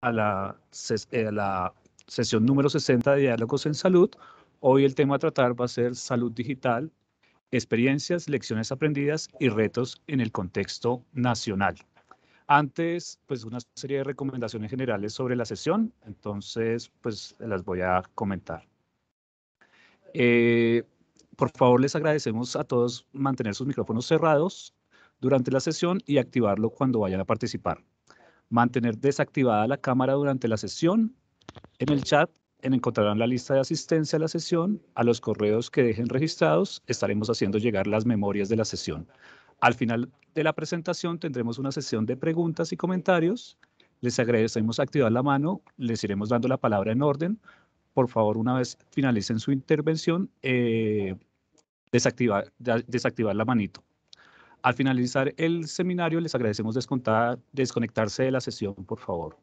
a la, eh, la sesión número 60 de Diálogos en Salud. Hoy el tema a tratar va a ser salud digital, experiencias, lecciones aprendidas y retos en el contexto nacional. Antes, pues una serie de recomendaciones generales sobre la sesión, entonces pues las voy a comentar. Eh, por favor, les agradecemos a todos mantener sus micrófonos cerrados durante la sesión y activarlo cuando vayan a participar mantener desactivada la cámara durante la sesión. En el chat encontrarán la lista de asistencia a la sesión. A los correos que dejen registrados estaremos haciendo llegar las memorias de la sesión. Al final de la presentación tendremos una sesión de preguntas y comentarios. Les agradecemos activar la mano. Les iremos dando la palabra en orden. Por favor, una vez finalicen su intervención, eh, desactivar, desactivar la manito. Al finalizar el seminario, les agradecemos desconectarse de la sesión, por favor.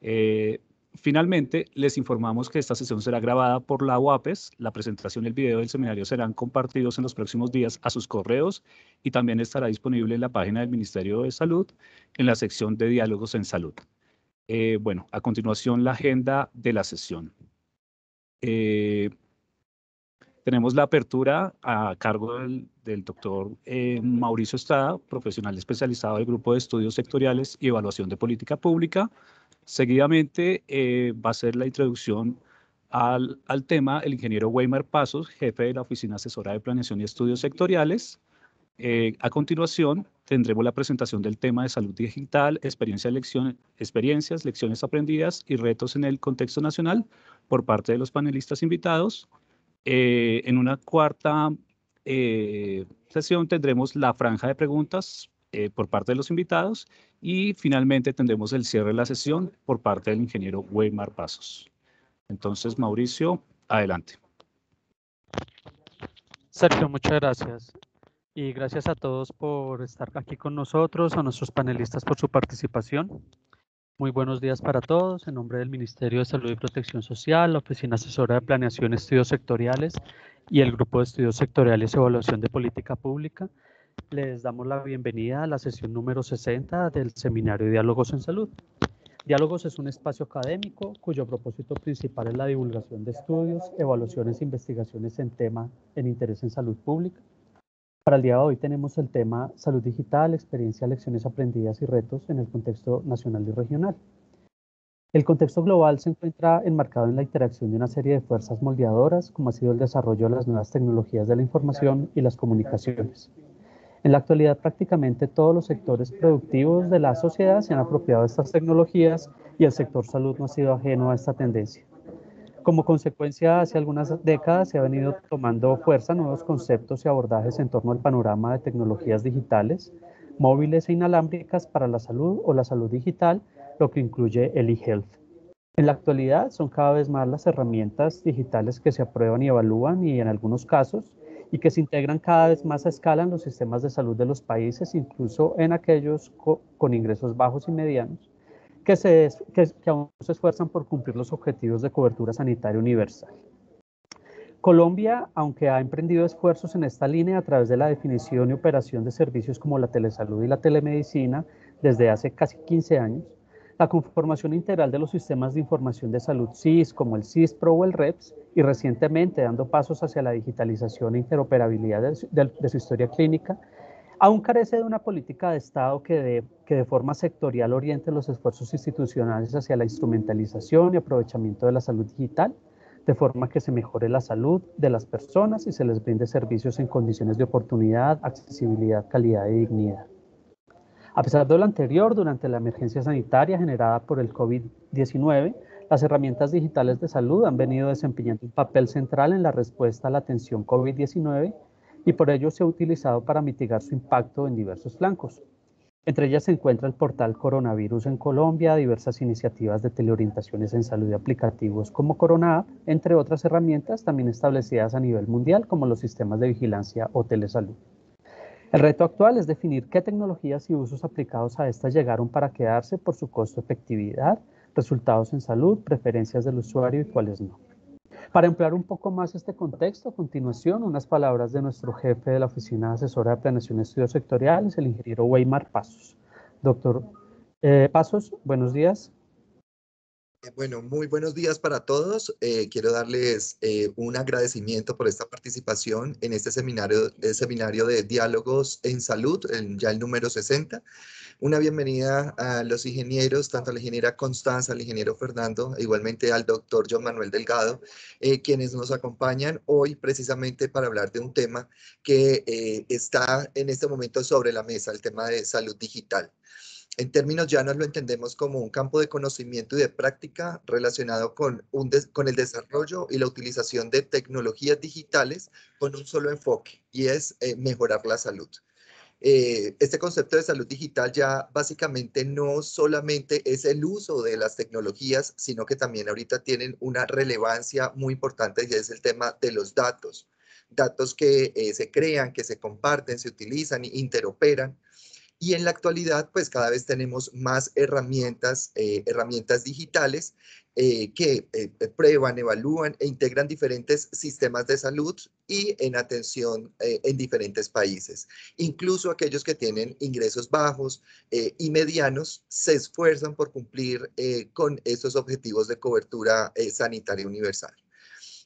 Eh, finalmente, les informamos que esta sesión será grabada por la UAPES. La presentación y el video del seminario serán compartidos en los próximos días a sus correos y también estará disponible en la página del Ministerio de Salud en la sección de Diálogos en Salud. Eh, bueno, a continuación la agenda de la sesión. Eh, tenemos la apertura a cargo del, doctor eh, Mauricio Estrada, profesional especializado del Grupo de Estudios Sectoriales y Evaluación de Política Pública. Seguidamente eh, va a ser la introducción al, al, tema el ingeniero Weimar Pasos, jefe de la Oficina Asesora de Planeación y Estudios Sectoriales. Eh, a continuación, tendremos la presentación del tema de salud digital, experiencia, lección, experiencias, lecciones aprendidas y retos en el contexto nacional por parte de los panelistas invitados. Eh, en una cuarta eh, sesión tendremos la franja de preguntas eh, por parte de los invitados y finalmente tendremos el cierre de la sesión por parte del ingeniero Weimar Pasos. Entonces, Mauricio, adelante. Sergio, muchas gracias. Y gracias a todos por estar aquí con nosotros, a nuestros panelistas por su participación. Muy buenos días para todos. En nombre del Ministerio de Salud y Protección Social, la Oficina Asesora de Planeación Estudios Sectoriales y el Grupo de Estudios Sectoriales y Evaluación de Política Pública, les damos la bienvenida a la sesión número 60 del Seminario Diálogos en Salud. Diálogos es un espacio académico cuyo propósito principal es la divulgación de estudios, evaluaciones e investigaciones en tema en interés en salud pública para el día de hoy tenemos el tema salud digital, experiencia, lecciones aprendidas y retos en el contexto nacional y regional. El contexto global se encuentra enmarcado en la interacción de una serie de fuerzas moldeadoras, como ha sido el desarrollo de las nuevas tecnologías de la información y las comunicaciones. En la actualidad, prácticamente todos los sectores productivos de la sociedad se han apropiado de estas tecnologías y el sector salud no ha sido ajeno a esta tendencia. Como consecuencia, hace algunas décadas se ha venido tomando fuerza nuevos conceptos y abordajes en torno al panorama de tecnologías digitales, móviles e inalámbricas para la salud o la salud digital, lo que incluye el e-health. En la actualidad son cada vez más las herramientas digitales que se aprueban y evalúan y en algunos casos y que se integran cada vez más a escala en los sistemas de salud de los países, incluso en aquellos con ingresos bajos y medianos que, se, que, aún se esfuerzan por cumplir los objetivos de cobertura sanitaria universal. Colombia, aunque ha emprendido esfuerzos en esta línea a través de la definición y operación de servicios como la telesalud y la telemedicina desde hace casi 15 años, la conformación integral de los sistemas de información de salud SIS como el CISPRO o el REPS y recientemente dando pasos hacia la digitalización e interoperabilidad de su historia clínica, Aún carece de una política de Estado que de, que de forma sectorial oriente los esfuerzos institucionales hacia la instrumentalización y aprovechamiento de la salud digital, de forma que se mejore la salud de las personas y se les brinde servicios en condiciones de oportunidad, accesibilidad, calidad y dignidad. A pesar de lo anterior, durante la emergencia sanitaria generada por el COVID-19, las herramientas digitales de salud han venido desempeñando un papel central en la respuesta a la atención COVID-19 y por ello se ha utilizado para mitigar su impacto en diversos flancos. Entre ellas se encuentra el portal Coronavirus en Colombia, diversas iniciativas de teleorientaciones en salud y aplicativos como Corona entre otras herramientas también establecidas a nivel mundial como los sistemas de vigilancia o telesalud. El reto actual es definir qué tecnologías y usos aplicados a estas llegaron para quedarse por su costo efectividad, resultados en salud, preferencias del usuario y cuáles no. Para emplear un poco más este contexto, a continuación, unas palabras de nuestro jefe de la Oficina Asesora de Planeación y Estudios Sectoriales, el ingeniero Weimar Pasos. Doctor eh, Pasos, buenos días. Eh, bueno, muy buenos días para todos. Eh, quiero darles eh, un agradecimiento por esta participación en este seminario, seminario de diálogos en salud, ya el número 60. Una bienvenida a los ingenieros, tanto a la ingeniera Constanza, al ingeniero Fernando, e igualmente al doctor John Manuel Delgado, quienes nos acompañan hoy precisamente para hablar de un tema que está en este momento sobre la mesa, el tema de salud digital. En términos llanos lo entendemos como un campo de conocimiento y de práctica relacionado con, un con el desarrollo y la utilización de tecnologías digitales con un solo enfoque y es eh, mejorar la salud. Eh, este concepto de salud digital ya básicamente no solamente es el uso de las tecnologías, sino que también ahorita tienen una relevancia muy importante y es el tema de los datos. Datos que eh, se crean, que se comparten, se utilizan, interoperan y en la actualidad, pues cada vez tenemos más herramientas, eh, herramientas digitales eh, que eh, prueban, evalúan e integran diferentes sistemas de salud y en atención en diferentes países. Incluso aquellos que tienen ingresos bajos y medianos se esfuerzan por cumplir con estos objetivos de cobertura sanitaria universal.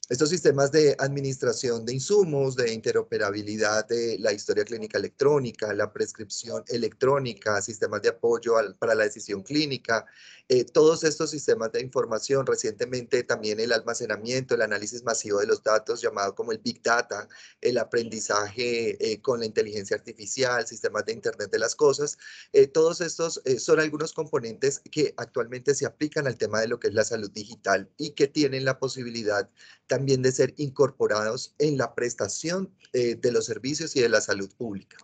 Estos sistemas de administración de insumos, de interoperabilidad de la historia clínica electrónica, la prescripción electrónica, sistemas de apoyo para la decisión clínica, eh, todos estos sistemas de información, recientemente también el almacenamiento, el análisis masivo de los datos, llamado como el Big Data, el aprendizaje eh, con la inteligencia artificial, sistemas de Internet de las Cosas, eh, todos estos son algunos componentes que actualmente se aplican al tema de lo que es la salud digital y que tienen la posibilidad también de ser incorporados en la prestación de los servicios y de la salud pública.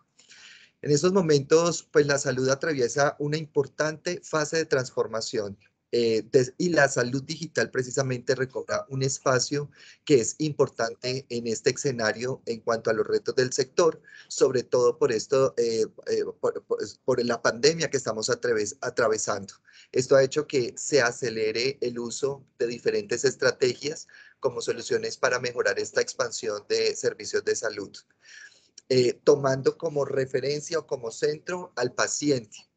En estos momentos, pues la salud atraviesa una importante fase de transformación eh, y la salud digital precisamente recobra un espacio que es importante en este escenario en cuanto a los retos del sector, sobre todo por esto, eh, eh, por, la pandemia que estamos atravesando. Esto ha hecho que se acelere el uso de diferentes estrategias como soluciones para mejorar esta expansión de servicios de salud. Eh, tomando como referencia o como centro al paciente.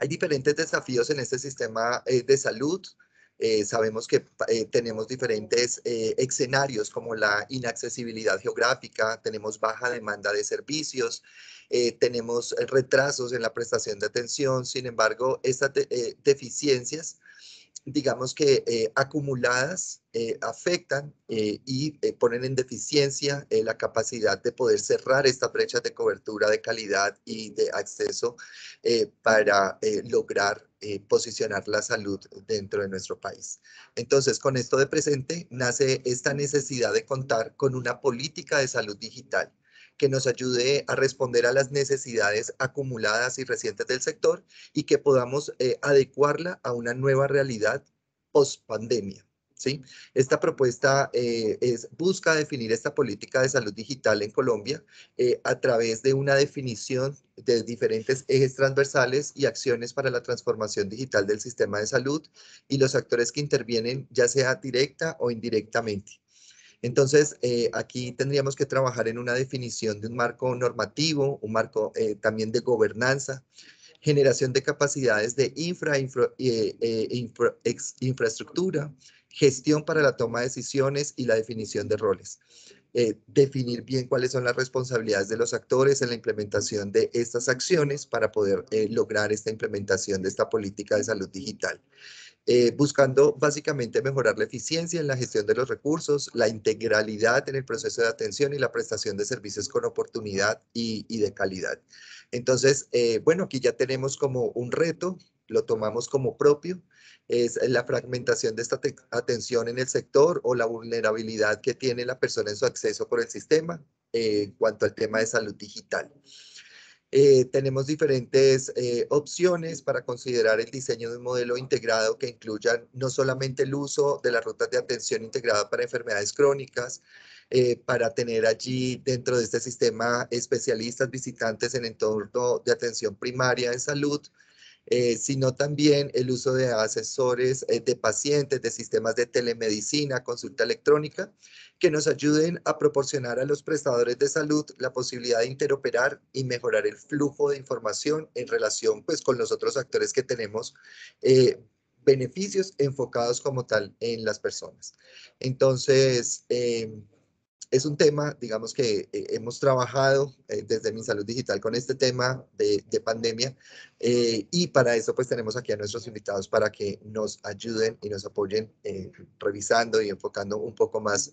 Hay diferentes desafíos en este sistema eh, de salud. Eh, sabemos que tenemos diferentes escenarios como la inaccesibilidad geográfica, tenemos baja demanda de servicios, tenemos retrasos en la prestación de atención. Sin embargo, estas deficiencias digamos que eh, acumuladas eh, afectan eh, y ponen en deficiencia la capacidad de poder cerrar estas brechas de cobertura de calidad y de acceso para lograr posicionar la salud dentro de nuestro país. Entonces, con esto de presente, nace esta necesidad de contar con una política de salud digital que nos ayude a responder a las necesidades acumuladas y recientes del sector y que podamos eh, adecuarla a una nueva realidad post pandemia. ¿sí? Esta propuesta eh, busca definir esta política de salud digital en Colombia eh, a través de una definición de diferentes ejes transversales y acciones para la transformación digital del sistema de salud y los actores que intervienen ya sea directa o indirectamente. Entonces, eh, aquí tendríamos que trabajar en una definición de un marco normativo, un marco eh, también de gobernanza, generación de capacidades de infra, eh, infraestructura, gestión para la toma de decisiones y la definición de roles. definir bien cuáles son las responsabilidades de los actores en la implementación de estas acciones para poder lograr esta implementación de esta política de salud digital. Eh, buscando básicamente mejorar la eficiencia en la gestión de los recursos, la integralidad en el proceso de atención y la prestación de servicios con oportunidad y, de calidad. Entonces, eh, bueno, aquí ya tenemos como un reto, lo tomamos como propio, es la fragmentación de esta atención en el sector o la vulnerabilidad que tiene la persona en su acceso por el sistema eh, en cuanto al tema de salud digital. Eh, tenemos diferentes eh, opciones para considerar el diseño de un modelo integrado que incluyan no solamente el uso de las rutas de atención integrada para enfermedades crónicas, eh, para tener allí dentro de este sistema especialistas visitantes en entorno de atención primaria en salud, eh, sino también el uso de asesores eh, de pacientes, de sistemas de telemedicina, consulta electrónica, que nos ayuden a proporcionar a los prestadores de salud la posibilidad de interoperar y mejorar el flujo de información en relación pues, con los otros actores que tenemos eh, beneficios enfocados como tal en las personas. Entonces, em, es un tema, digamos que eh, hemos trabajado eh, desde Mi Salud Digital con este tema de, pandemia eh, y para eso pues tenemos aquí a nuestros invitados para que nos ayuden y nos apoyen revisando y enfocando un poco más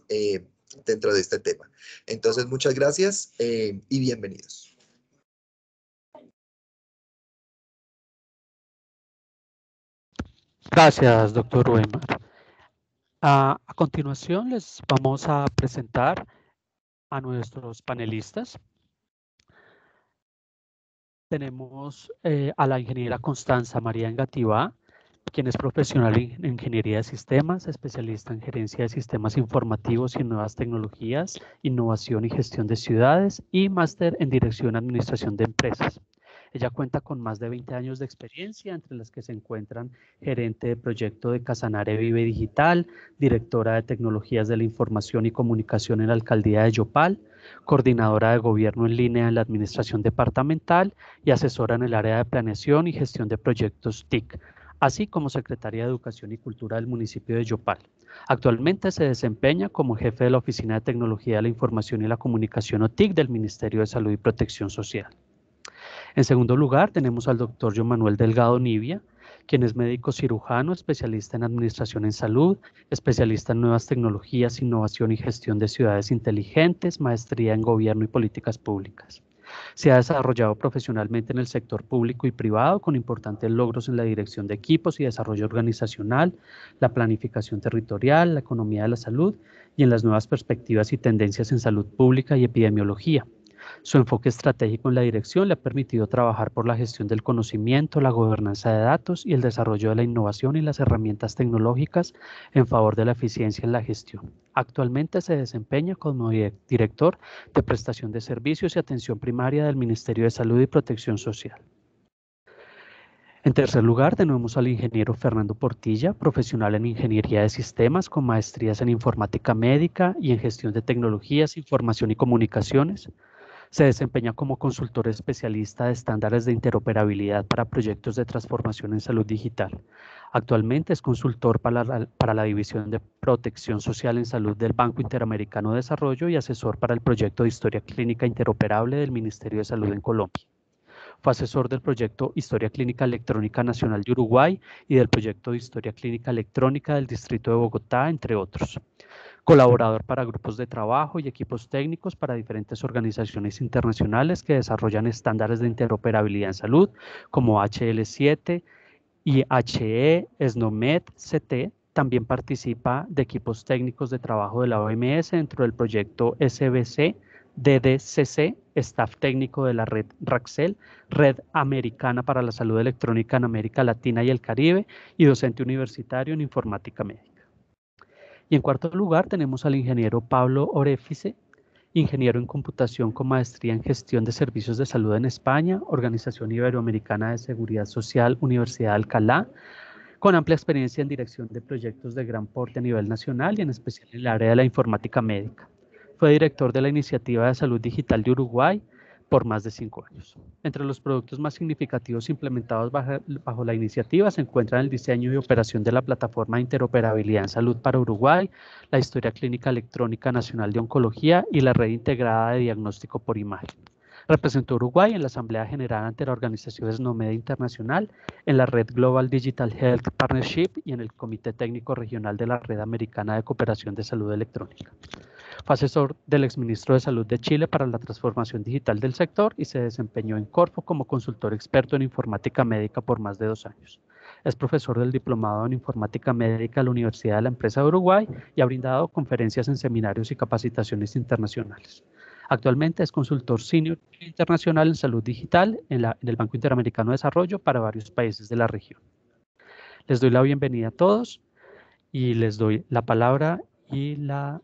dentro de este tema. Entonces, muchas gracias y bienvenidos. Gracias, doctor Weimar. A, continuación les vamos a presentar a nuestros panelistas. Tenemos eh, a la ingeniera Constanza María Engativá, quien es profesional en Ingeniería de Sistemas, especialista en Gerencia de Sistemas Informativos y Nuevas Tecnologías, Innovación y Gestión de Ciudades y máster en Dirección y Administración de Empresas. Ella cuenta con más de 20 años de experiencia, entre las que se encuentran gerente de proyecto de Casanare Vive Digital, directora de tecnologías de la información y comunicación en la alcaldía de Yopal, coordinadora de gobierno en línea en la administración departamental y asesora en el área de planeación y gestión de proyectos TIC, así como secretaria de Educación y Cultura del municipio de Yopal. Actualmente se desempeña como jefe de la Oficina de Tecnología de la Información y la Comunicación OTIC del Ministerio de Salud y Protección Social. En segundo lugar, tenemos al doctor John Manuel Delgado Nivia, quien es médico cirujano, especialista en administración en salud, especialista en nuevas tecnologías, innovación y gestión de ciudades inteligentes, maestría en gobierno y políticas públicas. Se ha desarrollado profesionalmente en el sector público y privado con importantes logros en la dirección de equipos y desarrollo organizacional, la planificación territorial, la economía de la salud y en las nuevas perspectivas y tendencias en salud pública y epidemiología. Su enfoque estratégico en la dirección le ha permitido trabajar por la gestión del conocimiento, la gobernanza de datos y el desarrollo de la innovación y las herramientas tecnológicas en favor de la eficiencia en la gestión. Actualmente se desempeña como director de prestación de servicios y atención primaria del Ministerio de Salud y Protección Social. En tercer lugar, tenemos al ingeniero Fernando Portilla, profesional en Ingeniería de Sistemas con maestrías en Informática Médica y en Gestión de Tecnologías, Información y Comunicaciones. Se desempeña como consultor especialista de estándares de interoperabilidad para proyectos de transformación en salud digital. Actualmente es consultor para la, División de Protección Social en Salud del Banco Interamericano de Desarrollo y asesor para el proyecto de Historia Clínica Interoperable del Ministerio de Salud en Colombia. Fue asesor del proyecto Historia Clínica Electrónica Nacional de Uruguay y del proyecto de Historia Clínica Electrónica del Distrito de Bogotá, entre otros colaborador para grupos de trabajo y equipos técnicos para diferentes organizaciones internacionales que desarrollan estándares de interoperabilidad en salud como HL7, IHE, SNOMED, CT. También participa de equipos técnicos de trabajo de la OMS dentro del proyecto SBC, DDCC, staff técnico de la red RAXEL, Red Americana para la Salud Electrónica en América Latina y el Caribe, y docente universitario en informática médica. Y en cuarto lugar tenemos al ingeniero Pablo Orefice, ingeniero en computación con maestría en gestión de servicios de salud en España, Organización Iberoamericana de Seguridad Social, Universidad de Alcalá, con amplia experiencia en dirección de proyectos de gran porte a nivel nacional y en especial en el área de la informática médica. Fue director de la Iniciativa de Salud Digital de Uruguay, por más de cinco años. Entre los productos más significativos implementados bajo, la iniciativa se encuentran el diseño y operación de la plataforma de interoperabilidad en salud para Uruguay, la historia clínica electrónica nacional de oncología y la red integrada de diagnóstico por imagen. Representó Uruguay en la Asamblea General ante la organización SNOMED Internacional, en la Red Global Digital Health Partnership y en el Comité Técnico Regional de la Red Americana de Cooperación de Salud Electrónica. Fue asesor del exministro de Salud de Chile para la transformación digital del sector y se desempeñó en Corfo como consultor experto en informática médica por más de dos años. Es profesor del Diplomado en Informática Médica de la Universidad de la Empresa de Uruguay y ha brindado conferencias en seminarios y capacitaciones internacionales. Actualmente es consultor senior internacional en salud digital en, el Banco Interamericano de Desarrollo para varios países de la región. Les doy la bienvenida a todos y les doy la palabra y la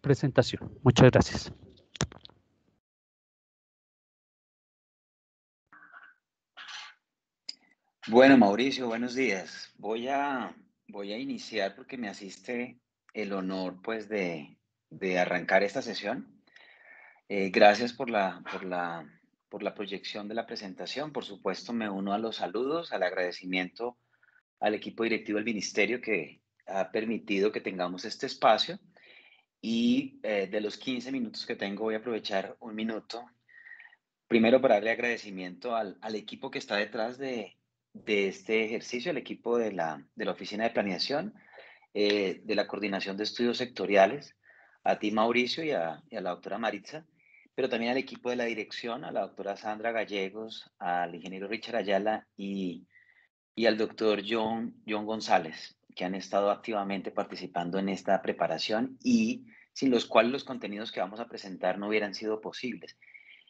presentación. Muchas gracias. Bueno, Mauricio, buenos días. Voy a, voy a iniciar porque me asiste el honor pues de arrancar esta sesión. Eh, gracias por la, por, la, por la proyección de la presentación. Por supuesto, me uno a los saludos, al agradecimiento al equipo directivo del ministerio que ha permitido que tengamos este espacio. Y eh, de los 15 minutos que tengo, voy a aprovechar un minuto. Primero para darle agradecimiento al, al equipo que está detrás de, de, este ejercicio, el equipo de la, de la Oficina de Planeación, eh, de la Coordinación de Estudios Sectoriales, a ti Mauricio y a, y a la doctora Maritza, pero también al equipo de la dirección, a la doctora Sandra Gallegos, al ingeniero Richard Ayala y, y al doctor John, John González, que han estado activamente participando en esta preparación y sin los cuales los contenidos que vamos a presentar no hubieran sido posibles.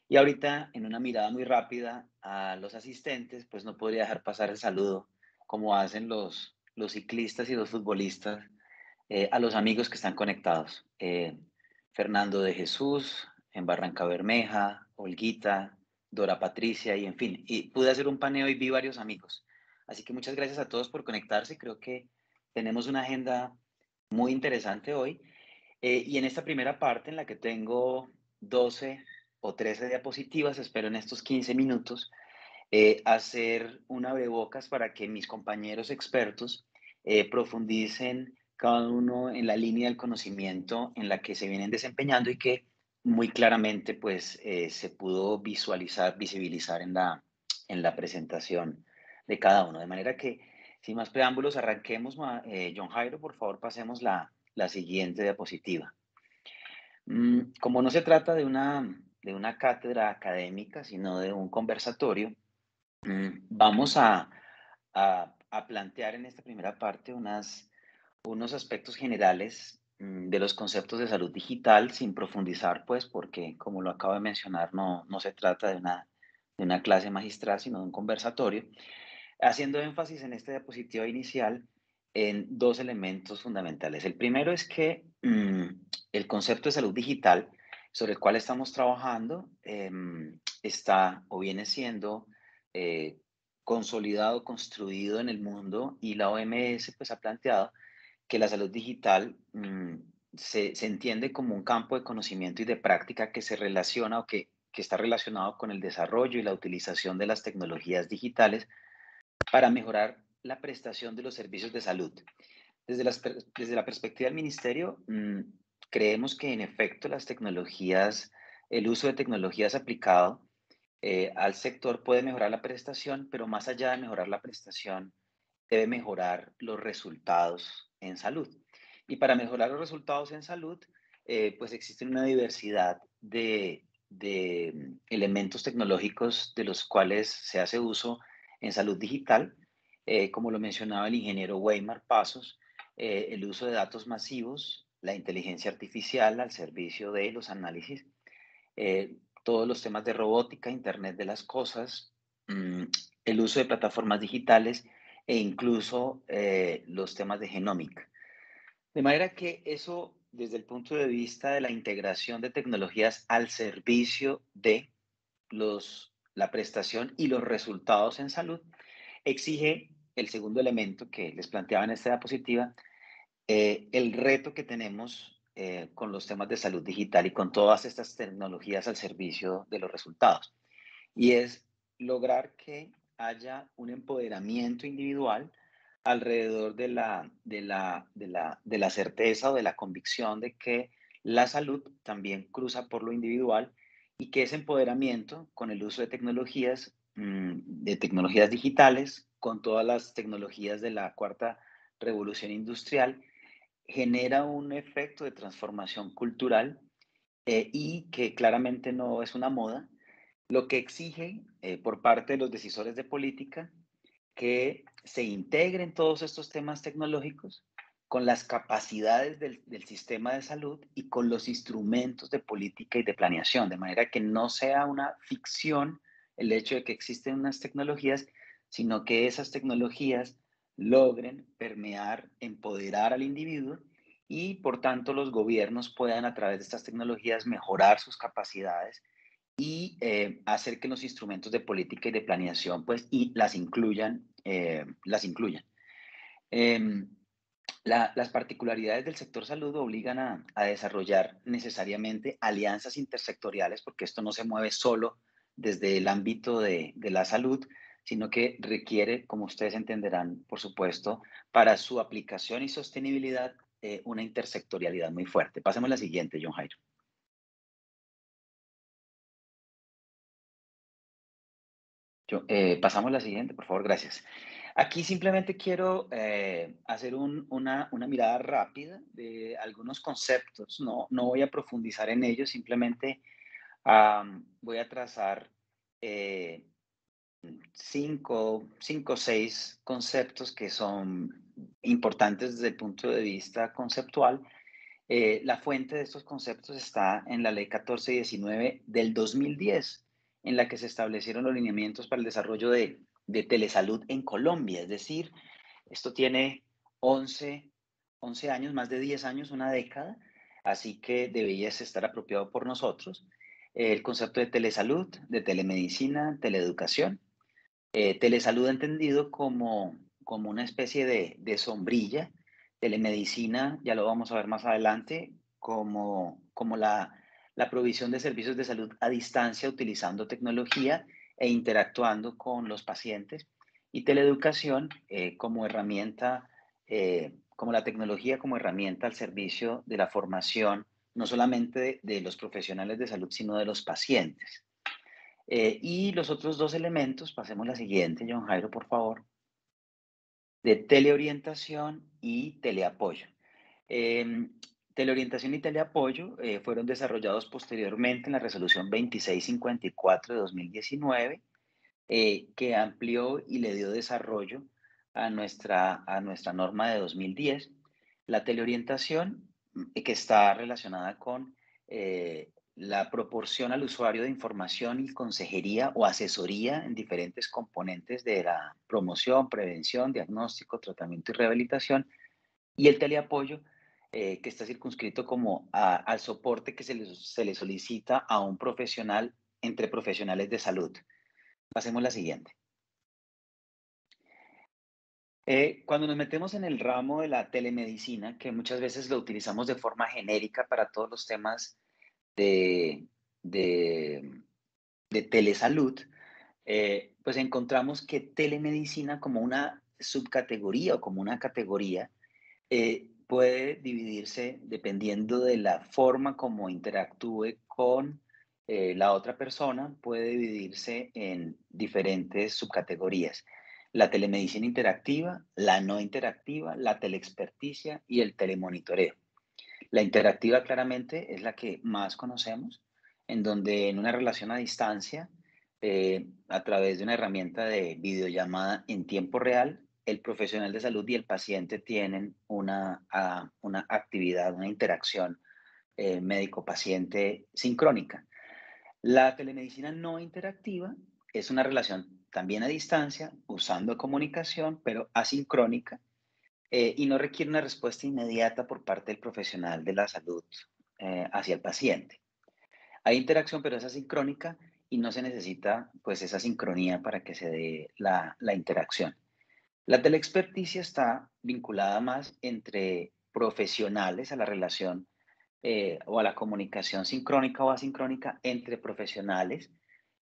Y ahorita, en una mirada muy rápida a los asistentes, pues no podría dejar pasar el saludo, como hacen los, los ciclistas y los futbolistas, eh, a los amigos que están conectados. Eh, Fernando de Jesús, en Barranca Bermeja, Olguita, Dora Patricia y en fin. Y pude hacer un paneo y vi varios amigos. Así que muchas gracias a todos por conectarse. Creo que tenemos una agenda muy interesante hoy. Eh, y en esta primera parte, en la que tengo 12 o 13 diapositivas, espero en estos 15 minutos, eh, hacer una abrebocas para que mis compañeros expertos eh, profundicen cada uno en la línea del conocimiento en la que se vienen desempeñando y que muy claramente pues se pudo visualizar, visibilizar en la, en la presentación de cada uno. De manera que, sin más preámbulos, arranquemos. Eh, John Jairo, por favor, pasemos la, la siguiente diapositiva. Mm, como no se trata de una, de una cátedra académica, sino de un conversatorio, mm, vamos a, a, a, plantear en esta primera parte unas, unos aspectos generales de los conceptos de salud digital sin profundizar, pues, porque como lo acabo de mencionar, no, no se trata de una, de una clase magistral, sino de un conversatorio haciendo énfasis en esta diapositiva inicial en dos elementos fundamentales. El primero es que mm, el concepto de salud digital sobre el cual estamos trabajando em, está o viene siendo eh, consolidado, construido en el mundo y la OMS pues ha planteado que la salud digital mm, se, se, entiende como un campo de conocimiento y de práctica que se relaciona o que, que está relacionado con el desarrollo y la utilización de las tecnologías digitales para mejorar la prestación de los servicios de salud. Desde, desde la perspectiva del ministerio, mm, creemos que en efecto las tecnologías, el uso de tecnologías aplicado eh, al sector puede mejorar la prestación, pero más allá de mejorar la prestación, debe mejorar los resultados en salud. Y para mejorar los resultados en salud, eh, pues existe una diversidad de, de mm, elementos tecnológicos de los cuales se hace uso en salud digital, eh, como lo mencionaba el ingeniero Weimar Pasos, eh, el uso de datos masivos, la inteligencia artificial al servicio de los análisis, todos los temas de robótica, Internet de las Cosas, mm, el uso de plataformas digitales e incluso los temas de genómica. De manera que eso, desde el punto de vista de la integración de tecnologías al servicio de los la prestación y los resultados en salud, exige el segundo elemento que les planteaba en esta diapositiva, eh, el reto que tenemos eh, con los temas de salud digital y con todas estas tecnologías al servicio de los resultados. Y es lograr que haya un empoderamiento individual alrededor de la, de la, de la, de la certeza o de la convicción de que la salud también cruza por lo individual y que ese empoderamiento con el uso de tecnologías, mm, de tecnologías digitales, con todas las tecnologías de la cuarta revolución industrial, genera un efecto de transformación cultural eh, y que claramente no es una moda, lo que exige eh, por parte de los decisores de política que se integren todos estos temas tecnológicos con las capacidades del, sistema de salud y con los instrumentos de política y de planeación, de manera que no sea una ficción el hecho de que existen unas tecnologías, sino que esas tecnologías logren permear, empoderar al individuo y por tanto los gobiernos puedan a través de estas tecnologías mejorar sus capacidades y eh, hacer que los instrumentos de política y de planeación pues y las incluyan, eh, las incluyan. Em, las particularidades del sector salud obligan a, desarrollar necesariamente alianzas intersectoriales, porque esto no se mueve solo desde el ámbito de, la salud, sino que requiere, como ustedes entenderán, por supuesto, para su aplicación y sostenibilidad, eh, una intersectorialidad muy fuerte. Pasemos a la siguiente, John Jairo. Yo, eh, pasamos a la siguiente, por favor, gracias. Aquí simplemente quiero eh, hacer una, mirada rápida de algunos conceptos. No, no voy a profundizar en ellos, simplemente voy a trazar eh, cinco, cinco o seis conceptos que son importantes desde el punto de vista conceptual. Eh, la fuente de estos conceptos está en la ley 1419 del 2010, en la que se establecieron los lineamientos para el desarrollo de de telesalud en Colombia. Es decir, esto tiene 11, 11 años, más de 10 años, una década, así que debería estar apropiado por nosotros. El concepto de telesalud, de telemedicina, teleeducación. Eh, telesalud entendido como, como una especie de, de, sombrilla. Telemedicina, ya lo vamos a ver más adelante, como, como la, la provisión de servicios de salud a distancia utilizando tecnología e interactuando con los pacientes y teleeducación eh, como herramienta, eh, como la tecnología como herramienta al servicio de la formación, no solamente de, los profesionales de salud, sino de los pacientes. Eh, y los otros dos elementos, pasemos la siguiente, John Jairo, por favor, de teleorientación y teleapoyo. Teleorientación y teleapoyo eh, fueron desarrollados posteriormente en la resolución 2654 de 2019, eh, que amplió y le dio desarrollo a nuestra, a nuestra norma de 2010. La teleorientación, eh, que está relacionada con la proporción al usuario de información y consejería o asesoría en diferentes componentes de la promoción, prevención, diagnóstico, tratamiento y rehabilitación. Y el teleapoyo, eh, que está circunscrito como al soporte que se le, se le solicita a un profesional entre profesionales de salud. Pasemos a la siguiente. Eh, cuando nos metemos en el ramo de la telemedicina, que muchas veces lo utilizamos de forma genérica para todos los temas de, de, de telesalud, eh, pues encontramos que telemedicina como una subcategoría o como una categoría puede dividirse dependiendo de la forma como interactúe con eh, la otra persona, puede dividirse en diferentes subcategorías. La telemedicina interactiva, la no interactiva, la teleexperticia y el telemonitoreo. La interactiva claramente es la que más conocemos, en donde en una relación a distancia, eh, a través de una herramienta de videollamada en tiempo real, el profesional de salud y el paciente tienen una, ah, una actividad, una interacción eh, médico-paciente sincrónica. La telemedicina no interactiva es una relación también a distancia, usando comunicación, pero asincrónica, eh, y no requiere una respuesta inmediata por parte del profesional de la salud eh, hacia el paciente. Hay interacción, pero es asincrónica y no se necesita pues esa sincronía para que se dé la, la interacción. La teleexperticia está vinculada más entre profesionales a la relación eh, o a la comunicación sincrónica o asincrónica entre profesionales.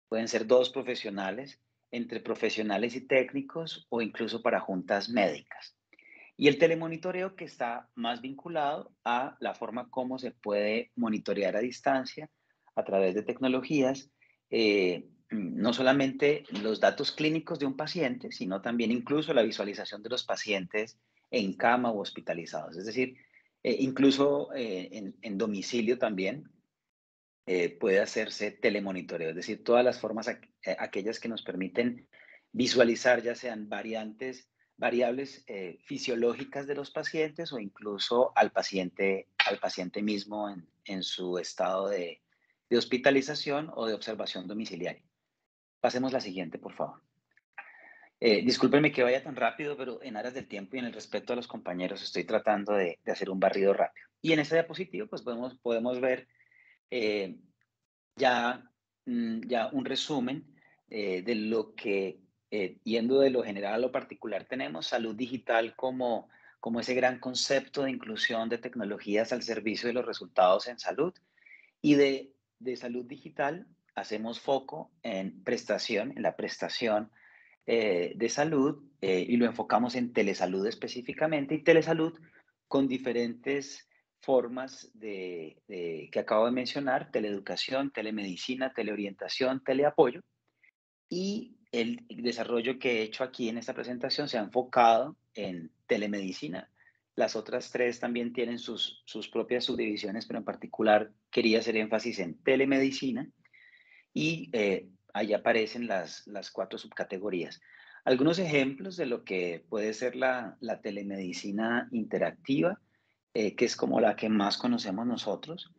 Pueden ser dos profesionales, entre profesionales y técnicos o incluso para juntas médicas. Y el telemonitoreo que está más vinculado a la forma como se puede monitorear a distancia a través de tecnologías eh, no solamente los datos clínicos de un paciente, sino también incluso la visualización de los pacientes en cama o hospitalizados. Es decir, eh, incluso eh, en, domicilio también eh, puede hacerse telemonitoreo, es decir, todas las formas, aquellas que nos permiten visualizar ya sean variantes, variables fisiológicas de los pacientes o incluso al paciente, al paciente mismo en, su estado de hospitalización o de observación domiciliaria. Pasemos la siguiente, por favor. Eh, discúlpenme que vaya tan rápido, pero en aras del tiempo y en el respeto a los compañeros estoy tratando de, hacer un barrido rápido. Y en este diapositivo, pues podemos, podemos ver eh, ya, mm, ya un resumen eh, de lo que, yendo de lo general a lo particular, tenemos salud digital como, como ese gran concepto de inclusión de tecnologías al servicio de los resultados en salud y de, de salud digital hacemos foco en prestación, en la prestación de salud y lo enfocamos en telesalud específicamente y telesalud con diferentes formas de, que acabo de mencionar, teleeducación, telemedicina, teleorientación, teleapoyo. Y el desarrollo que he hecho aquí en esta presentación se ha enfocado en telemedicina. Las otras tres también tienen sus, sus propias subdivisiones, pero en particular quería hacer énfasis en telemedicina y eh, ahí aparecen las, las cuatro subcategorías. Algunos ejemplos de lo que puede ser la, la telemedicina interactiva eh, que es como la que más conocemos nosotros,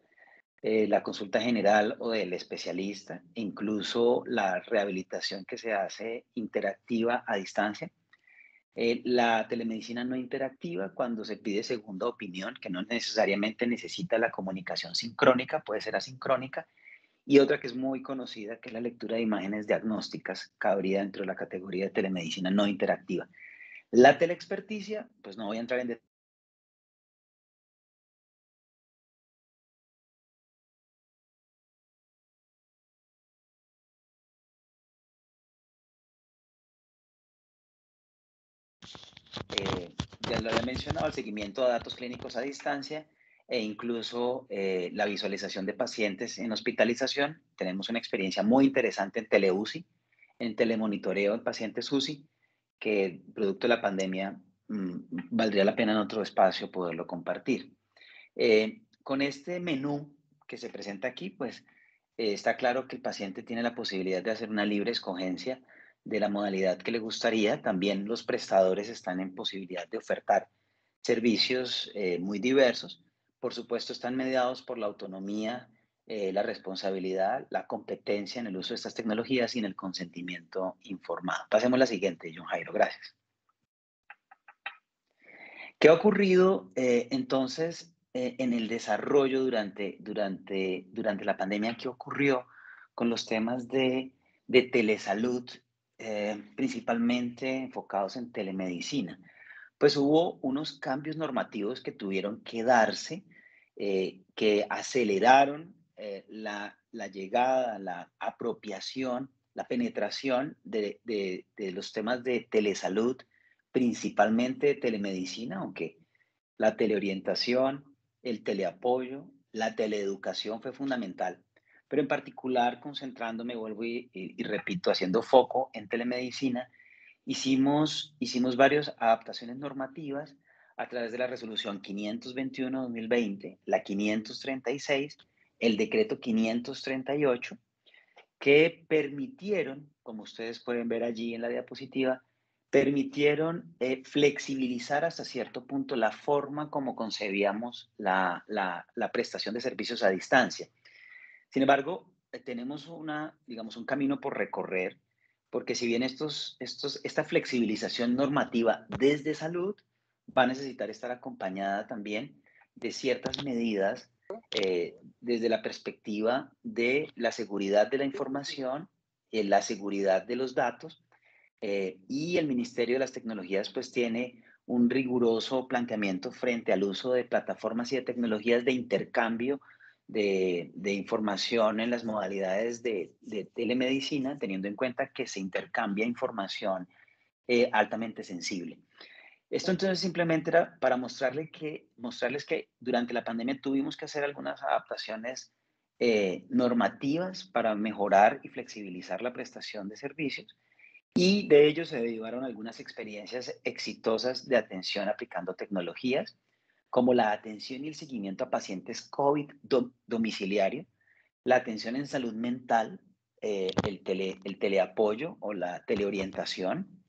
eh, la consulta general o del especialista, incluso la rehabilitación que se hace interactiva a distancia. Eh, la telemedicina no interactiva cuando se pide segunda opinión, que no necesariamente necesita la comunicación sincrónica, puede ser asincrónica, y otra que es muy conocida, que es la lectura de imágenes diagnósticas, cabría dentro de la categoría de telemedicina no interactiva. La teleexperticia, pues no voy a entrar en Eh, ya lo había mencionado, el seguimiento de datos clínicos a distancia e incluso eh, la visualización de pacientes en hospitalización. Tenemos una experiencia muy interesante en teleuci, en telemonitoreo en pacientes UCI, que producto de la pandemia mm, valdría la pena en otro espacio poderlo compartir. Eh, con este menú que se presenta aquí, pues está claro que el paciente tiene la posibilidad de hacer una libre escogencia de la modalidad que le gustaría. También los prestadores están en posibilidad de ofertar servicios eh, muy diversos. Por supuesto, están mediados por la autonomía, eh, la responsabilidad, la competencia en el uso de estas tecnologías y en el consentimiento informado. Pasemos a la siguiente, John Jairo. Gracias. ¿Qué ha ocurrido eh, entonces en el desarrollo durante, durante, durante la pandemia? ¿Qué ocurrió con los temas de, de telesalud eh, principalmente enfocados en telemedicina, pues hubo unos cambios normativos que tuvieron que darse, eh, que aceleraron eh, la, llegada, la apropiación, la penetración de, de, los temas de telesalud, principalmente de telemedicina, aunque la teleorientación, el teleapoyo, la teleeducación fue fundamental. Pero en particular concentrándome, vuelvo y, repito, haciendo foco en telemedicina, hicimos, hicimos varias adaptaciones normativas a través de la resolución 521-2020, la 536, el decreto 538, que permitieron, como ustedes pueden ver allí en la diapositiva, permitieron eh, flexibilizar hasta cierto punto la forma como concebíamos la, la, la prestación de servicios a distancia. Sin embargo, eh, tenemos una, digamos, un camino por recorrer, porque si bien esta flexibilización normativa desde salud va a necesitar estar acompañada también de ciertas medidas eh, desde la perspectiva de la seguridad de la información, eh, la seguridad de los datos, y el Ministerio de las Tecnologías pues tiene un riguroso planteamiento frente al uso de plataformas y de tecnologías de intercambio de, información en las modalidades de, telemedicina, teniendo en cuenta que se intercambia información eh, altamente sensible. Esto entonces simplemente era para mostrarles que, mostrarles que durante la pandemia tuvimos que hacer algunas adaptaciones eh, normativas para mejorar y flexibilizar la prestación de servicios y de ello se derivaron algunas experiencias exitosas de atención aplicando tecnologías como la atención y el seguimiento a pacientes COVID domiciliario, la atención en salud mental, eh, el, tele, el, teleapoyo o la teleorientación,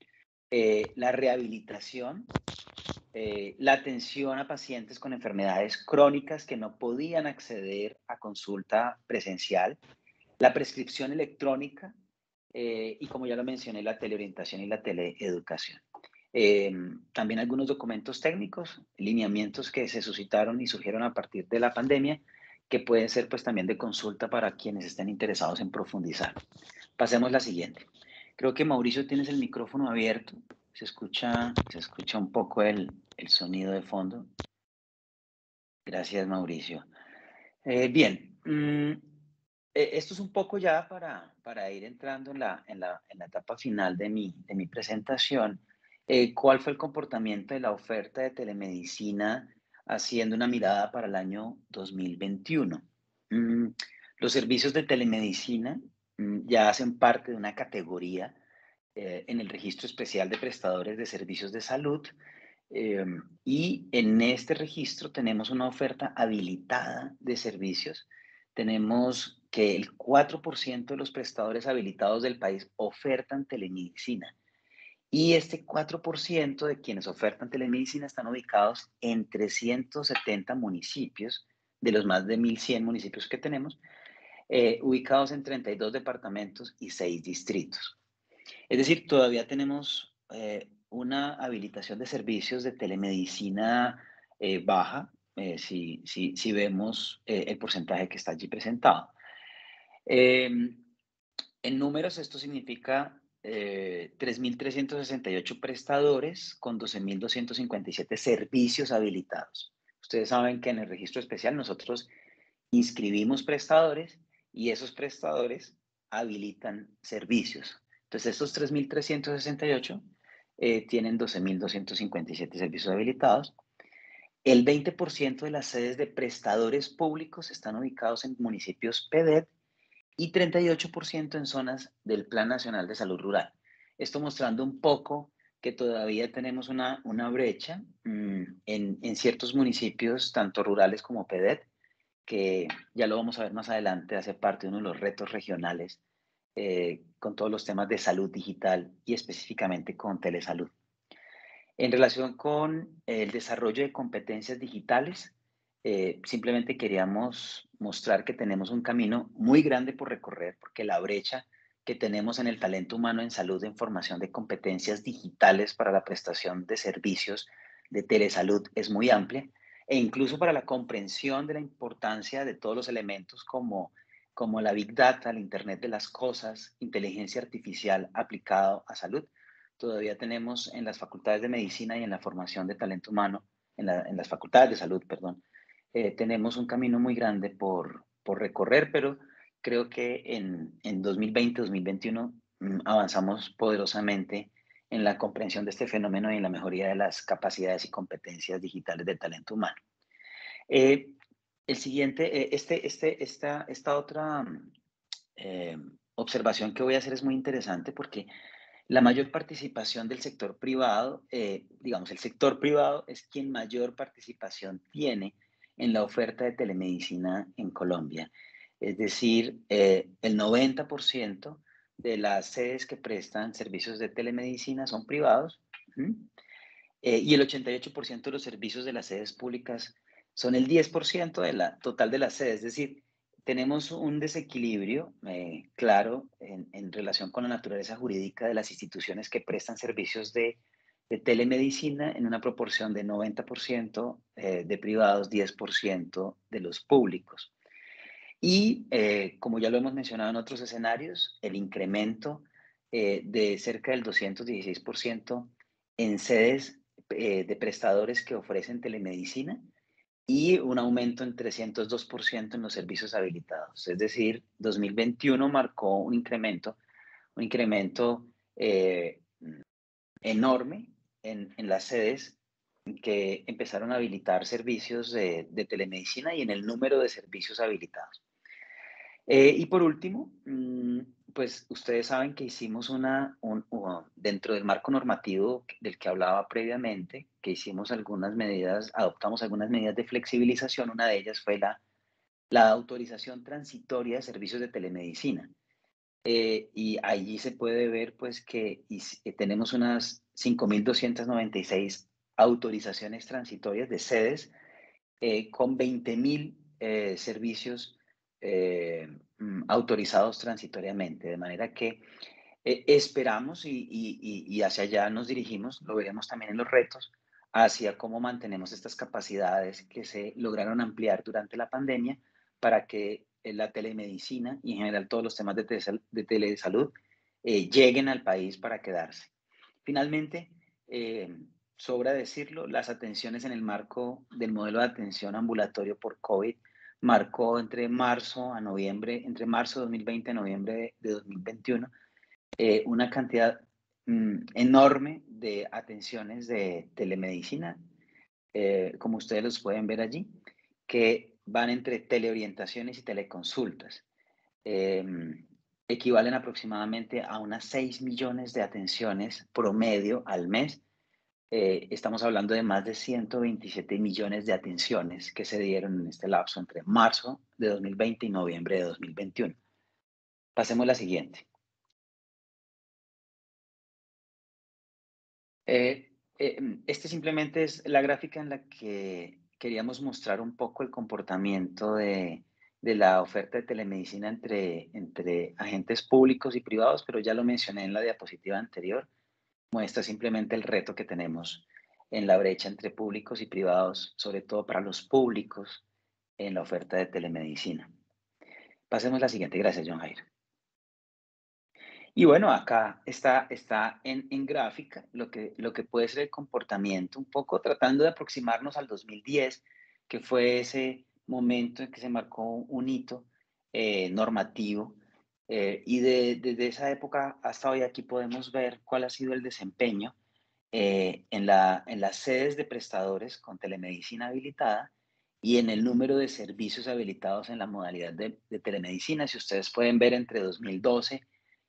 eh, la rehabilitación, eh, la atención a pacientes con enfermedades crónicas que no podían acceder a consulta presencial, la prescripción electrónica y, como ya lo mencioné, la teleorientación y la teleeducación. Eh, también algunos documentos técnicos, lineamientos que se suscitaron y surgieron a partir de la pandemia, que pueden ser pues también de consulta para quienes estén interesados en profundizar. Pasemos a la siguiente. Creo que Mauricio tienes el micrófono abierto. Se escucha, se escucha un poco el, el sonido de fondo. Gracias, Mauricio. Eh, bien, mm, eh, esto es un poco ya para, para ir entrando en la, en la, en la etapa final de mi, de mi presentación. Eh, ¿Cuál fue el comportamiento de la oferta de telemedicina haciendo una mirada para el año 2021? Mm, los servicios de telemedicina mm, ya hacen parte de una categoría eh, en el registro especial de prestadores de servicios de salud em, y en este registro tenemos una oferta habilitada de servicios. Tenemos que el 4% de los prestadores habilitados del país ofertan telemedicina. Y este 4% de quienes ofertan telemedicina están ubicados en 370 municipios, de los más de 1.100 municipios que tenemos, eh, ubicados en 32 departamentos y 6 distritos. Es decir, todavía tenemos eh, una habilitación de servicios de telemedicina eh, baja, si, si, si, vemos el porcentaje que está allí presentado. Em, en números, esto significa 3.368 prestadores con 12.257 servicios habilitados. Ustedes saben que en el registro especial nosotros inscribimos prestadores y esos prestadores habilitan servicios. Entonces, estos 3.368 eh, tienen 12.257 servicios habilitados. El 20% de las sedes de prestadores públicos están ubicados en municipios PEDET y 38% en zonas del Plan Nacional de Salud Rural. Esto mostrando un poco que todavía tenemos una, una brecha mm, en, en, ciertos municipios, tanto rurales como PEDET, que ya lo vamos a ver más adelante, hace parte de uno de los retos regionales eh, con todos los temas de salud digital y específicamente con telesalud. En relación con el desarrollo de competencias digitales, eh, simplemente queríamos mostrar que tenemos un camino muy grande por recorrer porque la brecha que tenemos en el talento humano en salud de información de competencias digitales para la prestación de servicios de telesalud es muy amplia e incluso para la comprensión de la importancia de todos los elementos como, como la Big Data, el Internet de las Cosas, inteligencia artificial aplicado a salud. Todavía tenemos en las facultades de medicina y en la formación de talento humano, en, las facultades de salud, perdón, eh, tenemos un camino muy grande por, por recorrer, pero creo que en, en 2020-2021 mm, avanzamos poderosamente en la comprensión de este fenómeno y en la mejoría de las capacidades y competencias digitales del talento humano. Eh, el siguiente, eh, este, este, esta, esta otra eh, observación que voy a hacer es muy interesante porque la mayor participación del sector privado, digamos, el sector privado es quien mayor participación tiene en la oferta de telemedicina en Colombia. Es decir, el 90% de las sedes que prestan servicios de telemedicina son privados eh, y el 88% de los servicios de las sedes públicas son el 10% de la total de las sedes. Es decir, tenemos un desequilibrio eh, claro en, relación con la naturaleza jurídica de las instituciones que prestan servicios de, telemedicina en una proporción de 90% eh, de privados, 10% de los públicos. Y eh, como ya lo hemos mencionado en otros escenarios, el incremento eh, de cerca del 216% en sedes eh, de prestadores que ofrecen telemedicina y un aumento en 302% en los servicios habilitados. Es decir, 2021 marcó un incremento, un incremento enorme en, las sedes que empezaron a habilitar servicios de, de telemedicina y en el número de servicios habilitados. Eh, y por último, mm, pues ustedes saben que hicimos una, dentro del marco normativo del que hablaba previamente, que hicimos algunas medidas, adoptamos algunas medidas de flexibilización, una de ellas fue la, la autorización transitoria de servicios de telemedicina. Eh, y allí se puede ver pues que, que tenemos unas 5.296 autorizaciones transitorias de sedes eh, con 20.000 servicios eh, mm, autorizados transitoriamente, de manera que eh, esperamos y, hacia allá nos dirigimos, lo veremos también en los retos, hacia cómo mantenemos estas capacidades que se lograron ampliar durante la pandemia para que eh, la telemedicina y en general todos los temas de, de telesalud lleguen al país para quedarse. Finalmente, sobra decirlo, las atenciones en el marco del modelo de atención ambulatorio por COVID marcó entre marzo a noviembre, entre marzo de 2020 a noviembre de 2021, eh, una cantidad mm, enorme de atenciones de telemedicina, eh, como ustedes los pueden ver allí, que van entre teleorientaciones y teleconsultas. Em, equivalen aproximadamente a unas 6 millones de atenciones promedio al mes. Eh, estamos hablando de más de 127 millones de atenciones que se dieron en este lapso entre marzo de 2020 y noviembre de 2021. Pasemos a la siguiente. Eh, eh, este simplemente es la gráfica en la que queríamos mostrar un poco el comportamiento de, de la oferta de telemedicina entre, entre agentes públicos y privados, pero ya lo mencioné en la diapositiva anterior, muestra simplemente el reto que tenemos en la brecha entre públicos y privados, sobre todo para los públicos en la oferta de telemedicina. Pasemos a la siguiente. Gracias, John Jair. Y bueno, acá está, está en, en, gráfica lo que, lo que puede ser el comportamiento, un poco tratando de aproximarnos al 2010, que fue ese momento en que se marcó un hito eh, normativo. Eh, y desde esa época hasta hoy aquí podemos ver cuál ha sido el desempeño eh, en, la, en las sedes de prestadores con telemedicina habilitada y en el número de servicios habilitados en la modalidad de, de telemedicina. Si ustedes pueden ver entre 2012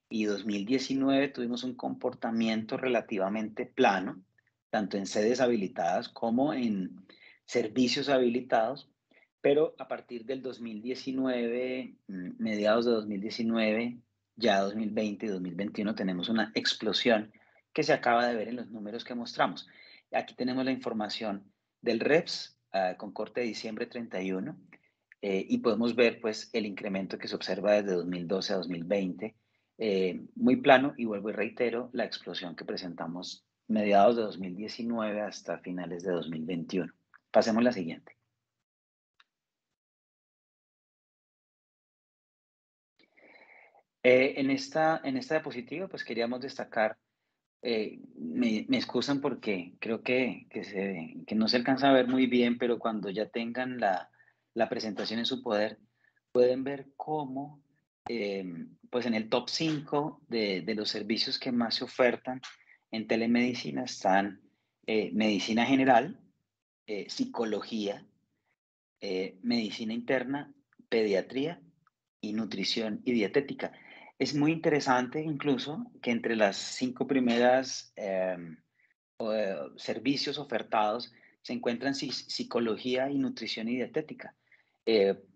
y 2019 tuvimos un comportamiento relativamente plano, tanto en sedes habilitadas como en servicios habilitados, pero a partir del 2019, mm, mediados de 2019, ya 2020 y 2021 tenemos una explosión que se acaba de ver en los números que mostramos. Aquí tenemos la información del REPS ah, con corte de diciembre 31 eh, y podemos ver pues el incremento que se observa desde 2012 a 2020 eh, muy plano y vuelvo y reitero la explosión que presentamos mediados de 2019 hasta finales de 2021. Pasemos a la siguiente. Eh, en, esta, en esta diapositiva, pues queríamos destacar, eh, me, me, excusan porque creo que, que, se, que, no se alcanza a ver muy bien, pero cuando ya tengan la, la presentación en su poder, pueden ver cómo Em, pues en el top 5 de, los servicios que más se ofertan en telemedicina están eh, medicina general, eh, psicología, eh, medicina interna, pediatría y nutrición y dietética. Es muy interesante incluso que entre las cinco primeras em, servicios ofertados se encuentran psicología y nutrición y dietética.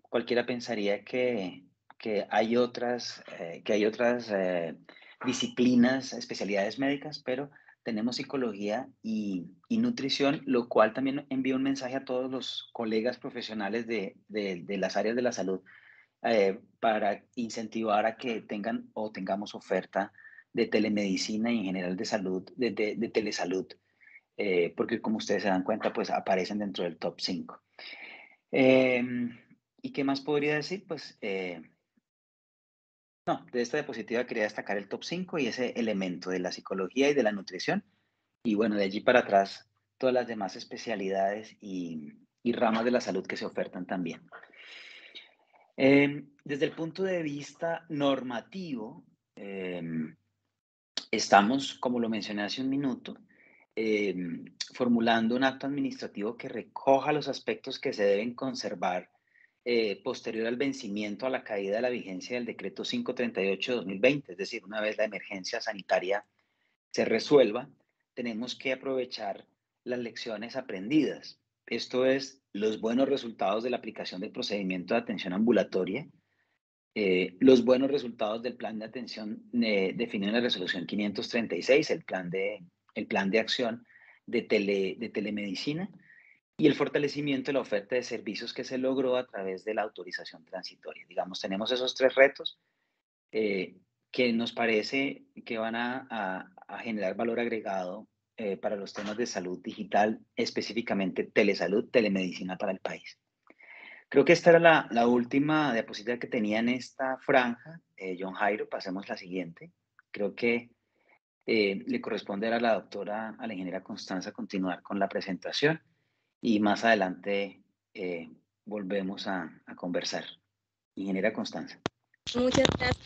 cualquiera pensaría que que hay otras, eh, que hay otras eh, disciplinas, especialidades médicas, pero tenemos psicología y, y, nutrición, lo cual también envía un mensaje a todos los colegas profesionales de, de, de las áreas de la salud eh, para incentivar a que tengan o tengamos oferta de telemedicina y en general de salud, de, de telesalud, porque como ustedes se dan cuenta, pues aparecen dentro del top 5. Em, ¿Y qué más podría decir? Pues no, de esta diapositiva quería destacar el top 5 y ese elemento de la psicología y de la nutrición. Y bueno, de allí para atrás, todas las demás especialidades y, ramas de la salud que se ofertan también. Em, desde el punto de vista normativo, em, estamos, como lo mencioné hace un minuto, em, formulando un acto administrativo que recoja los aspectos que se deben conservar eh, posterior al vencimiento a la caída de la vigencia del decreto 538 de 2020, es decir, una vez la emergencia sanitaria se resuelva, tenemos que aprovechar las lecciones aprendidas. Esto es los buenos resultados de la aplicación del procedimiento de atención ambulatoria, eh, los buenos resultados del plan de atención eh, definido en la resolución 536, el plan de, el plan de acción de, tele, de telemedicina, y el fortalecimiento de la oferta de servicios que se logró a través de la autorización transitoria. Digamos, tenemos esos tres retos eh, que nos parece que van a, generar valor agregado eh, para los temas de salud digital, específicamente telesalud, telemedicina para el país. Creo que esta era la, última diapositiva que tenía en esta franja. Eh, John Jairo, pasemos la siguiente. Creo que le corresponde a la doctora, a la ingeniera Constanza, continuar con la presentación y más adelante eh, volvemos a, a conversar. Ingeniera Constanza. Muchas gracias,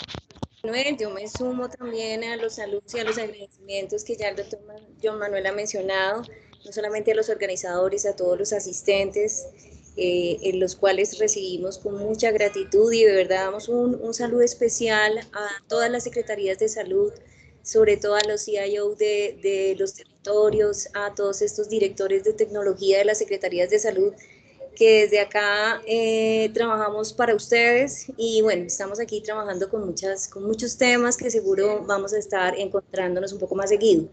Manuel. Yo me sumo también a los saludos y a los agradecimientos que ya el doctor John Manuel ha mencionado, no solamente a los organizadores, a todos los asistentes, eh, en los cuales recibimos con mucha gratitud y de verdad damos un, un saludo especial a todas las secretarías de salud, sobre todo a los CIO de, de los territorios, a todos estos directores de tecnología de las secretarías de salud, que desde acá eh, trabajamos para ustedes y bueno, estamos aquí trabajando con, muchas, con muchos temas que seguro vamos a estar encontrándonos un poco más seguido.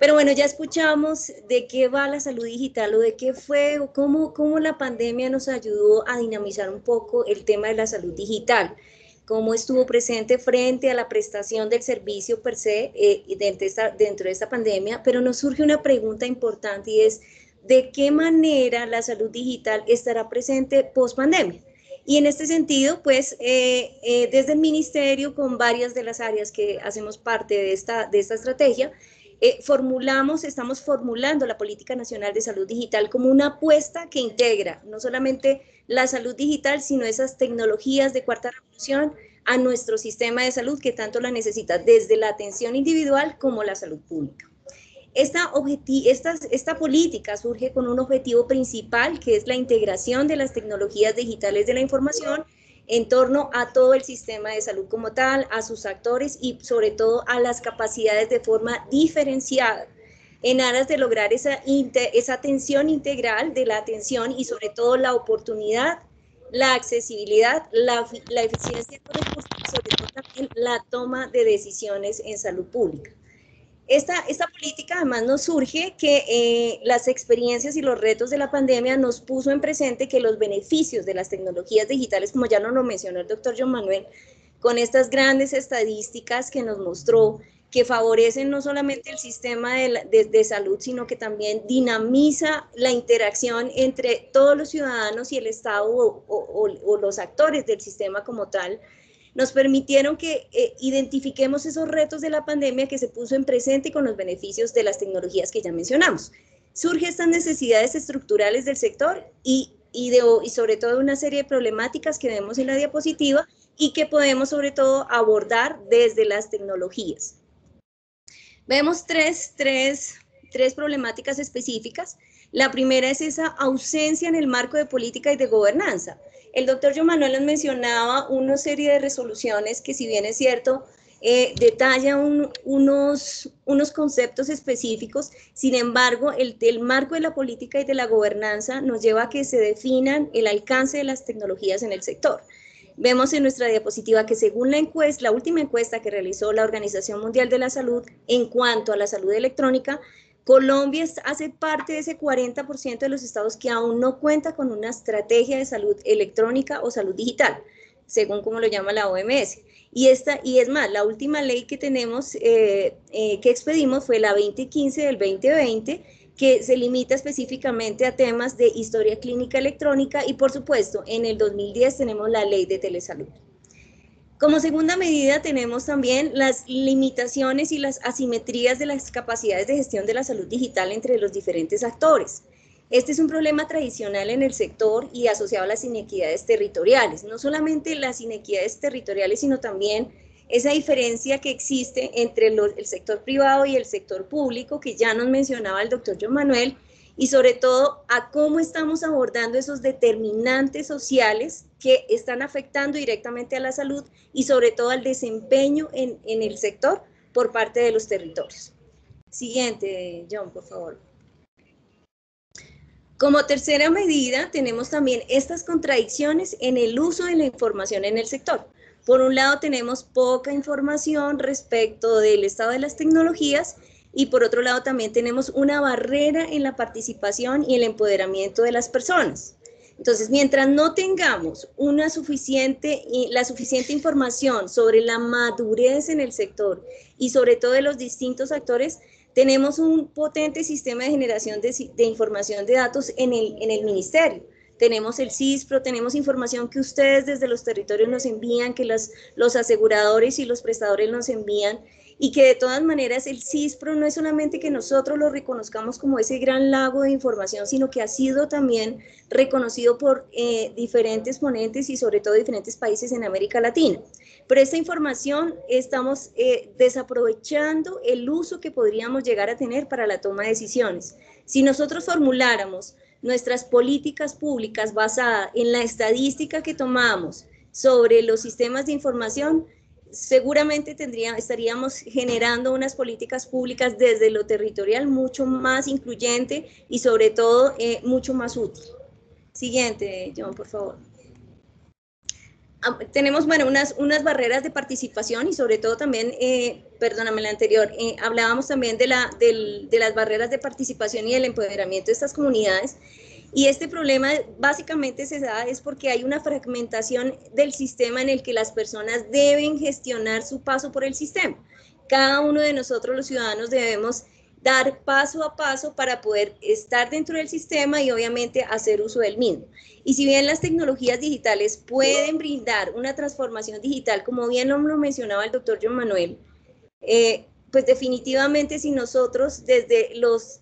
Pero bueno, ya escuchamos de qué va la salud digital o de qué fue o cómo, cómo la pandemia nos ayudó a dinamizar un poco el tema de la salud digital cómo estuvo presente frente a la prestación del servicio per se eh, dentro, de esta, dentro de esta pandemia, pero nos surge una pregunta importante y es, ¿de qué manera la salud digital estará presente post pandemia? Y en este sentido, pues eh, eh, desde el ministerio, con varias de las áreas que hacemos parte de esta, de esta estrategia, eh, formulamos, estamos formulando la Política Nacional de Salud Digital como una apuesta que integra no solamente la salud digital, sino esas tecnologías de cuarta revolución a nuestro sistema de salud que tanto la necesita, desde la atención individual como la salud pública. Esta, esta, esta, política surge con un objetivo principal, que es la integración de las tecnologías digitales de la información en torno a todo el sistema de salud como tal, a sus actores y sobre todo a las capacidades de forma diferenciada en aras de lograr esa, esa atención integral de la atención y sobre todo la oportunidad, la accesibilidad, la, la eficiencia sobre todo también la toma de decisiones en salud pública. Esta, esta política además nos surge que eh, las experiencias y los retos de la pandemia nos puso en presente que los beneficios de las tecnologías digitales, como ya nos lo mencionó el doctor John Manuel, con estas grandes estadísticas que nos mostró que favorecen no solamente el sistema de, salud, sino que también dinamiza la interacción entre todos los ciudadanos y el Estado o los actores del sistema como tal, nos permitieron que eh, identifiquemos esos retos de la pandemia que se puso en presente con los beneficios de las tecnologías que ya mencionamos. Surgen estas necesidades estructurales del sector y, y, de, y sobre todo una serie de problemáticas que vemos en la diapositiva y que podemos sobre todo abordar desde las tecnologías. Vemos tres, tres, tres problemáticas específicas. La primera es esa ausencia en el marco de política y de gobernanza. El doctor John Manuel nos mencionaba una serie de resoluciones que si bien es cierto, eh, detalla unos, unos conceptos específicos, sin embargo, el, el marco de la política y de la gobernanza nos lleva a que se definan el alcance de las tecnologías en el sector. Vemos en nuestra diapositiva que según la encuesta, la última encuesta que realizó la Organización Mundial de la Salud en cuanto a la salud electrónica, Colombia hace parte de ese 40% de los estados que aún no cuenta con una estrategia de salud electrónica o salud digital, según como lo llama la OMS. Y, esta, y es más, la última ley que tenemos, eh, eh, que expedimos fue la 2015 del 2020, que se limita específicamente a temas de historia clínica electrónica y por supuesto en el 2010 tenemos la ley de telesalud. Como segunda medida tenemos también las limitaciones y las asimetrías de las capacidades de gestión de la salud digital entre los diferentes actores. Este es un problema tradicional en el sector y asociado a las inequidades territoriales. No solamente las inequidades territoriales, sino también esa diferencia que existe entre el sector privado y el sector público, que ya nos mencionaba el doctor John Manuel, y sobre todo a cómo estamos abordando esos determinantes sociales que están afectando directamente a la salud y sobre todo al desempeño en, el sector por parte de los territorios. Siguiente, John, por favor. Como tercera medida, tenemos también estas contradicciones en el uso de la información en el sector. Por un lado, tenemos poca información respecto del estado de las tecnologías y por otro lado también tenemos una barrera en la participación y el empoderamiento de las personas. Entonces, mientras no tengamos una suficiente, la suficiente información sobre la madurez en el sector y sobre todo de los distintos actores, tenemos un potente sistema de generación de, información de datos en el, en el ministerio. Tenemos el CISPRO, tenemos información que ustedes desde los territorios nos envían, que los aseguradores y los prestadores nos envían, y que de todas maneras el CISPRO no es solamente que nosotros lo reconozcamos como ese gran lago de información, sino que ha sido también reconocido por eh, diferentes ponentes y sobre todo diferentes países en América Latina. Pero esta información estamos eh, desaprovechando el uso que podríamos llegar a tener para la toma de decisiones. Si nosotros formuláramos nuestras políticas públicas basadas en la estadística que tomamos sobre los sistemas de información, seguramente tendría, estaríamos generando unas políticas públicas desde lo territorial mucho más incluyente y sobre todo eh, mucho más útil. Siguiente, John, por favor. Ah, tenemos, bueno, unas, unas barreras de participación y sobre todo también, eh, perdóname la anterior, eh, hablábamos también de, la, de las barreras de participación y el empoderamiento de estas comunidades y este problema básicamente se da es porque hay una fragmentación del sistema en el que las personas deben gestionar su paso por el sistema. Cada uno de nosotros los ciudadanos debemos dar paso a paso para poder estar dentro del sistema y obviamente hacer uso del mismo. Y si bien las tecnologías digitales pueden brindar una transformación digital, como bien lo mencionaba el doctor John Manuel, eh, pues definitivamente si nosotros desde los,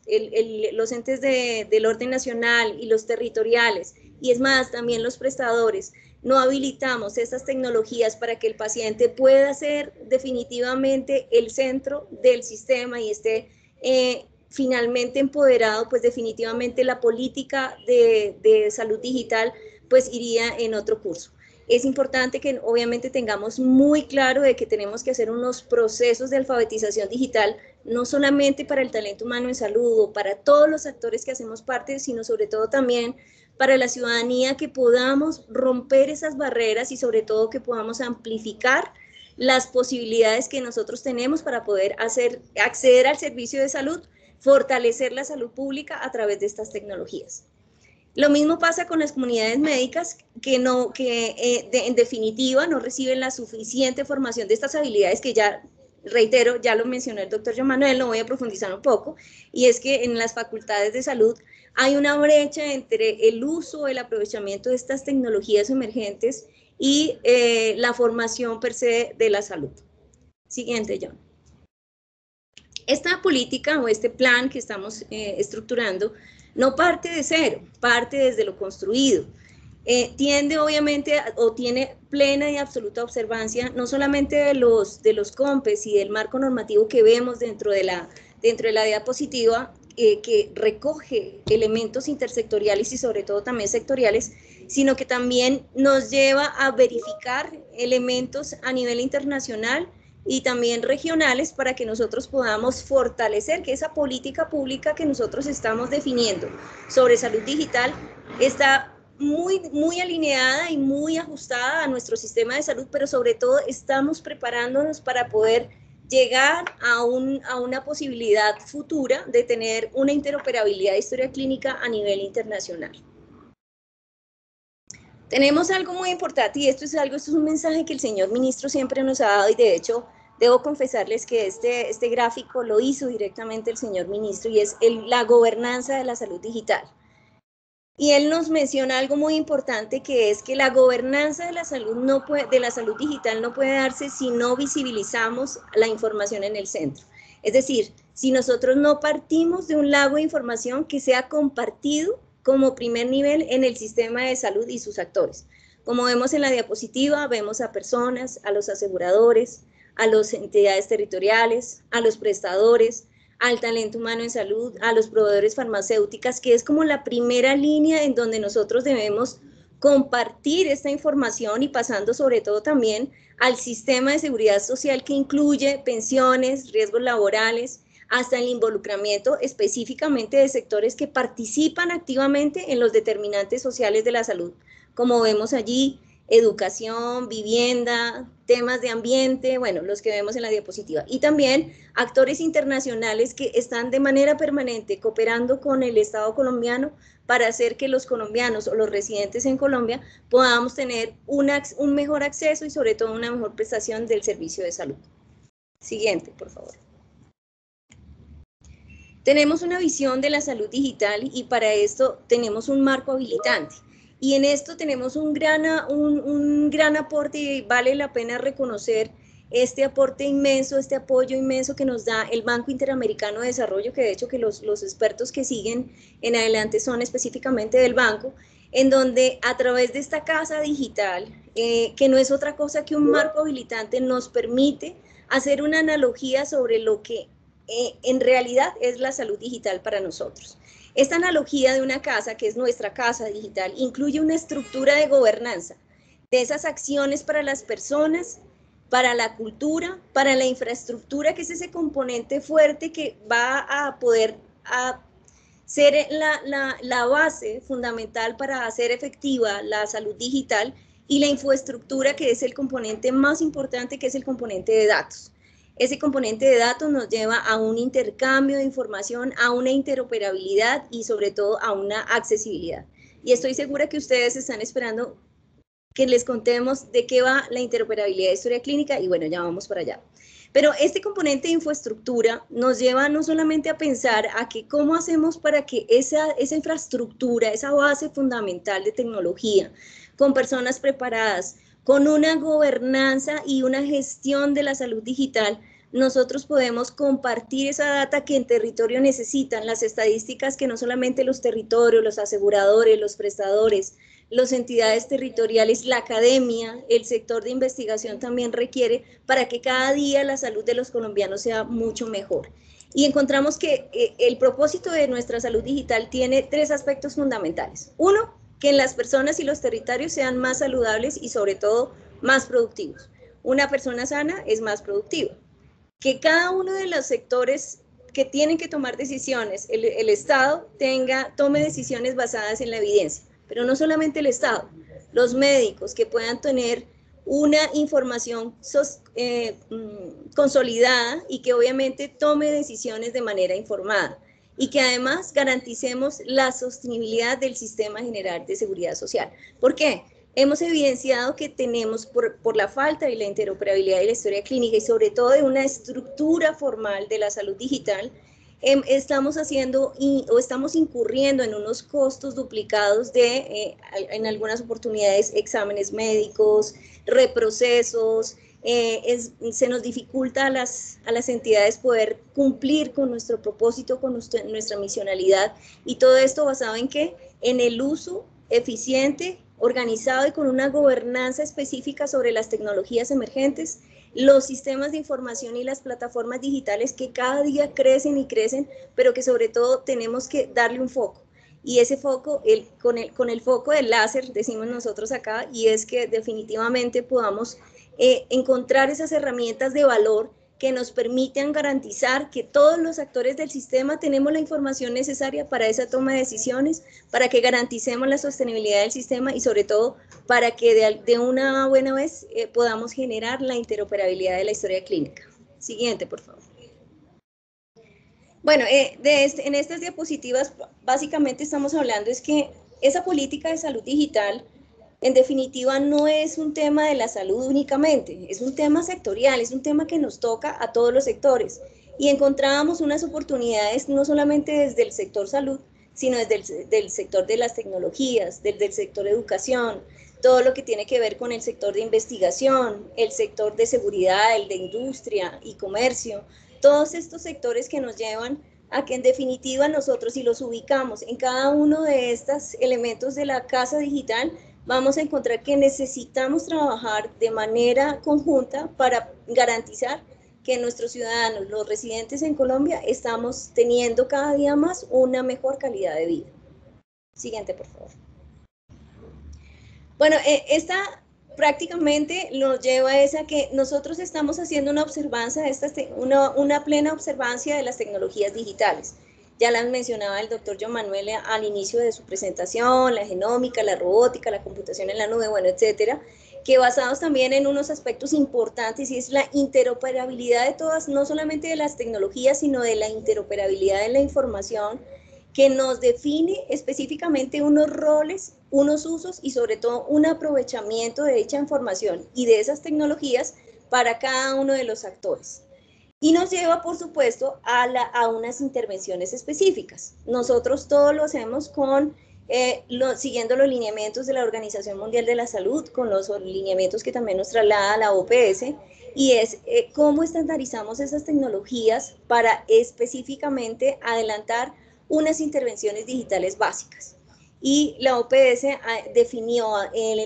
los entes del orden nacional y los territoriales, y es más, también los prestadores, no habilitamos estas tecnologías para que el paciente pueda ser definitivamente el centro del sistema y esté eh, finalmente empoderado, pues definitivamente la política de, de salud digital pues iría en otro curso es importante que obviamente tengamos muy claro de que tenemos que hacer unos procesos de alfabetización digital, no solamente para el talento humano en salud o para todos los actores que hacemos parte, sino sobre todo también para la ciudadanía, que podamos romper esas barreras y sobre todo que podamos amplificar las posibilidades que nosotros tenemos para poder acceder al servicio de salud, fortalecer la salud pública a través de estas tecnologías. Lo mismo pasa con las comunidades médicas que, no, que eh, en definitiva no reciben la suficiente formación de estas habilidades que ya, reitero, ya lo mencionó el doctor Joan Manuel, lo voy a profundizar un poco, y es que en las facultades de salud hay una brecha entre el uso, el aprovechamiento de estas tecnologías emergentes y eh, la formación per se de la salud. Siguiente, John. Esta política o este plan que estamos eh, estructurando no parte de cero, parte desde lo construido. Eh, tiende obviamente o tiene plena y absoluta observancia no solamente de los, de los COMPES y del marco normativo que vemos dentro de la, dentro de la diapositiva, eh, que recoge elementos intersectoriales y sobre todo también sectoriales, sino que también nos lleva a verificar elementos a nivel internacional y también regionales para que nosotros podamos fortalecer que esa política pública que nosotros estamos definiendo sobre salud digital está muy, muy alineada y muy ajustada a nuestro sistema de salud, pero sobre todo estamos preparándonos para poder llegar a, un, a una posibilidad futura de tener una interoperabilidad de historia clínica a nivel internacional. Tenemos algo muy importante y esto es algo, esto es un mensaje que el señor ministro siempre nos ha dado y de hecho Debo confesarles que este, este gráfico lo hizo directamente el señor ministro y es la gobernanza de la salud digital. Y él nos menciona algo muy importante que es que la gobernanza de la salud, no de la salud digital no puede darse si no visibilizamos la información en el centro. Es decir, si nosotros no partimos de un lago de información que sea compartido como primer nivel en el sistema de salud y sus actores. Como vemos en la diapositiva, vemos a personas, a los aseguradores, a las entidades territoriales, a los prestadores, al talento humano en salud, a los proveedores farmacéuticas, que es como la primera línea en donde nosotros debemos compartir esta información y pasando sobre todo también al sistema de seguridad social que incluye pensiones, riesgos laborales, hasta el involucramiento específicamente de sectores que participan activamente en los determinantes sociales de la salud, como vemos allí, educación, vivienda, temas de ambiente, bueno, los que vemos en la diapositiva. Y también actores internacionales que están de manera permanente cooperando con el Estado colombiano para hacer que los colombianos o los residentes en Colombia podamos tener un mejor acceso y sobre todo una mejor prestación del servicio de salud. Siguiente, por favor. Tenemos una visión de la salud digital y para esto tenemos un marco habilitante. Y en esto tenemos un gran, un, gran aporte y vale la pena reconocer este aporte inmenso, este apoyo inmenso que nos da el Banco Interamericano de Desarrollo, que de hecho que los, los expertos que siguen en adelante son específicamente del banco, en donde a través de esta casa digital, eh, que no es otra cosa que un marco habilitante, nos permite hacer una analogía sobre lo que eh, en realidad es la salud digital para nosotros. Esta analogía de una casa, que es nuestra casa digital, incluye una estructura de gobernanza de esas acciones para las personas, para la cultura, para la infraestructura, que es ese componente fuerte que va a poder ser la, base fundamental para hacer efectiva la salud digital y la infraestructura, que es el componente más importante, que es el componente de datos. Ese componente de datos nos lleva a un intercambio de información, a una interoperabilidad y sobre todo a una accesibilidad. Y estoy segura que ustedes están esperando que les contemos de qué va la interoperabilidad de historia clínica y bueno, ya vamos para allá. Pero este componente de infraestructura nos lleva no solamente a pensar a que cómo hacemos para que esa, esa infraestructura, esa base fundamental de tecnología, con personas preparadas, con una gobernanza y una gestión de la salud digital, nosotros podemos compartir esa data que en territorio necesitan, las estadísticas que no solamente los territorios, los aseguradores, los prestadores, las entidades territoriales, la academia, el sector de investigación también requiere para que cada día la salud de los colombianos sea mucho mejor. Y encontramos que eh, el propósito de nuestra salud digital tiene tres aspectos fundamentales. Uno, que las personas y los territorios sean más saludables y sobre todo más productivos. Una persona sana es más productiva. Que cada uno de los sectores que tienen que tomar decisiones, el, el Estado tenga, tome decisiones basadas en la evidencia pero no solamente el Estado, los médicos que puedan tener una información eh, mm, consolidada y que obviamente tome decisiones de manera informada y que además garanticemos la sostenibilidad del sistema general de seguridad social. ¿Por qué? Hemos evidenciado que tenemos, por, por la falta de la interoperabilidad de la historia clínica y sobre todo de una estructura formal de la salud digital, Em, estamos haciendo o estamos incurriendo en unos costos duplicados de, eh, en algunas oportunidades, exámenes médicos, reprocesos, eh, se nos dificulta a las, a las entidades poder cumplir con nuestro propósito, con nuestra misionalidad y todo esto basado en qué? En el uso eficiente, organizado y con una gobernanza específica sobre las tecnologías emergentes los sistemas de información y las plataformas digitales que cada día crecen y crecen, pero que sobre todo tenemos que darle un foco. Y ese foco, el, con, el, con el foco del láser, decimos nosotros acá, y es que definitivamente podamos eh, encontrar esas herramientas de valor que nos permitan garantizar que todos los actores del sistema tenemos la información necesaria para esa toma de decisiones, para que garanticemos la sostenibilidad del sistema y sobre todo para que de, una buena vez eh, podamos generar la interoperabilidad de la historia clínica. Siguiente, por favor. Bueno, eh, este, en estas diapositivas básicamente estamos hablando es que esa política de salud digital en definitiva no es un tema de la salud únicamente, es un tema sectorial, es un tema que nos toca a todos los sectores. Y encontrábamos unas oportunidades no solamente desde el sector salud, sino desde el sector de las tecnologías, desde el sector educación, todo lo que tiene que ver con el sector de investigación, el sector de seguridad, el de industria y comercio, todos estos sectores que nos llevan a que en definitiva nosotros si los ubicamos en cada uno de estos elementos de la casa digital, vamos a encontrar que necesitamos trabajar de manera conjunta para garantizar que nuestros ciudadanos, los residentes en Colombia, estamos teniendo cada día más una mejor calidad de vida. Siguiente, por favor. Bueno, eh, esta prácticamente nos lleva a esa que nosotros estamos haciendo una observancia, una, una plena observancia de las tecnologías digitales ya las mencionaba el doctor John Manuel al inicio de su presentación, la genómica, la robótica, la computación en la nube, bueno, etcétera, que basados también en unos aspectos importantes y es la interoperabilidad de todas, no solamente de las tecnologías, sino de la interoperabilidad de la información, que nos define específicamente unos roles, unos usos y sobre todo un aprovechamiento de dicha información y de esas tecnologías para cada uno de los actores y nos lleva, por supuesto, a, la, a unas intervenciones específicas. Nosotros todo lo hacemos con eh, siguiendo los lineamientos de la Organización Mundial de la Salud, con los lineamientos que también nos traslada la OPS, y es eh, cómo estandarizamos esas tecnologías para específicamente adelantar unas intervenciones digitales básicas. Y la OPS ah, definió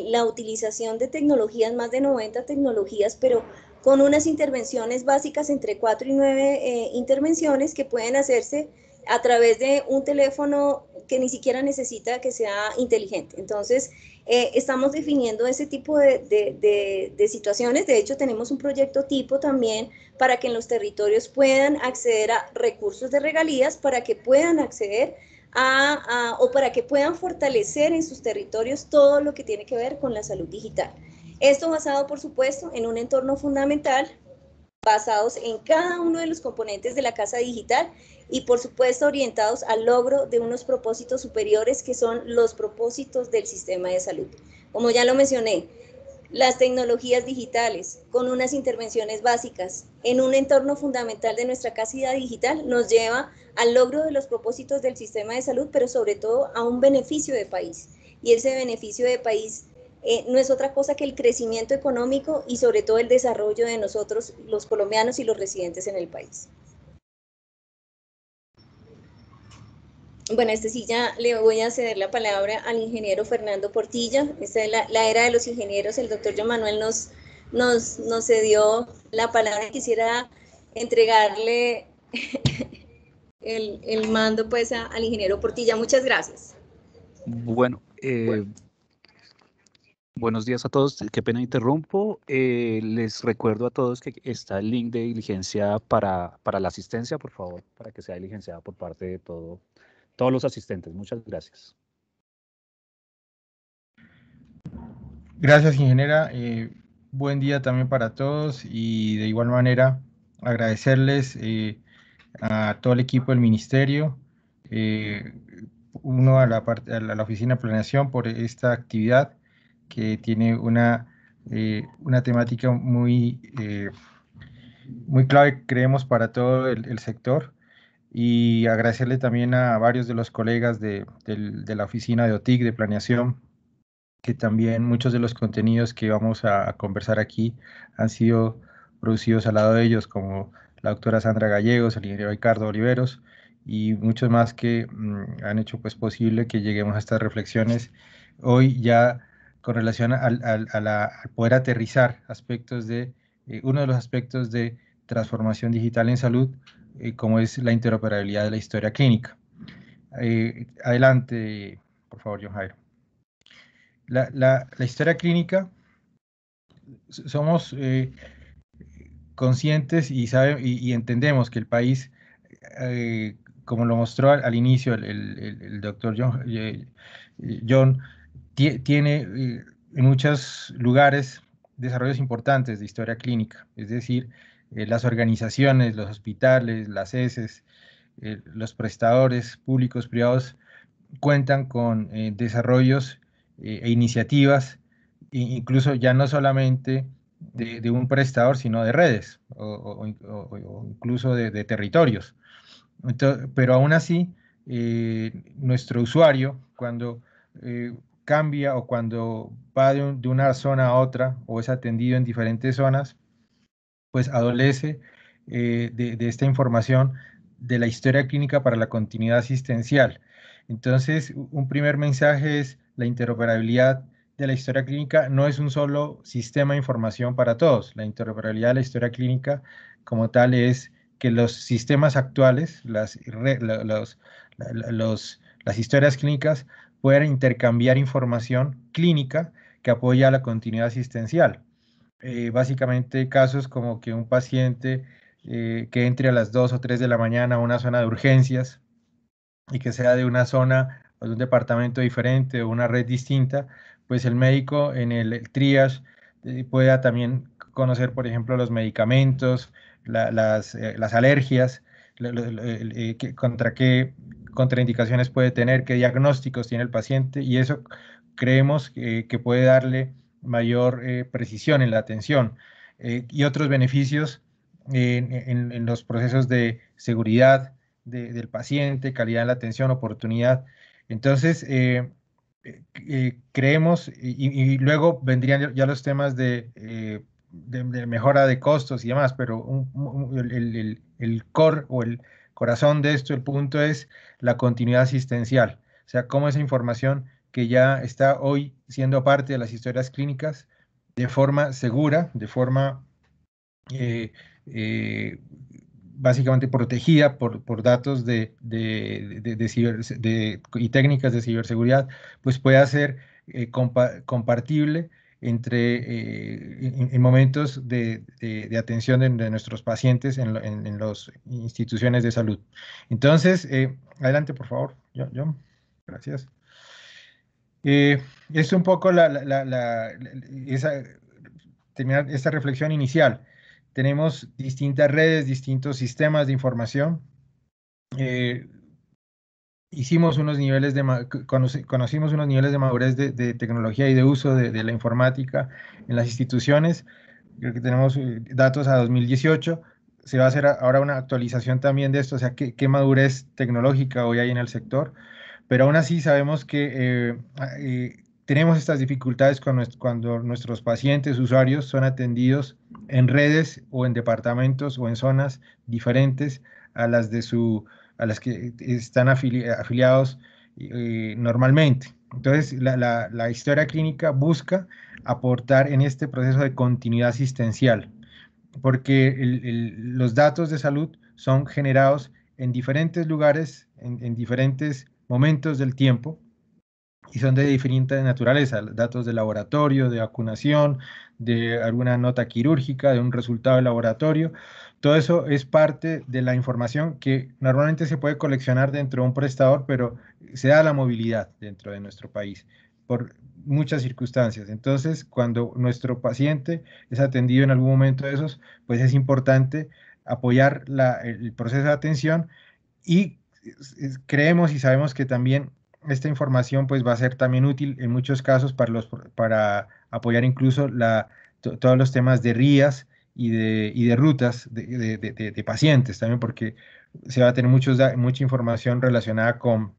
la utilización de tecnologías, más de 90 tecnologías, pero con unas intervenciones básicas entre 4 y 9 eh, intervenciones que pueden hacerse a través de un teléfono que ni siquiera necesita que sea inteligente. Entonces, eh, estamos definiendo ese tipo de, de, situaciones. De hecho, tenemos un proyecto tipo también para que en los territorios puedan acceder a recursos de regalías, para que puedan acceder a, o para que puedan fortalecer en sus territorios todo lo que tiene que ver con la salud digital. Esto basado, por supuesto, en un entorno fundamental, basados en cada uno de los componentes de la casa digital y, por supuesto, orientados al logro de unos propósitos superiores que son los propósitos del sistema de salud. Como ya lo mencioné, las tecnologías digitales con unas intervenciones básicas en un entorno fundamental de nuestra casa digital nos lleva al logro de los propósitos del sistema de salud, pero sobre todo a un beneficio de país. Y ese beneficio de país eh, no es otra cosa que el crecimiento económico y sobre todo el desarrollo de nosotros, los colombianos y los residentes en el país. Bueno, este sí ya le voy a ceder la palabra al ingeniero Fernando Portilla. Esta es la, era de los ingenieros. El doctor John Manuel nos, nos, nos cedió la palabra. Quisiera entregarle el, el mando pues al ingeniero Portilla. Muchas gracias. Bueno, eh, Buenos días a todos. Qué pena interrumpo. Eh, les recuerdo a todos que está el link de diligencia para, para la asistencia, por favor, para que sea diligenciada por parte de todo, todos los asistentes. Muchas gracias. Gracias, ingeniera. Eh, buen día también para todos y de igual manera agradecerles eh, a todo el equipo del ministerio, uno a la, a la oficina de planeación por esta actividad que tiene una, eh, una temática muy, eh, muy clave, creemos, para todo el, sector. Y agradecerle también a varios de los colegas de, de, la oficina de OTIC de planeación, que también muchos de los contenidos que vamos a, conversar aquí han sido producidos al lado de ellos, como la doctora Sandra Gallegos, el ingeniero Ricardo Oliveros y muchos más que mm, han hecho pues posible que lleguemos a estas reflexiones. Hoy ya con relación al, poder aterrizar aspectos de, eh, uno de los aspectos de transformación digital en salud, eh, como es la interoperabilidad de la historia clínica. Eh, adelante, por favor, John Jairo. La, historia clínica, somos conscientes y, sabe, y, entendemos que el país, como lo mostró al, inicio el, el, doctor John tiene eh, en muchos lugares desarrollos importantes de historia clínica, es decir, eh, las organizaciones, los hospitales, las ESES, eh, los prestadores públicos, privados, cuentan con desarrollos e iniciativas, incluso ya no solamente de, un prestador, sino de redes o, incluso de, territorios. pero aún así, nuestro usuario, cuando cambia o cuando va de, una zona a otra o es atendido en diferentes zonas, pues adolece eh, de, esta información de la historia clínica para la continuidad asistencial. Entonces, un primer mensaje es la interoperabilidad de la historia clínica no es un solo sistema de información para todos. La interoperabilidad de la historia clínica como tal es que los sistemas actuales, las, las historias clínicas, puedan intercambiar información clínica que apoya la continuidad asistencial. Eh, básicamente casos como que un paciente eh, que entre a las 2 o 3 de la mañana a una zona de urgencias y que sea de una zona o de un departamento diferente o una red distinta, pues el médico en el, triage eh, pueda también conocer, por ejemplo, los medicamentos, las, las, alergias, contra qué contraindicaciones puede tener, qué diagnósticos tiene el paciente y eso creemos que, puede darle mayor eh, precisión en la atención eh, y otros beneficios en, los procesos de seguridad del paciente, calidad en la atención, oportunidad. Entonces, eh, eh, creemos, y, luego vendrían ya los temas de, mejora de costos y demás, pero el, el, core o el corazón de esto, el punto es la continuidad asistencial. O sea, cómo esa información que ya está hoy siendo parte de las historias clínicas de forma segura, de forma eh, eh, básicamente protegida por, por datos de, y técnicas de ciberseguridad, pues puede ser eh, compartible entre, en, momentos de, atención de, nuestros pacientes en, las instituciones de salud. Entonces, adelante, por favor, John. Gracias. es un poco la, terminar esta reflexión inicial tenemos distintas redes, distintos sistemas de información. Eh, hicimos unos niveles de, conocimos unos niveles de madurez de, tecnología y de uso de, la informática en las instituciones. Creo que tenemos eh, datos a 2018. Se va a hacer ahora una actualización también de esto, o sea, qué, qué madurez tecnológica hoy hay en el sector. Pero aún así sabemos que eh, tenemos estas dificultades cuando nuestros pacientes, usuarios, son atendidos en redes o en departamentos o en zonas diferentes a las de su a las que están afiliados normalmente. Entonces, la, historia clínica busca aportar en este proceso de continuidad asistencial, porque los datos de salud son generados en diferentes lugares, en diferentes momentos del tiempo, y son de diferente naturaleza, datos de laboratorio, de vacunación, de alguna nota quirúrgica, de un resultado de laboratorio. Todo eso es parte de la información que normalmente se puede coleccionar dentro de un prestador, pero se da la movilidad dentro de nuestro país por muchas circunstancias. Entonces, cuando nuestro paciente es atendido en algún momento de esos, pues es importante apoyar el proceso de atención y creemos y sabemos que también esta información pues va a ser también útil en muchos casos para, los, para apoyar incluso la, todos los temas de rías y de, y de rutas de, de, pacientes también porque se va a tener muchos, mucha información relacionada con,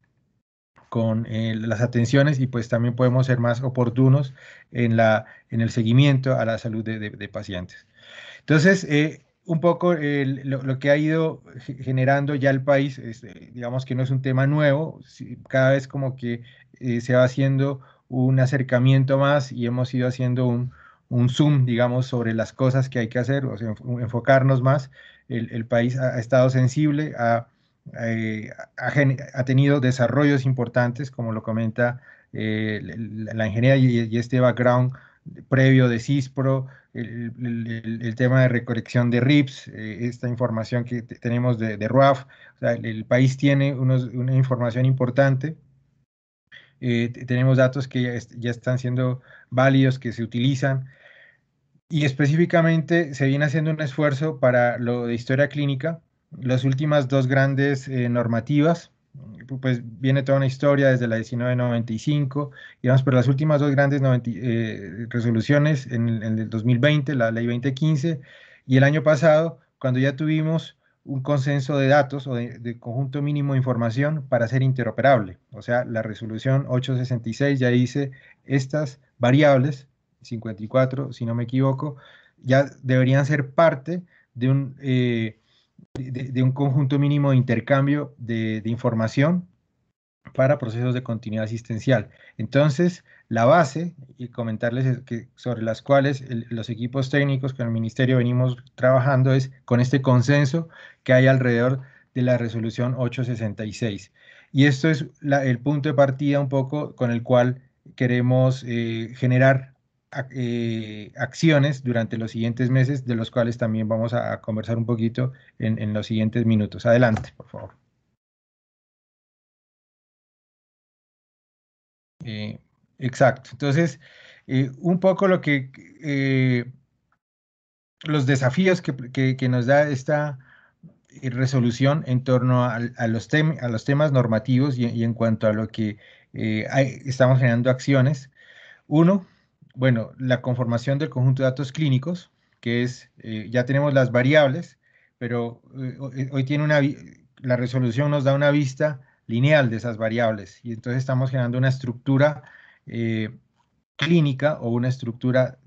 con eh, las atenciones y pues también podemos ser más oportunos en, la, en el seguimiento a la salud de, pacientes. Entonces, eh, un poco lo, que ha ido generando ya el país, eh, digamos que no es un tema nuevo, cada vez como que eh, se va haciendo un acercamiento más y hemos ido haciendo un, zoom, digamos, sobre las cosas que hay que hacer, o sea, enfocarnos más. El, país ha, estado sensible, eh, ha, ha, tenido desarrollos importantes, como lo comenta la, ingeniería y este background previo de CISPRO, el, tema de recolección de RIPS, eh, esta información que tenemos de, de RUAF, el, país tiene una información importante. Eh, tenemos datos que ya, están siendo válidos, que se utilizan. Y específicamente se viene haciendo un esfuerzo para lo de historia clínica. Las últimas dos grandes eh, normativas pues viene toda una historia desde la 1995, digamos, pero las últimas dos grandes eh, resoluciones en el, 2020, la ley 2015, y el año pasado, cuando ya tuvimos un consenso de datos o de, conjunto mínimo de información para ser interoperable. O sea, la resolución 866 ya dice estas variables, 54 si no me equivoco, ya deberían ser parte de un... Eh, de, un conjunto mínimo de intercambio de, información para procesos de continuidad asistencial. Entonces, la base, y comentarles que sobre las cuales los equipos técnicos con el ministerio venimos trabajando es con este consenso que hay alrededor de la resolución 866. Y esto es el punto de partida un poco con el cual queremos eh, generar eh, acciones durante los siguientes meses, de los cuales también vamos a, conversar un poquito en, los siguientes minutos. Adelante, por favor. Eh, exacto. Entonces, eh, un poco lo que los desafíos que, nos da esta resolución en torno a, los, a los, temas normativos y, en cuanto a lo que estamos generando acciones. Uno, bueno, la conformación del conjunto de datos clínicos, que es, eh, ya tenemos las variables, pero eh, hoy tiene una, la resolución nos da una vista lineal de esas variables. Y entonces estamos generando una estructura eh, clínica o una estructura,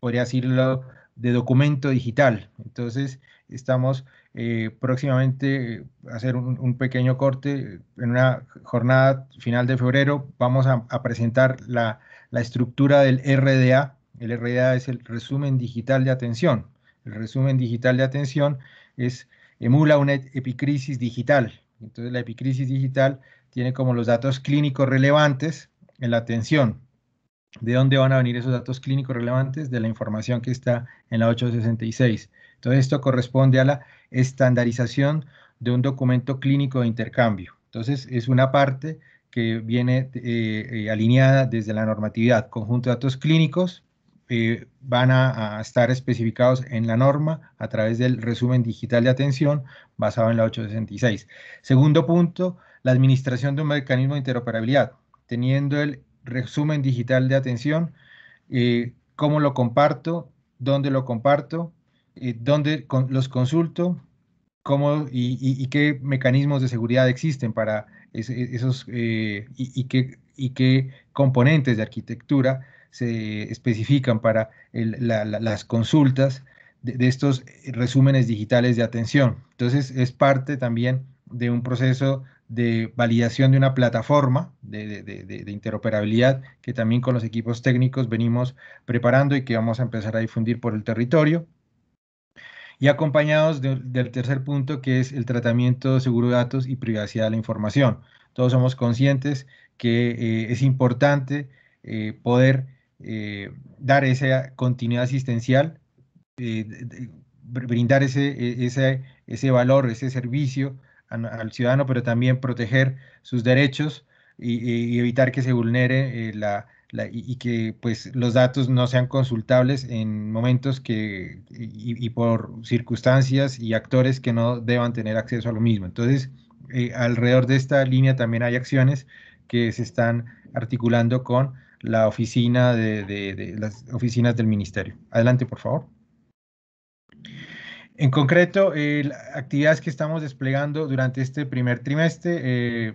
podría decirlo, de documento digital. Entonces, estamos eh, próximamente a hacer un, pequeño corte. En una jornada final de febrero vamos a, presentar la, la, estructura del RDA. El RDA es el resumen digital de atención. El resumen digital de atención es, emula una epicrisis digital. Entonces, la epicrisis digital tiene como los datos clínicos relevantes en la atención. ¿De dónde van a venir esos datos clínicos relevantes? De la información que está en la 866. Entonces, esto corresponde a la estandarización de un documento clínico de intercambio. Entonces, es una parte que viene eh, eh, alineada desde la normatividad. Conjunto de datos clínicos eh, van a, estar especificados en la norma a través del resumen digital de atención basado en la 866. Segundo punto, la administración de un mecanismo de interoperabilidad, teniendo el resumen digital de atención, cómo lo comparto, dónde lo comparto, eh, dónde los consulto, cómo y, qué mecanismos de seguridad existen para esos y, qué, y qué componentes de arquitectura se especifican para las consultas de, estos resúmenes digitales de atención. Entonces, es parte también de un proceso de validación de una plataforma de, interoperabilidad que también con los equipos técnicos venimos preparando y que vamos a empezar a difundir por el territorio. Y acompañados del tercer punto, que es el tratamiento seguro de datos y privacidad de la información. Todos somos conscientes que eh, es importante eh, poder eh, dar esa continuidad asistencial, brindar ese, e, ese, ese valor, ese servicio al ciudadano, pero también proteger sus derechos y, evitar que se vulnere eh, y, que pues, los datos no sean consultables en momentos que, y, por circunstancias y actores que no deban tener acceso a lo mismo. Entonces, alrededor de esta línea también hay acciones que se están articulando con la oficina de, las oficinas del ministerio. Adelante, por favor. En concreto, eh, actividades que estamos desplegando durante este primer trimestre, eh,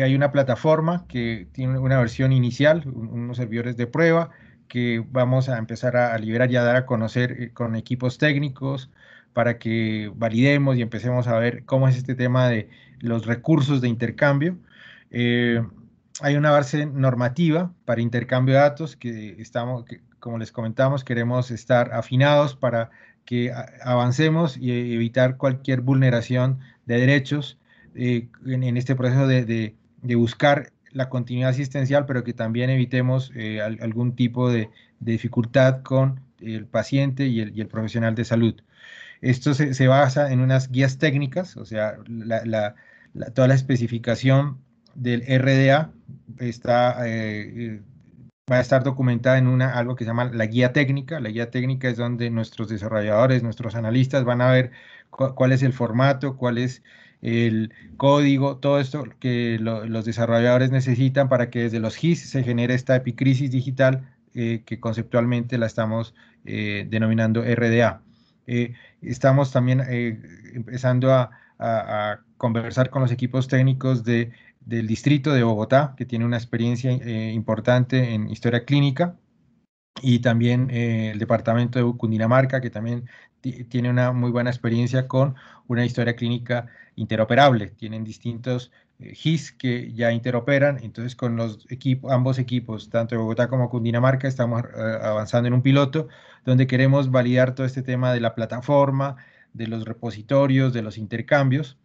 hay una plataforma que tiene una versión inicial, unos servidores de prueba que vamos a empezar a, liberar y a dar a conocer eh, con equipos técnicos para que validemos y empecemos a ver cómo es este tema de los recursos de intercambio. Eh, hay una base normativa para intercambio de datos que estamos, como les comentamos, queremos estar afinados para que avancemos y evitar cualquier vulneración de derechos eh, en, este proceso de, buscar la continuidad asistencial, pero que también evitemos eh, algún tipo de, dificultad con el paciente y el, profesional de salud. Esto se, basa en unas guías técnicas, o sea, toda la especificación del RDA está, eh, va a estar documentada en una, algo que se llama la guía técnica. La guía técnica es donde nuestros desarrolladores, nuestros analistas van a ver cuál es el formato, cuál es el código, todo esto que los desarrolladores necesitan para que desde los GIS se genere esta epicrisis digital eh, que conceptualmente la estamos eh, denominando RDA. estamos también empezando a, conversar con los equipos técnicos de del distrito de Bogotá, que tiene una experiencia eh, importante en historia clínica, y también eh, el departamento de Cundinamarca, que también tiene una muy buena experiencia con una historia clínica interoperable. Tienen distintos eh, GIS que ya interoperan, entonces con los equipos, ambos equipos, tanto de Bogotá como Cundinamarca, estamos avanzando en un piloto donde queremos validar todo este tema de la plataforma, de los repositorios, de los intercambios,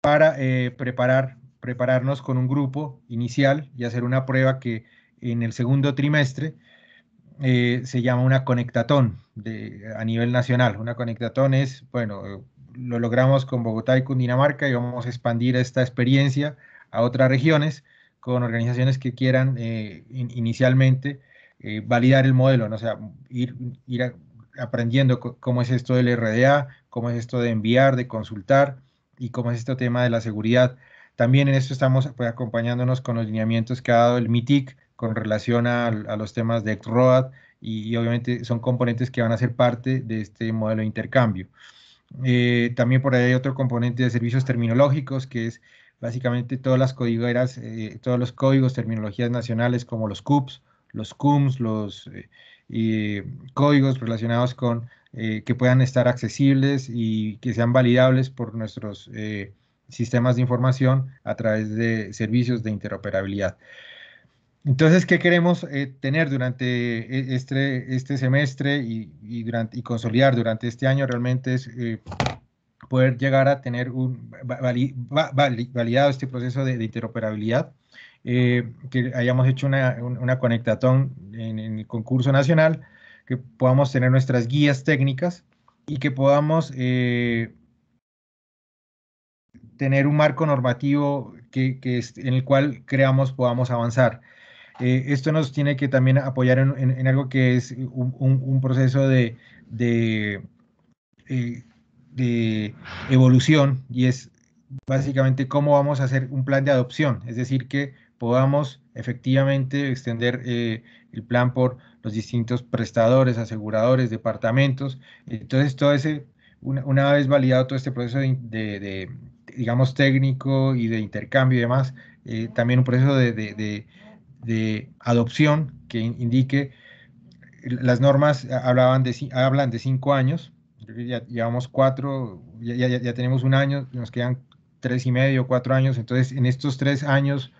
para preparar prepararnos con un grupo inicial y hacer una prueba que en el segundo trimestre eh, se llama una conectatón a nivel nacional. Una conectatón es, bueno, lo logramos con Bogotá y Cundinamarca y vamos a expandir esta experiencia a otras regiones con organizaciones que quieran eh, inicialmente eh, validar el modelo, ¿no? o sea, ir, ir aprendiendo cómo es esto del RDA, cómo es esto de enviar, de consultar y cómo es este tema de la seguridad también en esto estamos pues, acompañándonos con los lineamientos que ha dado el MITIC con relación a, los temas de ECROAD y, obviamente son componentes que van a ser parte de este modelo de intercambio. Eh, también por ahí hay otro componente de servicios terminológicos que es básicamente todas las codigoeras, todos los códigos, terminologías nacionales como los CUPS, los CUMS, los códigos relacionados con que puedan estar accesibles y que sean validables por nuestros sistemas de información a través de servicios de interoperabilidad. Entonces, ¿qué queremos eh, tener durante e, este, este semestre y, durante, y consolidar durante este año? Realmente es eh, poder llegar a tener un validado este proceso de, interoperabilidad, eh, que hayamos hecho una, una conectatón en, en, el concurso nacional, que podamos tener nuestras guías técnicas y que podamos tener un marco normativo que, que en el cual creamos podamos avanzar. Eh, esto nos tiene que también apoyar en, algo que es un, proceso de, de, eh, de, evolución y es básicamente cómo vamos a hacer un plan de adopción, es decir, que podamos efectivamente extender eh, el plan por los distintos prestadores, aseguradores, departamentos. Entonces, todo ese, una, vez validado todo este proceso de, digamos, técnico y de intercambio y demás, también un proceso de, de adopción que indique, las normas hablaban de, hablan de cinco años, ya llevamos cuatro, ya, ya, tenemos un año, nos quedan tres y medio, cuatro años, entonces en estos tres años,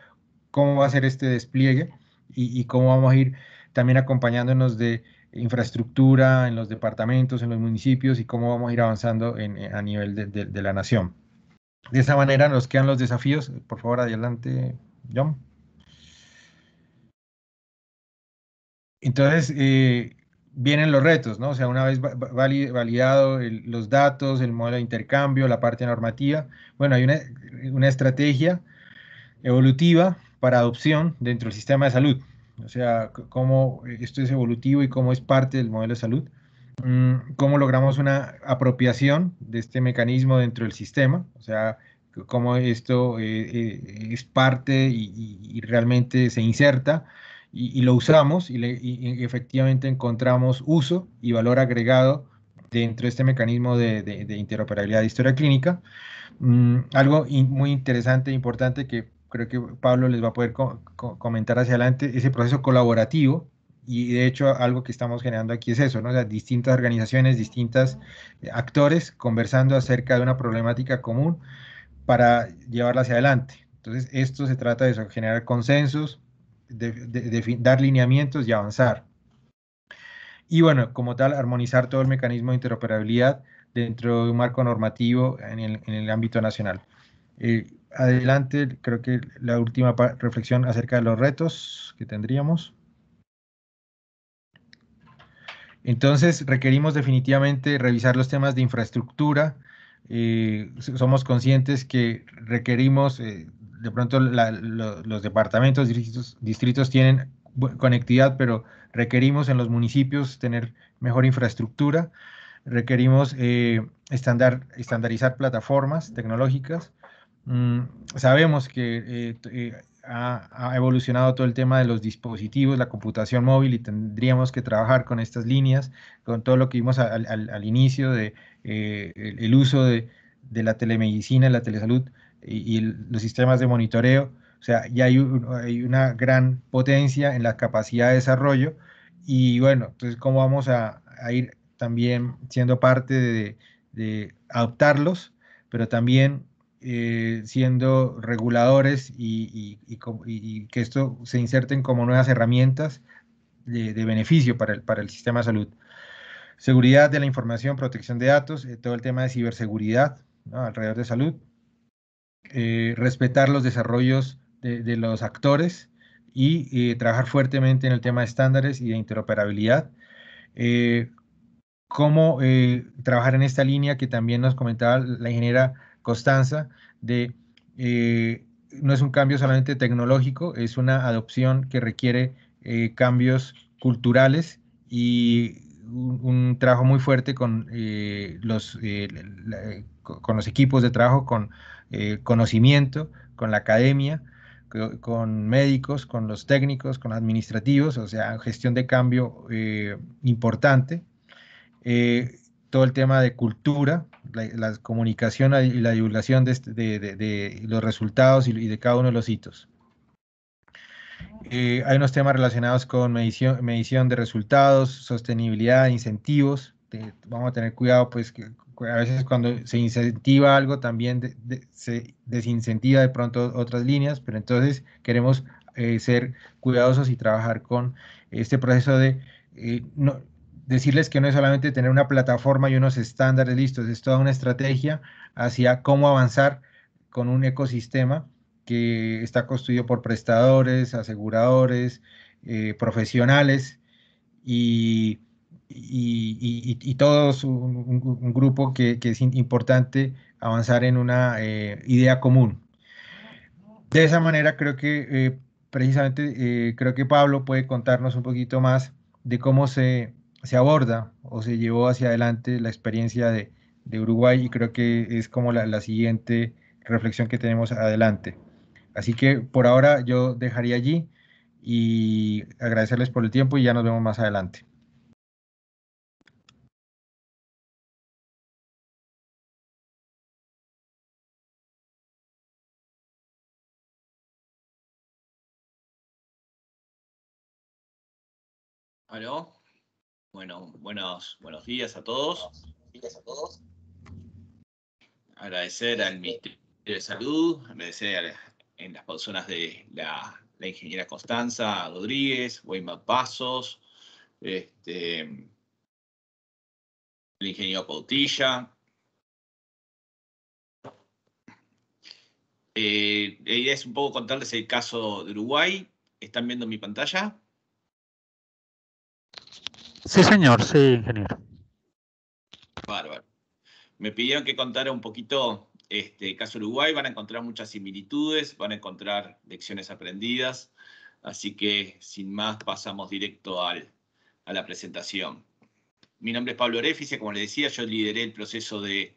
¿cómo va a ser este despliegue? Y, cómo vamos a ir también acompañándonos de infraestructura en los departamentos, en los municipios y cómo vamos a ir avanzando a nivel de, de la nación. De esa manera nos quedan los desafíos. Por favor, adelante, John. Entonces, eh, vienen los retos, ¿no? O sea, una vez validado los datos, el modelo de intercambio, la parte normativa, bueno, hay una, estrategia evolutiva para adopción dentro del sistema de salud. O sea, cómo esto es evolutivo y cómo es parte del modelo de salud. Mm, cómo logramos una apropiación de este mecanismo dentro del sistema. O sea, cómo esto eh, eh, es parte y realmente se inserta y, lo usamos y, efectivamente encontramos uso y valor agregado dentro de este mecanismo de, interoperabilidad de historia clínica. Mm, algo muy interesante e importante que creo que Pablo les va a poder comentar hacia adelante, ese proceso colaborativo y de hecho algo que estamos generando aquí es eso, ¿no? O distintas organizaciones, distintos eh, actores conversando acerca de una problemática común para llevarla hacia adelante. Entonces, esto se trata de eso, generar consensos, de, dar lineamientos y avanzar. Y bueno, como tal, armonizar todo el mecanismo de interoperabilidad dentro de un marco normativo en el, ámbito nacional. Eh, adelante, creo que la última reflexión acerca de los retos que tendríamos. Entonces, requerimos definitivamente revisar los temas de infraestructura. Eh, somos conscientes que requerimos eh, de pronto los departamentos, distritos, distritos tienen conectividad, pero requerimos en los municipios tener mejor infraestructura, requerimos eh, estandarizar plataformas tecnológicas. Mm, sabemos que eh, eh, ha, evolucionado todo el tema de los dispositivos, la computación móvil y tendríamos que trabajar con estas líneas, con todo lo que vimos al, inicio de el, uso de, de la telemedicina, la telesalud y, los sistemas de monitoreo. O sea, ya hay, una gran potencia en la capacidad de desarrollo y bueno, entonces cómo vamos a, ir también siendo parte de, adoptarlos, pero también eh, siendo reguladores y, que esto se inserten como nuevas herramientas de, beneficio para el, para el sistema de salud. Seguridad de la información, protección de datos, eh, todo el tema de ciberseguridad alrededor de salud, eh, respetar los desarrollos de, los actores y eh, trabajar fuertemente en el tema de estándares y de interoperabilidad. Eh, cómo trabajar en esta línea que también nos comentaba la ingeniera Constanza, de no es un cambio solamente tecnológico, es una adopción que requiere cambios culturales y un, trabajo muy fuerte con, los, con los equipos de trabajo, con eh, conocimiento con la academia, con médicos, con los técnicos, con administrativos, o sea, gestión de cambio eh, importante. Eh, todo el tema de cultura, la, comunicación y la divulgación este, de, los resultados y, de cada uno de los hitos. Hay unos temas relacionados con medición, medición de resultados, sostenibilidad, incentivos. Vamos a tener cuidado, pues, que a veces cuando se incentiva algo también se desincentiva de pronto otras líneas, pero entonces queremos eh, ser cuidadosos y trabajar con este proceso de eh, no, decirles que no es solamente tener una plataforma y unos estándares listos, es toda una estrategia hacia cómo avanzar con un ecosistema que está construido por prestadores, aseguradores, eh, profesionales y, y, todos un, grupo que, es importante avanzar en una eh, idea común. De esa manera creo que eh, precisamente creo que Pablo puede contarnos un poquito más de cómo se, se aborda o se llevó hacia adelante la experiencia de, Uruguay y creo que es como la, siguiente reflexión que tenemos adelante. Así que por ahora yo dejaría allí y agradecerles por el tiempo y ya nos vemos más adelante. ¿Aló? Bueno, buenos, buenos días a todos. Días a todos. Agradecer al Ministerio de Salud, agradecer a, en las personas de la, ingeniera Constanza Rodríguez, Weimar Pasos, este, el ingeniero Pautilla. Eh, la idea es un poco contarles el caso de Uruguay. ¿Están viendo mi pantalla? Sí, señor, sí, ingeniero. Bárbaro. Me pidieron que contara un poquito este caso Uruguay, van a encontrar muchas similitudes, van a encontrar lecciones aprendidas, así que sin más pasamos directo al, a la presentación. Mi nombre es Pablo Orefice, como les decía, yo lideré el proceso de,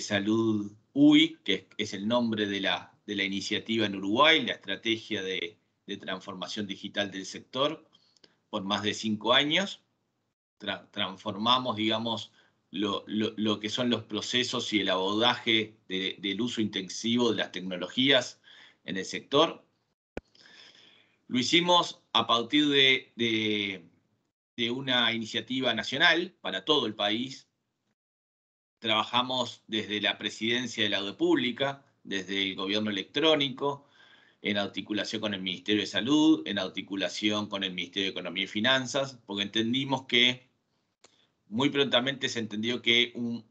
salud UI, que es, el nombre de la, de la iniciativa en Uruguay, la estrategia de, de transformación digital del sector, por más de cinco años transformamos, digamos, lo, que son los procesos y el abordaje del uso intensivo de las tecnologías en el sector. Lo hicimos a partir de, una iniciativa nacional para todo el país. Trabajamos desde la presidencia de la República, desde el gobierno electrónico, en articulación con el Ministerio de Salud, en articulación con el Ministerio de Economía y Finanzas, porque entendimos que muy prontamente se entendió que un,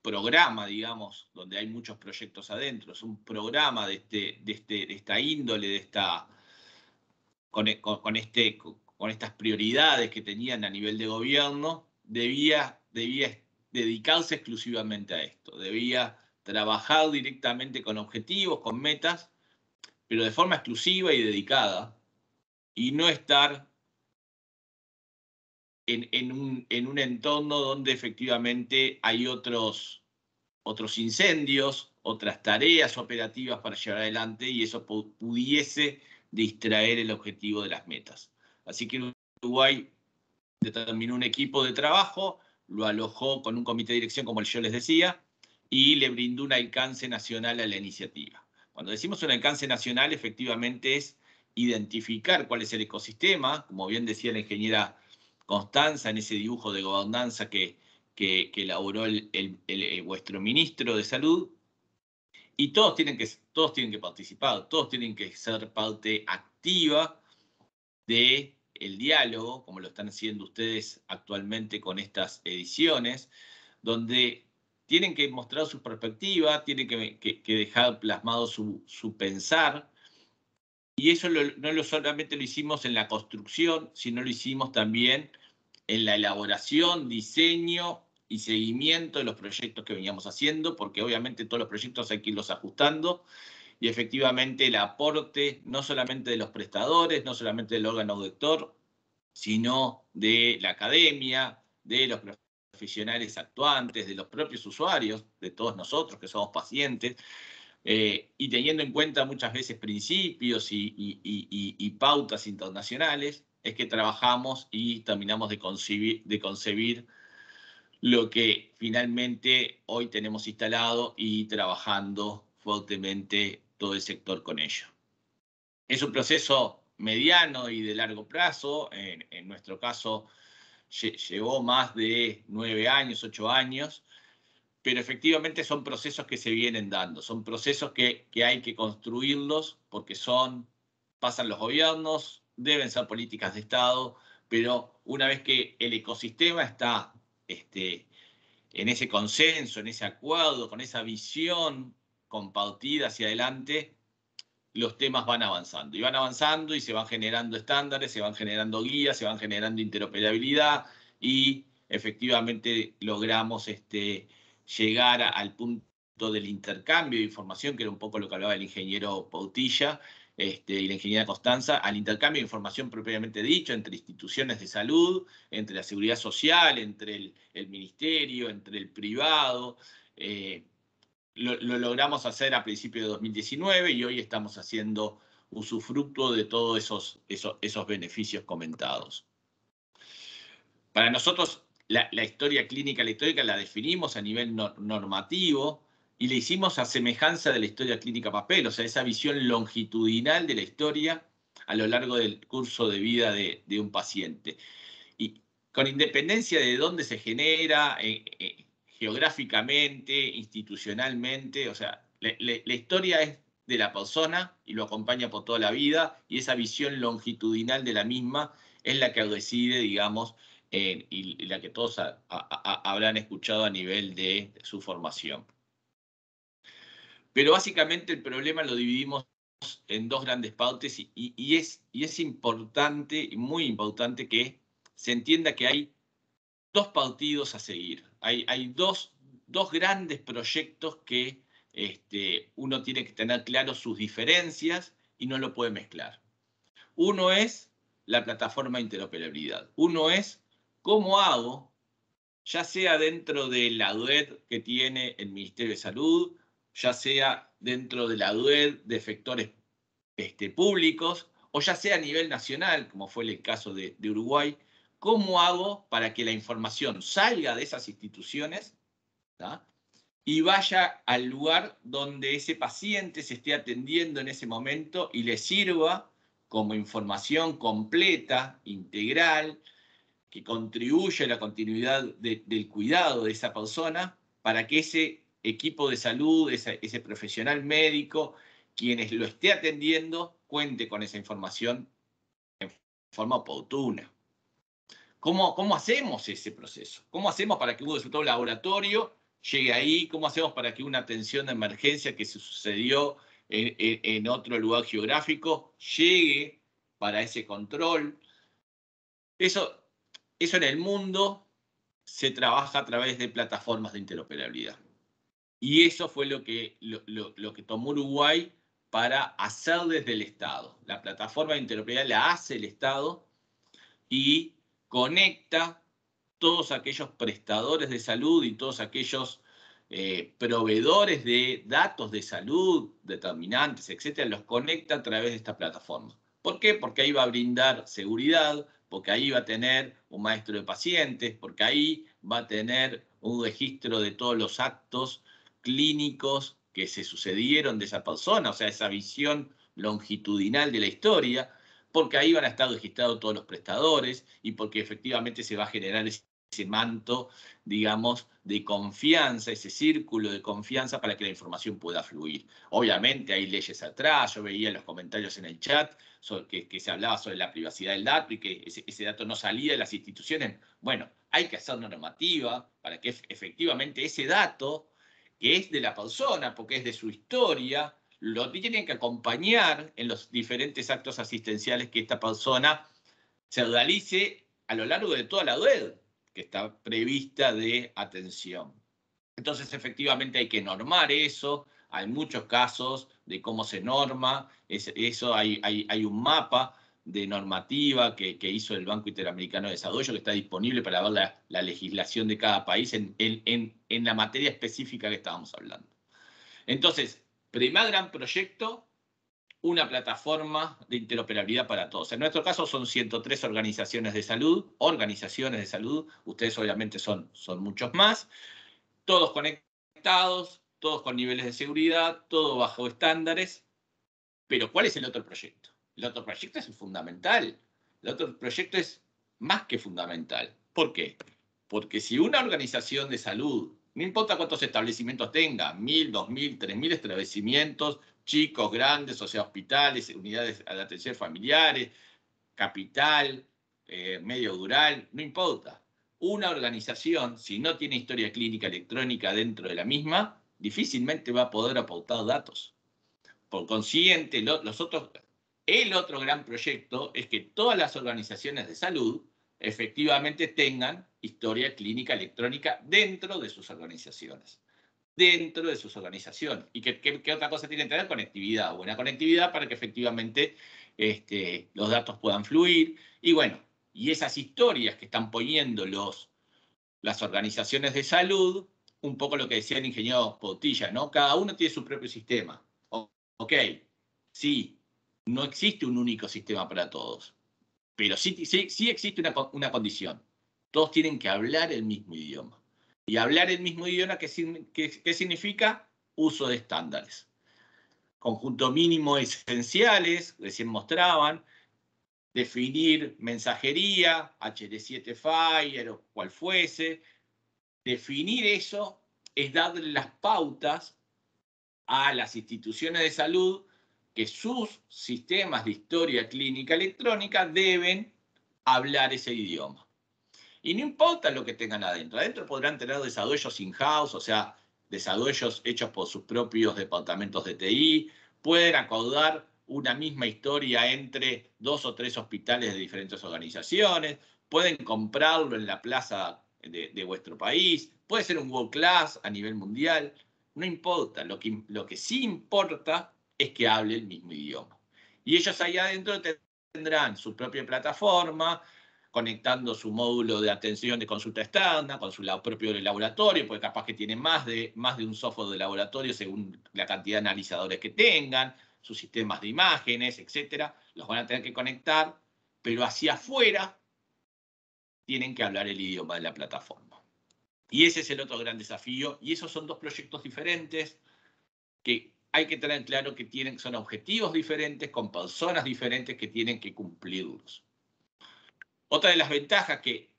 programa, digamos, donde hay muchos proyectos adentro, es un programa de, este, de, este, esta índole, de esta, con, este, con estas prioridades que tenían a nivel de gobierno, debía, debía dedicarse exclusivamente a esto, debía trabajar directamente con objetivos, con metas, pero de forma exclusiva y dedicada, y no estar en, un, en, un, entorno donde efectivamente hay otros, otros incendios, otras tareas operativas para llevar adelante y eso pudiese distraer el objetivo de las metas. Así que Uruguay determinó un equipo de trabajo, lo alojó con un comité de dirección, como yo les decía, y le brindó un alcance nacional a la iniciativa. Cuando decimos un alcance nacional, efectivamente es identificar cuál es el ecosistema, como bien decía la ingeniera Constanza en ese dibujo de gobernanza que, que, elaboró el, vuestro ministro de Salud. Y todos tienen, que, todos tienen que participar, todos tienen que ser parte activa del el diálogo, como lo están haciendo ustedes actualmente con estas ediciones, donde tienen que mostrar su perspectiva, tienen que, dejar plasmado su, su pensar, y eso no lo solamente lo hicimos en la construcción, sino lo hicimos también en la elaboración, diseño y seguimiento de los proyectos que veníamos haciendo, porque obviamente todos los proyectos hay que irlos ajustando. Y efectivamente el aporte no solamente de los prestadores, no solamente del órgano auditor, sino de la academia, de los profesionales actuantes, de los propios usuarios, de todos nosotros que somos pacientes, eh, y teniendo en cuenta muchas veces principios y, pautas internacionales, es que trabajamos y terminamos de concebir, lo que finalmente hoy tenemos instalado y trabajando fuertemente todo el sector con ello. Es un proceso mediano y de largo plazo, en, nuestro caso llevó más de nueve años, ocho años, pero efectivamente son procesos que se vienen dando, son procesos que, que hay que construirlos porque son, pasan los gobiernos, deben ser políticas de Estado, pero una vez que el ecosistema está este, en ese consenso, en ese acuerdo, con esa visión compartida hacia adelante, los temas van avanzando. Y van avanzando y se van generando estándares, se van generando guías, se van generando interoperabilidad y efectivamente logramos este, llegar al punto del intercambio de información, que era un poco lo que hablaba el ingeniero Pautilla, este, y la ingeniería Constanza al intercambio de información propiamente dicho entre instituciones de salud, entre la seguridad social, entre el, ministerio, entre el privado. Eh, lo, logramos hacer a principios de 2019 y hoy estamos haciendo usufructo de todos esos, esos, beneficios comentados. Para nosotros, la, historia clínica, la histórica la definimos a nivel normativo, y le hicimos a semejanza de la historia clínica papel, o sea, esa visión longitudinal de la historia a lo largo del curso de vida de, un paciente. Y con independencia de dónde se genera, eh, eh, geográficamente, institucionalmente, o sea, la historia es de la persona y lo acompaña por toda la vida y esa visión longitudinal de la misma es la que decide, digamos, y, la que todos habrán escuchado a nivel de su formación. Pero básicamente el problema lo dividimos en dos grandes partes y, es, y es importante, muy importante que se entienda que hay dos partidos a seguir. Hay, dos, grandes proyectos que este, uno tiene que tener claro sus diferencias y no lo puede mezclar. Uno es la plataforma de interoperabilidad. Uno es cómo hago, ya sea dentro de la red que tiene el Ministerio de Salud, ya sea dentro de la red de efectores este, públicos o ya sea a nivel nacional, como fue el caso de, Uruguay, ¿cómo hago para que la información salga de esas instituciones y vaya al lugar donde ese paciente se esté atendiendo en ese momento y le sirva como información completa, integral, que contribuya a la continuidad del cuidado de esa persona para que ese equipo de salud, ese, profesional médico, quienes lo esté atendiendo, cuente con esa información en forma oportuna. ¿Cómo, ¿Cómo, hacemos ese proceso? ¿Cómo hacemos para que un resultado laboratorio llegue ahí? ¿Cómo hacemos para que una atención de emergencia que se sucedió en, en otro lugar geográfico llegue para ese control? Eso, eso en el mundo se trabaja a través de plataformas de interoperabilidad. Y eso fue lo que, tomó Uruguay para hacer desde el Estado. La plataforma de interoperabilidad la hace el Estado y conecta todos aquellos prestadores de salud y todos aquellos eh, proveedores de datos de salud, determinantes, etcétera, los conecta a través de esta plataforma. ¿Por qué? Porque ahí va a brindar seguridad, porque ahí va a tener un maestro de pacientes, porque ahí va a tener un registro de todos los actos clínicos que se sucedieron de esa persona, o sea, esa visión longitudinal de la historia, porque ahí van a estar registrados todos los prestadores y porque efectivamente se va a generar ese, manto, digamos, de confianza, ese círculo de confianza para que la información pueda fluir. Obviamente hay leyes atrás, yo veía los comentarios en el chat que, se hablaba sobre la privacidad del dato y que ese, ese, dato no salía de las instituciones. Bueno, hay que hacer normativa para que efectivamente ese dato que es de la persona, porque es de su historia, lo tienen que acompañar en los diferentes actos asistenciales que esta persona se realice a lo largo de toda la red que está prevista de atención. Entonces, efectivamente, hay que normar eso. Hay muchos casos de cómo se norma. eso hay, hay un mapa de normativa que, hizo el Banco Interamericano de Desarrollo, que está disponible para ver la, legislación de cada país en, en, la materia específica que estábamos hablando. Entonces, primer gran proyecto, una plataforma de interoperabilidad para todos. En nuestro caso son 103 organizaciones de salud, organizaciones de salud, ustedes obviamente son, son muchos más, todos conectados, todos con niveles de seguridad, todo bajo estándares. Pero ¿cuál es el otro proyecto? El otro proyecto es fundamental. El otro proyecto es más que fundamental. ¿Por qué? Porque si una organización de salud, no importa cuántos establecimientos tenga, mil, dos mil, tres mil establecimientos, chicos, grandes, o sea, hospitales, unidades de atención familiares, capital, eh, medio rural, no importa. Una organización, si no tiene historia clínica electrónica dentro de la misma, difícilmente va a poder aportar datos. Por consiguiente, los otros, el otro gran proyecto es que todas las organizaciones de salud efectivamente tengan historia clínica electrónica dentro de sus organizaciones dentro de sus organizaciones. ¿Y qué, otra cosa tiene que tener? Conectividad, buena conectividad para que efectivamente este, los datos puedan fluir. Y bueno, y esas historias que están poniendo los, las organizaciones de salud, un poco lo que decía el ingeniero Potilla, ¿no? Cada uno tiene su propio sistema. ok, sí, no existe un único sistema para todos, pero sí, sí, sí existe una, una condición. Todos tienen que hablar el mismo idioma. Y hablar el mismo idioma, ¿qué, significa? Uso de estándares. Conjunto mínimo esenciales, recién mostraban, definir mensajería, HD7 Fire o cual fuese. Definir eso es darle las pautas a las instituciones de salud que sus sistemas de historia clínica electrónica deben hablar ese idioma. Y no importa lo que tengan adentro. Adentro podrán tener desarrollos in-house, o sea, desarrollos hechos por sus propios departamentos de TI. Pueden acordar una misma historia entre dos o tres hospitales de diferentes organizaciones. Pueden comprarlo en la plaza de, vuestro país. Puede ser un world class a nivel mundial. No importa. Lo que, lo que sí importa es que hable el mismo idioma. Y ellos ahí adentro tendrán su propia plataforma, conectando su módulo de atención de consulta externa con su propio laboratorio, porque capaz que tiene más de, más de un software de laboratorio según la cantidad de analizadores que tengan, sus sistemas de imágenes, etcétera, los van a tener que conectar, pero hacia afuera tienen que hablar el idioma de la plataforma. Y ese es el otro gran desafío, y esos son dos proyectos diferentes que hay que tener claro que tienen, son objetivos diferentes, con personas diferentes que tienen que cumplirlos. Otra de las ventajas que,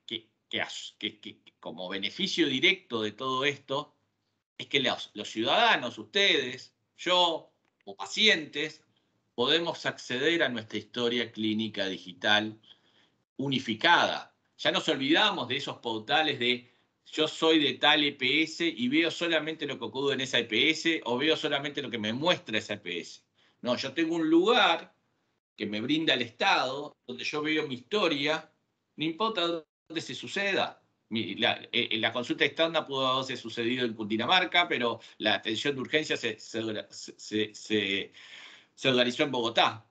como beneficio directo de todo esto es que los, ciudadanos, ustedes, yo o pacientes, podemos acceder a nuestra historia clínica digital unificada. Ya nos olvidamos de esos portales de yo soy de tal EPS y veo solamente lo que ocurre en esa EPS o veo solamente lo que me muestra esa EPS. No, yo tengo un lugar que me brinda el Estado, donde yo veo mi historia no importa dónde se suceda. La, eh, la consulta externa pudo haberse sucedido en Cundinamarca, pero la atención de urgencia se, se, organizó en Bogotá.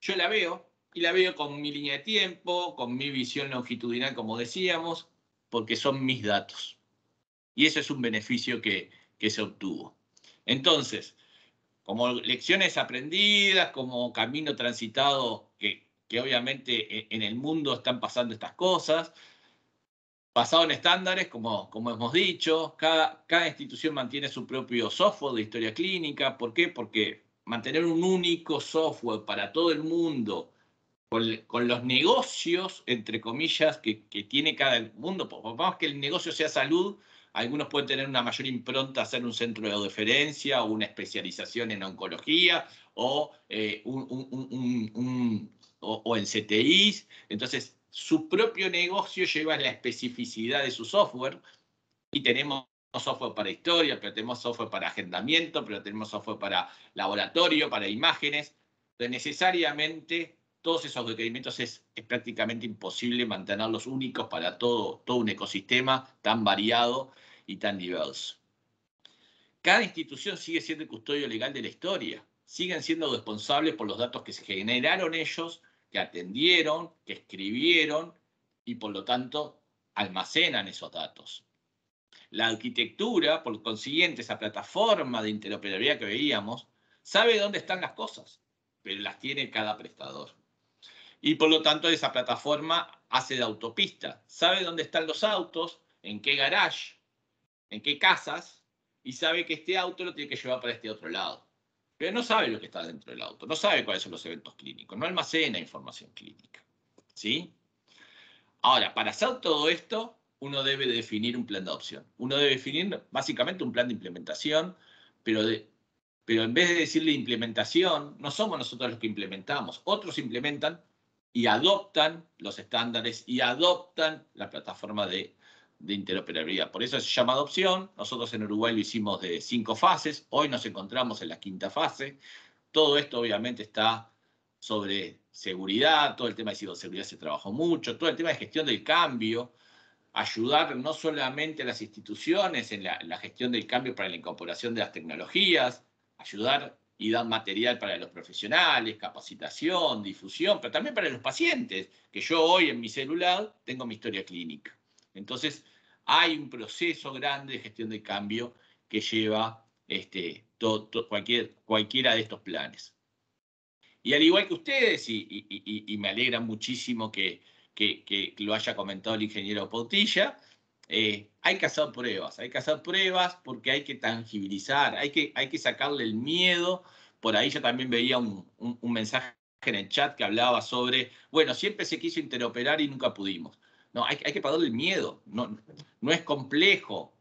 Yo la veo y la veo con mi línea de tiempo, con mi visión longitudinal, como decíamos, porque son mis datos. Y eso es un beneficio que, que se obtuvo. Entonces, como lecciones aprendidas, como camino transitado que, que obviamente e, en el mundo están pasando estas cosas, basado en estándares, como, como hemos dicho, cada, cada institución mantiene su propio software de historia clínica. ¿Por qué? Porque mantener un único software para todo el mundo, con, los negocios, entre comillas, que, tiene cada mundo, más que el negocio sea salud, algunos pueden tener una mayor impronta a ser un centro de referencia o una especialización en oncología o eh, un, o, en CTIs. Entonces, su propio negocio lleva la especificidad de su software y tenemos software para historia, pero tenemos software para agendamiento, pero tenemos software para laboratorio, para imágenes. Entonces, necesariamente todos esos requerimientos es, prácticamente imposible mantenerlos únicos para todo, todo un ecosistema tan variado y tan diverso. Cada institución sigue siendo el custodio legal de la historia, siguen siendo responsables por los datos que se generaron ellos que atendieron, que escribieron y por lo tanto almacenan esos datos. La arquitectura, por consiguiente, esa plataforma de interoperabilidad que veíamos, sabe dónde están las cosas. pero las tiene cada prestador. Y por lo tanto esa plataforma hace de autopista, sabe dónde están los autos, en qué garage, en qué casas, y sabe que este auto lo tiene que llevar para este otro lado. Pero no sabe lo que está dentro del auto, no sabe cuáles son los eventos clínicos, no almacena información clínica. ¿Sí? Ahora, para hacer todo esto, uno debe definir un plan de adopción. Uno debe definir básicamente un plan de implementación, pero, pero en vez de decirle implementación, no somos nosotros los que implementamos, otros implementan y adoptan los estándares y adoptan la plataforma de, interoperabilidad. Por eso se llama adopción. Nosotros en Uruguay lo hicimos de cinco fases. Hoy nos encontramos en la quinta fase. Todo esto obviamente está sobre seguridad, todo el tema de ciberseguridad se trabajó mucho, todo el tema de gestión del cambio, ayudar no solamente a las instituciones en la, gestión del cambio para la incorporación de las tecnologías, ayudar y dar material para los profesionales, capacitación, difusión, pero también para los pacientes, que yo hoy en mi celular tengo mi historia clínica. Entonces, hay un proceso grande de gestión de cambio que lleva este, cualquier, cualquiera de estos planes. Y al igual que ustedes, y me alegra muchísimo que, que, lo haya comentado el ingeniero Pautilla, eh, hay que hacer pruebas, hay que hacer pruebas porque hay que tangibilizar, hay que, hay que sacarle el miedo. Por ahí yo también veía un, mensaje en el chat que hablaba sobre, bueno, siempre se quiso interoperar y nunca pudimos. No, hay, que pagarle el miedo, no, no es complejo,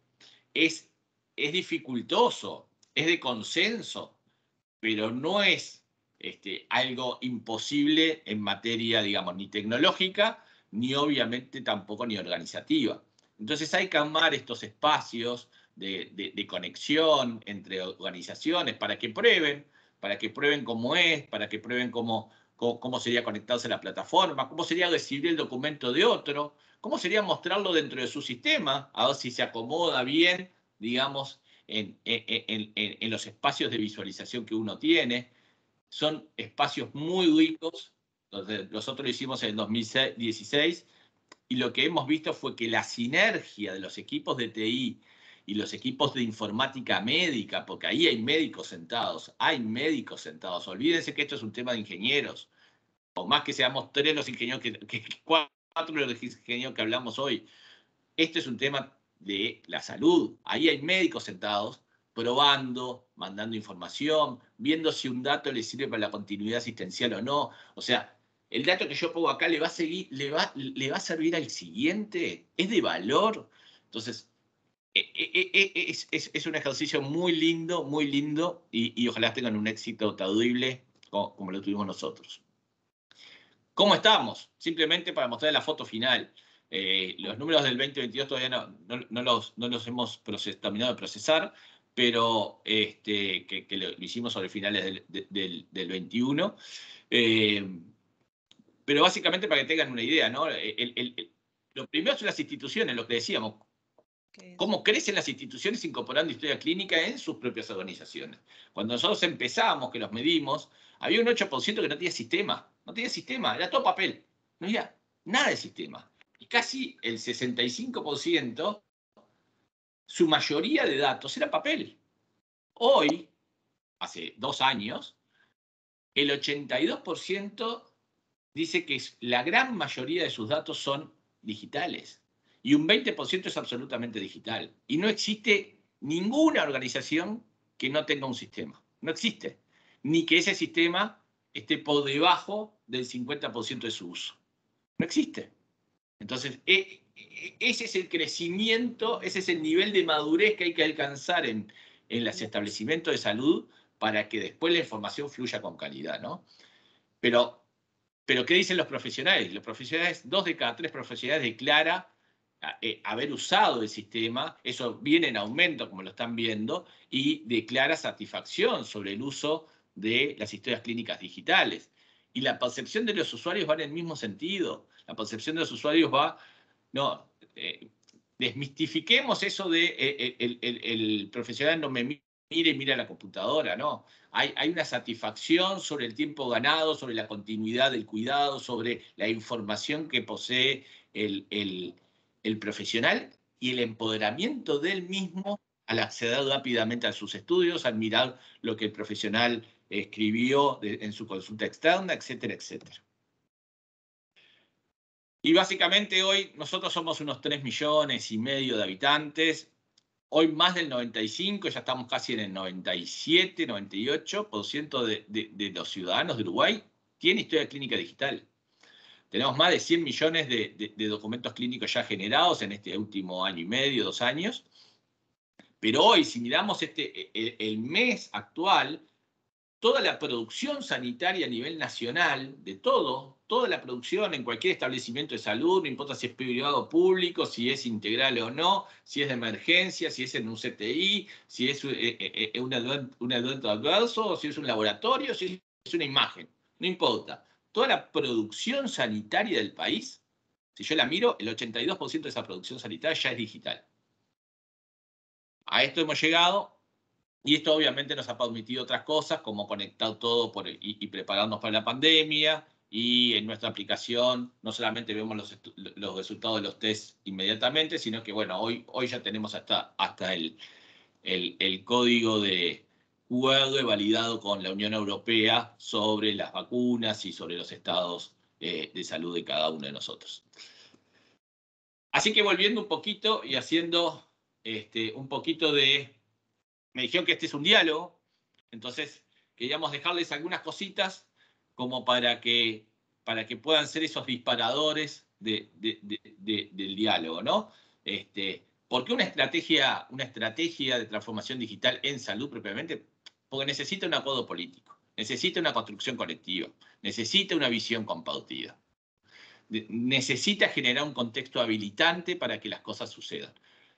es, es dificultoso, es de consenso, pero no es este, algo imposible en materia, digamos, ni tecnológica, ni obviamente tampoco ni organizativa. Entonces hay que armar estos espacios de, conexión entre organizaciones para que prueben, para que prueben cómo es, para que prueben cómo, cómo, sería conectarse a la plataforma, cómo sería recibir el documento de otro, cómo sería mostrarlo dentro de su sistema, a ver si se acomoda bien, digamos, en, en los espacios de visualización que uno tiene son espacios muy ricos. Nosotros lo hicimos en el 2016 y lo que hemos visto fue que la sinergia de los equipos de TI y los equipos de informática médica, porque ahí hay médicos sentados, hay médicos sentados. Olvídense que esto es un tema de ingenieros, o más que seamos tres los ingenieros, que, cuatro los ingenieros que hablamos hoy. Esto es un tema de la salud. Ahí hay médicos sentados probando, mandando información, viendo si un dato le sirve para la continuidad asistencial o no. O sea, el dato que yo pongo acá le va a, seguir, le va, le va a servir al siguiente, es de valor. Entonces, e, e, e, es, un ejercicio muy lindo, muy lindo, y, ojalá tengan un éxito audible como, lo tuvimos nosotros. ¿Cómo estamos? Simplemente para mostrar la foto final. Eh, los números del 2022 todavía no, los, no los, hemos terminado de procesar, pero este, que, lo hicimos sobre finales del, 21. Eh, pero básicamente para que tengan una idea, ¿no? lo primero son las instituciones, lo que decíamos. ¿Cómo crecen las instituciones incorporando historia clínica en sus propias organizaciones? Cuando nosotros empezamos, que los medimos, había un 8% que no tenía sistema. No tenía sistema, era todo papel. No había nada de sistema. Y casi el 65% su mayoría de datos era papel. Hoy, hace dos años, el 82% dice que la gran mayoría de sus datos son digitales y un 20% es absolutamente digital. Y no existe ninguna organización que no tenga un sistema. No existe. Ni que ese sistema esté por debajo del 50% de su uso. No existe. Entonces, e, e, ese es el crecimiento, ese es el nivel de madurez que hay que alcanzar en, los establecimientos de salud para que después la información fluya con calidad, ¿no? Pero, pero ¿qué dicen los profesionales? Los profesionales, dos de cada tres profesionales declara eh, haber usado el sistema, eso viene en aumento, como lo están viendo, y declara satisfacción sobre el uso de las historias clínicas digitales. Y la percepción de los usuarios va en el mismo sentido la percepción de los usuarios va, no, eh, desmistifiquemos eso de eh, el, profesional no me mire y mira la computadora, no. Hay, una satisfacción sobre el tiempo ganado, sobre la continuidad del cuidado, sobre la información que posee el, el profesional y el empoderamiento del mismo al acceder rápidamente a sus estudios, al mirar lo que el profesional escribió en su consulta externa, etcétera, etcétera. Y básicamente hoy nosotros somos unos 3 millones y medio de habitantes. Hoy más del 95, ya estamos casi en el 97, 98% de, los ciudadanos de Uruguay tiene historia clínica digital. Tenemos más de 100 millones de, documentos clínicos ya generados en este último año y medio, dos años. Pero hoy, si miramos este, el, mes actual, toda la producción sanitaria a nivel nacional, de todo, toda la producción en cualquier establecimiento de salud, no importa si es privado o público, si es integral o no, si es de emergencia, si es en un CTI, si es eh, eh, eh, un, evento adverso, si es un laboratorio, si es una imagen, no importa toda la producción sanitaria del país, si yo la miro, el 82% de esa producción sanitaria ya es digital. A esto hemos llegado y esto obviamente nos ha permitido otras cosas, como conectar todo y, prepararnos para la pandemia. Y en nuestra aplicación no solamente vemos los, resultados de los test inmediatamente, sino que bueno, hoy, hoy ya tenemos hasta, hasta el, el código de, QR validado con la Unión Europea sobre las vacunas y sobre los estados eh, de salud de cada uno de nosotros. Así que volviendo un poquito y haciendo este, un poquito de... Me dijeron que este es un diálogo, entonces queríamos dejarles algunas cositas como para que, para que puedan ser esos disparadores del diálogo, ¿no? Este, ¿Por qué una estrategia, una estrategia de transformación digital en salud propiamente? porque necesita un acuerdo político, necesita una construcción colectiva, necesita una visión compartida, necesita generar un contexto habilitante para que las cosas sucedan.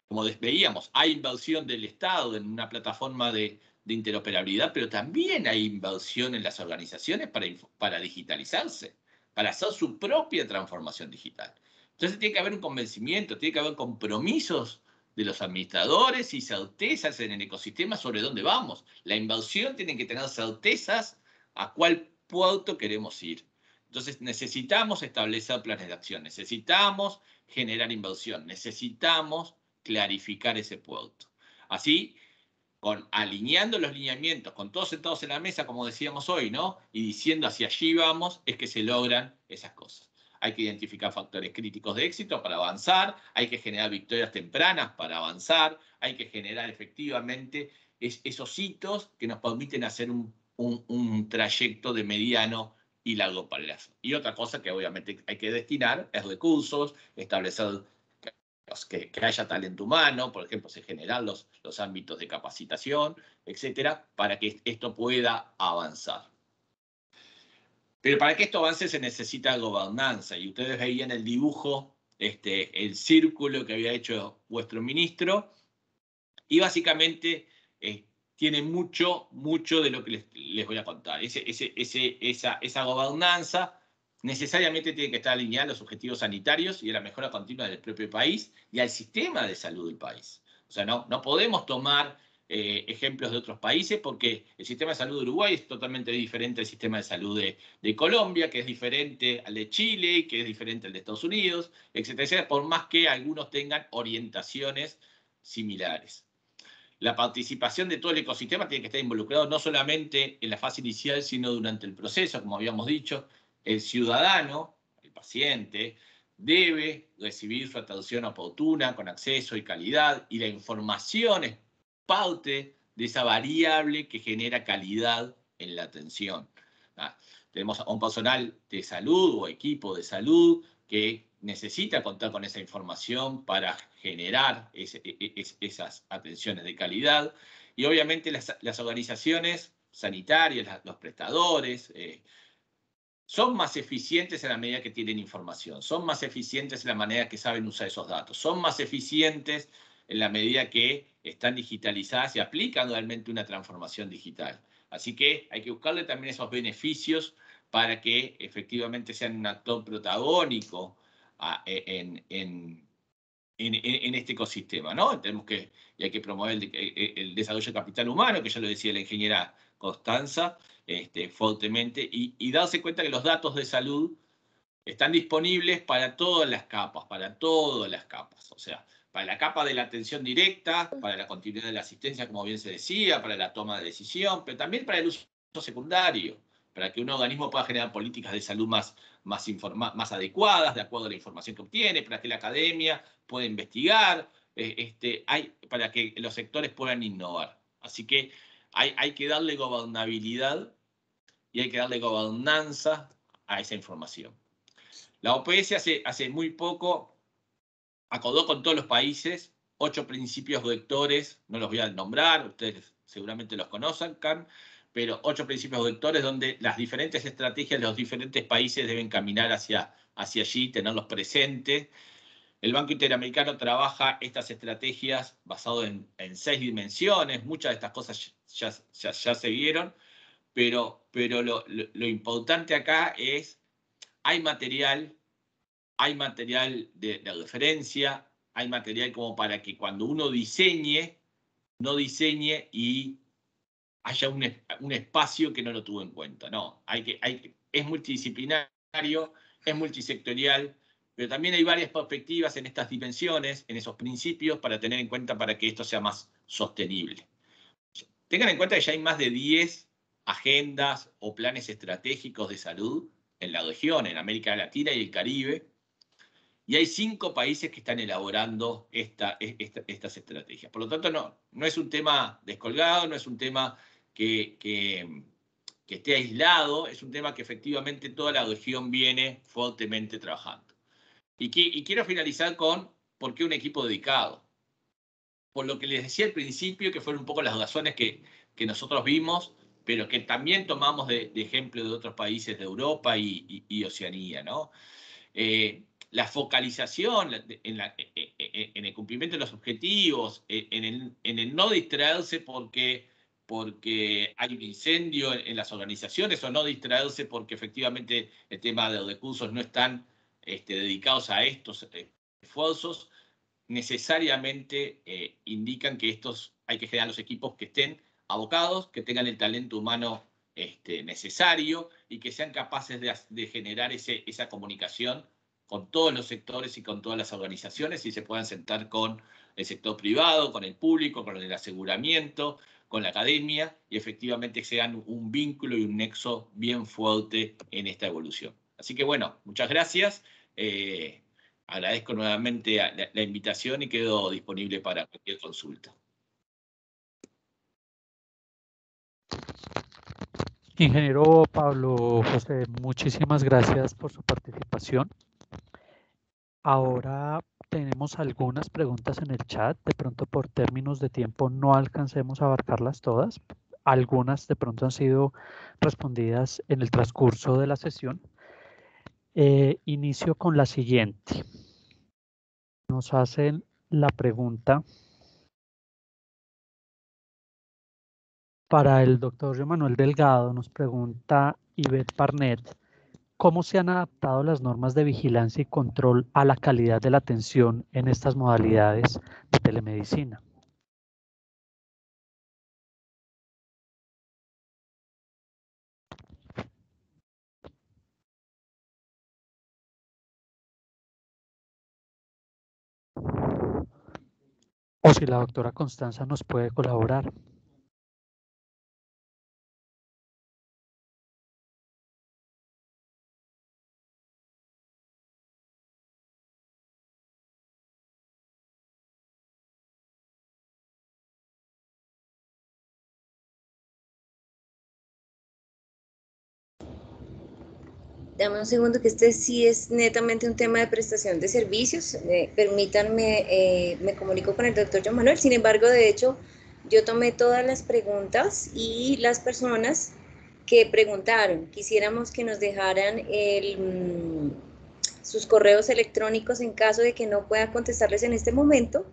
Como veíamos, hay inversión del Estado en una plataforma de, interoperabilidad, pero también hay inversión en las organizaciones para, para digitalizarse, para hacer su propia transformación digital. Entonces tiene que haber un convencimiento, tiene que haber compromisos de los administradores y certezas en el ecosistema sobre dónde vamos. La inversión tiene que tener certezas a cuál puerto queremos ir. Entonces necesitamos establecer planes de acción, necesitamos generar inversión, necesitamos clarificar ese puerto. Así, con, alineando los lineamientos, con todos sentados en la mesa, como decíamos hoy, ¿no? Y diciendo hacia allí vamos, es que se logran esas cosas hay que identificar factores críticos de éxito para avanzar, hay que generar victorias tempranas para avanzar, hay que generar efectivamente esos hitos que nos permiten hacer un, trayecto de mediano y largo plazo. Y otra cosa que obviamente hay que destinar es recursos, establecer que, haya talento humano, por ejemplo, se generan los, los ámbitos de capacitación, etcétera, para que esto pueda avanzar. Pero para que esto avance se necesita gobernanza. Y ustedes veían el dibujo, este, el círculo que había hecho vuestro ministro. Y básicamente eh, tiene mucho, mucho de lo que les, voy a contar. Ese, esa, esa gobernanza necesariamente tiene que estar alineada a los objetivos sanitarios y a la mejora continua del propio país y al sistema de salud del país. O sea, no, no podemos tomar eh, ejemplos de otros países, porque el sistema de salud de Uruguay es totalmente diferente al sistema de salud de, Colombia, que es diferente al de Chile, que es diferente al de Estados Unidos, etcétera, por más que algunos tengan orientaciones similares. La participación de todo el ecosistema tiene que estar involucrado no solamente en la fase inicial, sino durante el proceso, como habíamos dicho. El ciudadano, el paciente, debe recibir su atención oportuna, con acceso y calidad, y la información es parte de esa variable que genera calidad en la atención. Ah, tenemos a un personal de salud o equipo de salud que necesita contar con esa información para generar e, e, esas atenciones de calidad. Y obviamente las, organizaciones sanitarias, los prestadores, eh, son más eficientes en la medida que tienen información, son más eficientes en la manera que saben usar esos datos, son más eficientes en la medida que están digitalizadas y aplican realmente una transformación digital. Así que hay que buscarle también esos beneficios para que efectivamente sean un actor protagónico ah, e, en, este ecosistema. ¿no? Tenemos que, y hay que promover el, desarrollo de capital humano, que ya lo decía la ingeniera Constanza, este, fuertemente, y, y darse cuenta que los datos de salud están disponibles para todas las capas, para todas las capas. O sea, para la capa de la atención directa, para la continuidad de la asistencia, como bien se decía, para la toma de decisión, pero también para el uso secundario, para que un organismo pueda generar políticas de salud más, más, más adecuadas, de acuerdo a la información que obtiene, para que la academia pueda investigar, eh, este, hay, para que los sectores puedan innovar. Así que hay, que darle gobernabilidad y hay que darle gobernanza a esa información. La OPS hace, hace muy poco acordó con todos los países ocho principios vectores, no los voy a nombrar, ustedes seguramente los conozcan, pero ocho principios vectores donde las diferentes estrategias de los diferentes países deben caminar hacia, hacia allí, tenerlos presentes. El Banco Interamericano trabaja estas estrategias basado en, seis dimensiones, muchas de estas cosas ya, se vieron, pero, pero lo, lo importante acá es, hay material, hay material de, de referencia, hay material como para que cuando uno diseñe, no diseñe y haya un, un, espacio que no lo tuvo en cuenta. No, hay que, hay, es multidisciplinario, es multisectorial, pero también hay varias perspectivas en estas dimensiones, en esos principios, para tener en cuenta para que esto sea más sostenible. Tengan en cuenta que ya hay más de 10 agendas o planes estratégicos de salud en la región, en América Latina y el Caribe, y hay cinco países que están elaborando esta, estas estrategias. Por lo tanto, no, no es un tema descolgado, no es un tema que, que, esté aislado, es un tema que efectivamente toda la región viene fuertemente trabajando. Y quiero finalizar con por qué un equipo dedicado. Por lo que les decía al principio, que fueron un poco las razones que, que nosotros vimos, pero que también tomamos de, ejemplo de otros países de Europa y, y, Oceanía, ¿no? Eh, la focalización en, la, e, e, e, en, el cumplimiento de los objetivos, en el, en el no distraerse porque, porque hay un incendio en, las organizaciones o no distraerse porque efectivamente el tema de los recursos no están este, dedicados a estos eh, esfuerzos, necesariamente eh, indican que estos hay que generar los equipos que estén abocados, que tengan el talento humano este, necesario y que sean capaces de, generar ese, esa comunicación con todos los sectores y con todas las organizaciones y se puedan sentar con el sector privado, con el público, con el aseguramiento, con la academia y efectivamente sean un vínculo y un nexo bien fuerte en esta evolución. Así que bueno, muchas gracias. Eh, agradezco nuevamente la, invitación y quedo disponible para cualquier consulta. Ingeniero Pablo José, muchísimas gracias por su participación. Ahora tenemos algunas preguntas en el chat. De pronto por términos de tiempo no alcancemos a abarcarlas todas. Algunas de pronto han sido respondidas en el transcurso de la sesión. Eh, inicio con la siguiente. Nos hacen la pregunta para el doctor Manuel Delgado. Nos pregunta Ivette Parnet ¿Cómo se han adaptado las normas de vigilancia y control a la calidad de la atención en estas modalidades de telemedicina? O si la doctora Constanza nos puede colaborar. Dame un segundo que este sí es netamente un tema de prestación de servicios. Eh, permítanme, eh, me comunico con el doctor John Manuel. Sin embargo, de hecho, yo tomé todas las preguntas y las personas que preguntaron, quisiéramos que nos dejaran mm, sus correos electrónicos en caso de que no pueda contestarles en este momento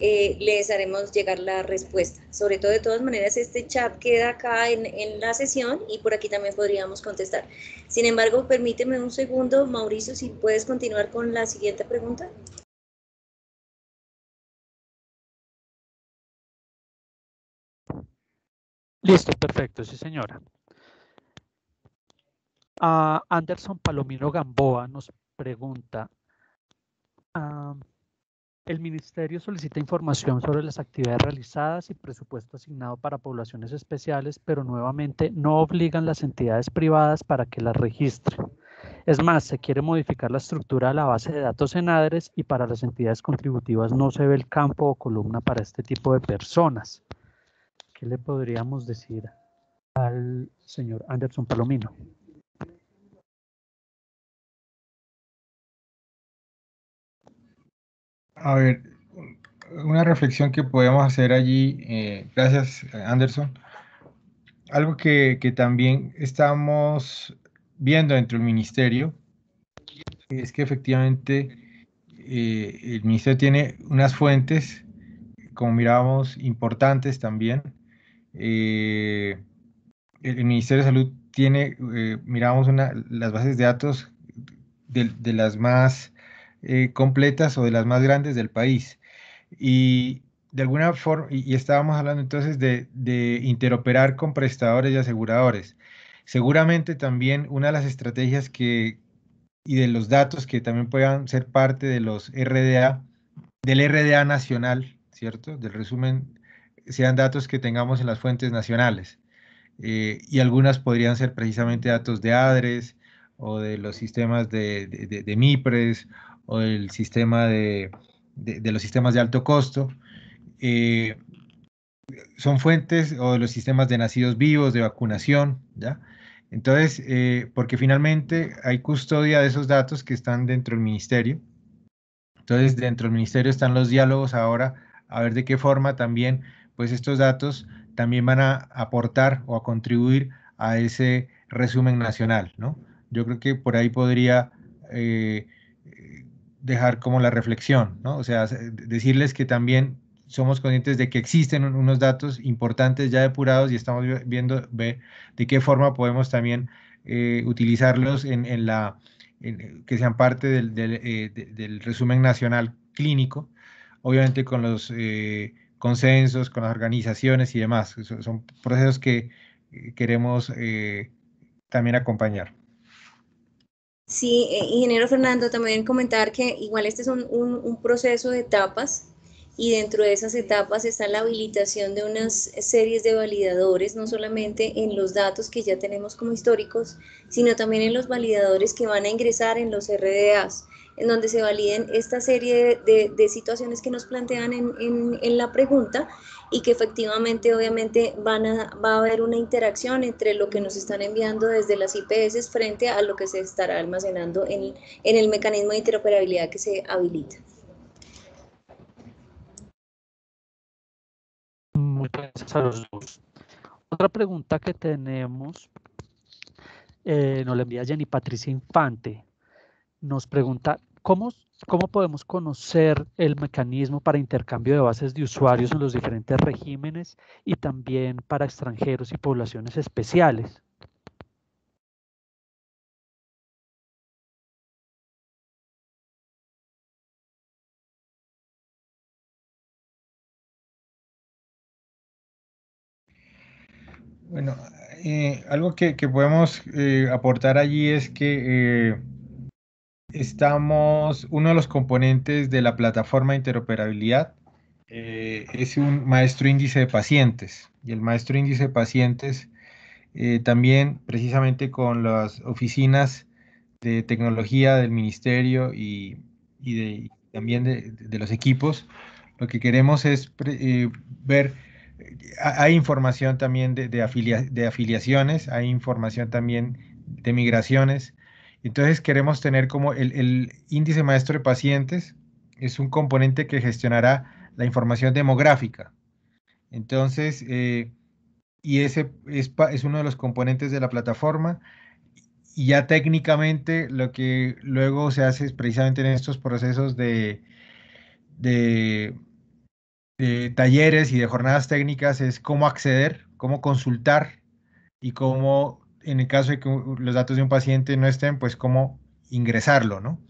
eh, les haremos llegar la respuesta. Sobre todo, de todas maneras, este chat queda acá en, en, la sesión y por aquí también podríamos contestar. Sin embargo, permíteme un segundo, Mauricio, si puedes continuar con la siguiente pregunta. Listo, perfecto, sí señora. Uh, Anderson Palomino Gamboa nos pregunta, uh, El Ministerio solicita información sobre las actividades realizadas y presupuesto asignado para poblaciones especiales, pero nuevamente no obligan las entidades privadas para que las registren. Es más, se quiere modificar la estructura de la base de datos en ADRES y para las entidades contributivas no se ve el campo o columna para este tipo de personas. ¿Qué le podríamos decir al señor Anderson Palomino? A ver, una reflexión que podemos hacer allí, eh, gracias Anderson, algo que, también estamos viendo dentro del ministerio es que efectivamente eh, el ministerio tiene unas fuentes, como mirábamos, importantes también. Eh, el, Ministerio de Salud tiene, miramos una, las bases de datos de las más eh, completas o de las más grandes del país. Y de alguna forma, y, estábamos hablando entonces de, interoperar con prestadores y aseguradores. Seguramente también una de las estrategias que, y de los datos que también puedan ser parte de los RDA, del RDA nacional, ¿cierto? Del resumen, sean datos que tengamos en las fuentes nacionales. Eh, y algunas podrían ser precisamente datos de ADRES o de los sistemas de, de MIPRES o del sistema de, de, los sistemas de alto costo. Eh, son fuentes o de los sistemas de nacidos vivos, de vacunación, ¿ya? Entonces, eh, porque finalmente hay custodia de esos datos que están dentro del ministerio. Entonces, dentro del ministerio están los diálogos ahora a ver de qué forma también, pues estos datos también van a aportar o a contribuir a ese resumen nacional, ¿no? Yo creo que por ahí podría eh, dejar como la reflexión, ¿no? O sea, decirles que también somos conscientes de que existen unos datos importantes ya depurados y estamos viendo de qué forma podemos también eh, utilizarlos en, la que sean parte del, eh, del, resumen nacional clínico, obviamente con los eh, consensos, con las organizaciones y demás. Son procesos que queremos también acompañar. Sí, eh, ingeniero Fernando, también comentar que igual este es un, un, proceso de etapas y dentro de esas etapas está la habilitación de unas series de validadores, no solamente en los datos que ya tenemos como históricos, sino también en los validadores que van a ingresar en los RDAs en donde se validen esta serie de, situaciones que nos plantean en, la pregunta y que efectivamente obviamente van a, va a haber una interacción entre lo que nos están enviando desde las IPS frente a lo que se estará almacenando en, en el mecanismo de interoperabilidad que se habilita. Muchas gracias a los dos. Otra pregunta que tenemos eh, nos la envía Jenny Patricia Infante. Nos pregunta, ¿Cómo, ¿Cómo podemos conocer el mecanismo para intercambio de bases de usuarios en los diferentes regímenes y también para extranjeros y poblaciones especiales? Bueno, eh, algo que, podemos eh, aportar allí es que eh, estamos, uno de los componentes de la plataforma de interoperabilidad eh, es un maestro índice de pacientes. Y el maestro índice de pacientes eh, también precisamente con las oficinas de tecnología del ministerio y, también de, los equipos, lo que queremos es eh, ver, hay información también de, de afiliaciones, hay información también de migraciones, entonces queremos tener como el, índice maestro de pacientes, es un componente que gestionará la información demográfica. Entonces, eh, y ese es, uno de los componentes de la plataforma. Y ya técnicamente lo que luego se hace es precisamente en estos procesos de talleres y de jornadas técnicas es cómo acceder, cómo consultar y cómo en el caso de que los datos de un paciente no estén, pues cómo ingresarlo, ¿no?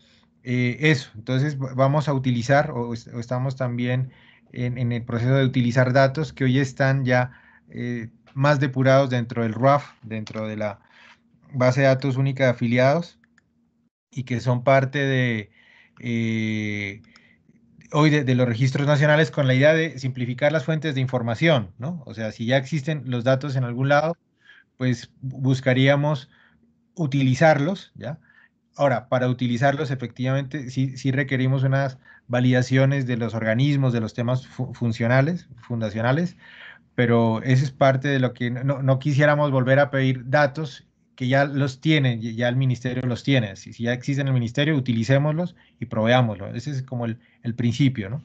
Eh, eso, entonces vamos a utilizar o, estamos también en, el proceso de utilizar datos que hoy están ya eh, más depurados dentro del RUAF, dentro de la base de datos única de afiliados y que son parte de, eh, hoy de, los registros nacionales con la idea de simplificar las fuentes de información, ¿no? O sea, si ya existen los datos en algún lado, pues buscaríamos utilizarlos, ¿ya? Ahora, para utilizarlos efectivamente sí, sí, requerimos unas validaciones de los organismos, de los temas funcionales, fundacionales, pero eso es parte de lo que no, no, quisiéramos volver a pedir datos que ya los tiene, ya el ministerio los tiene. Si, ya existen en el ministerio, utilicémoslos y proveámoslos. Ese es como el, el principio, ¿no?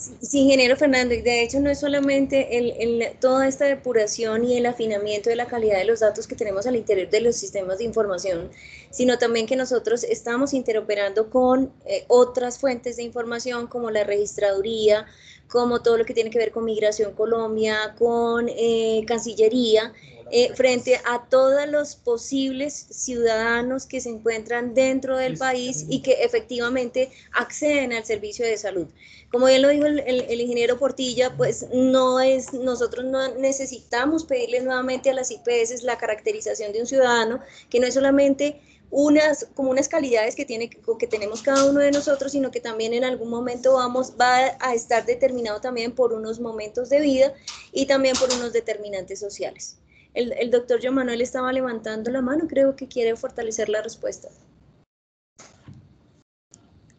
Sí, ingeniero Fernando, y de hecho no es solamente el, toda esta depuración y el afinamiento de la calidad de los datos que tenemos al interior de los sistemas de información, sino también que nosotros estamos interoperando con eh, otras fuentes de información como la registraduría, como todo lo que tiene que ver con Migración Colombia, con eh, Cancillería, eh, frente a todos los posibles ciudadanos que se encuentran dentro del país y que efectivamente acceden al servicio de salud. Como bien lo dijo el, ingeniero Portilla, pues no es, nosotros no necesitamos pedirle nuevamente a las IPS la caracterización de un ciudadano, que no es solamente unas, como unas calidades que, tiene, que tenemos cada uno de nosotros, sino que también en algún momento vamos, va a estar determinado también por unos momentos de vida y también por unos determinantes sociales. El, doctor Joan Manuel estaba levantando la mano, creo que quiere fortalecer la respuesta.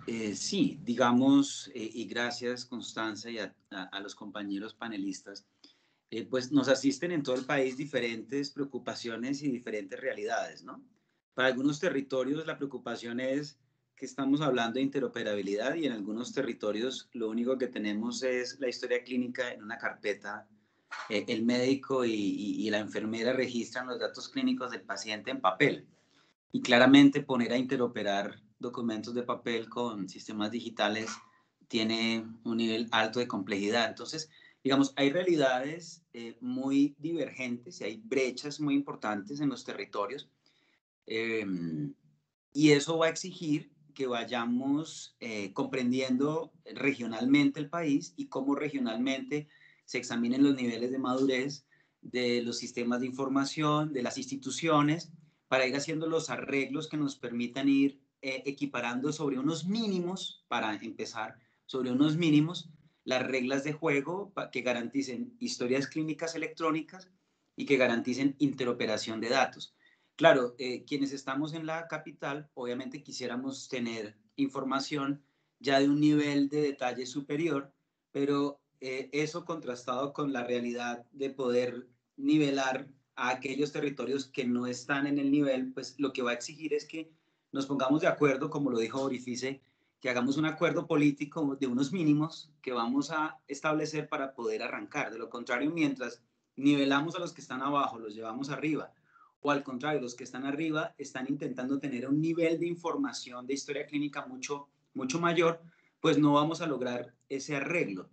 Eh, sí, digamos, eh, y gracias Constanza y a, los compañeros panelistas, eh, pues nos asisten en todo el país diferentes preocupaciones y diferentes realidades, ¿no? Para algunos territorios la preocupación es que estamos hablando de interoperabilidad y en algunos territorios lo único que tenemos es la historia clínica en una carpeta eh, el médico y, la enfermera registran los datos clínicos del paciente en papel. Y claramente poner a interoperar documentos de papel con sistemas digitales tiene un nivel alto de complejidad. Entonces, digamos, hay realidades eh, muy divergentes y hay brechas muy importantes en los territorios. Em, y eso va a exigir que vayamos eh, comprendiendo regionalmente el país y cómo regionalmente se examinen los niveles de madurez de los sistemas de información, de las instituciones, para ir haciendo los arreglos que nos permitan ir eh, equiparando sobre unos mínimos, para empezar, sobre unos mínimos, las reglas de juego que garanticen historias clínicas electrónicas y que garanticen interoperación de datos. Claro, eh, quienes estamos en la capital, obviamente quisiéramos tener información ya de un nivel de detalle superior, pero eh, eso contrastado con la realidad de poder nivelar a aquellos territorios que no están en el nivel, pues lo que va a exigir es que nos pongamos de acuerdo, como lo dijo Orifice, que hagamos un acuerdo político de unos mínimos que vamos a establecer para poder arrancar. De lo contrario, mientras nivelamos a los que están abajo, los llevamos arriba, o al contrario, los que están arriba están intentando tener un nivel de información de historia clínica mucho, mucho mayor, pues no vamos a lograr ese arreglo.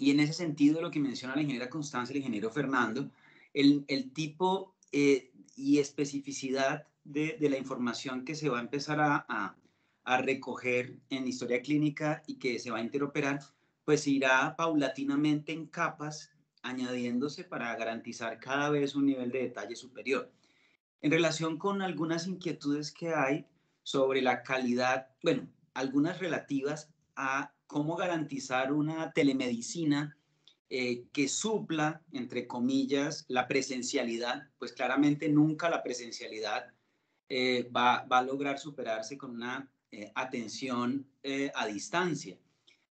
Y en ese sentido, lo que menciona la ingeniera Constanza y el ingeniero Fernando, el, el tipo eh, y especificidad de, de, la información que se va a empezar a, a, a, recoger en historia clínica y que se va a interoperar, pues irá paulatinamente en capas añadiéndose para garantizar cada vez un nivel de detalle superior. En relación con algunas inquietudes que hay sobre la calidad, bueno, algunas relativas a cómo garantizar una telemedicina eh, que supla, entre comillas, la presencialidad, pues claramente nunca la presencialidad eh, va, a lograr superarse con una eh, atención a distancia.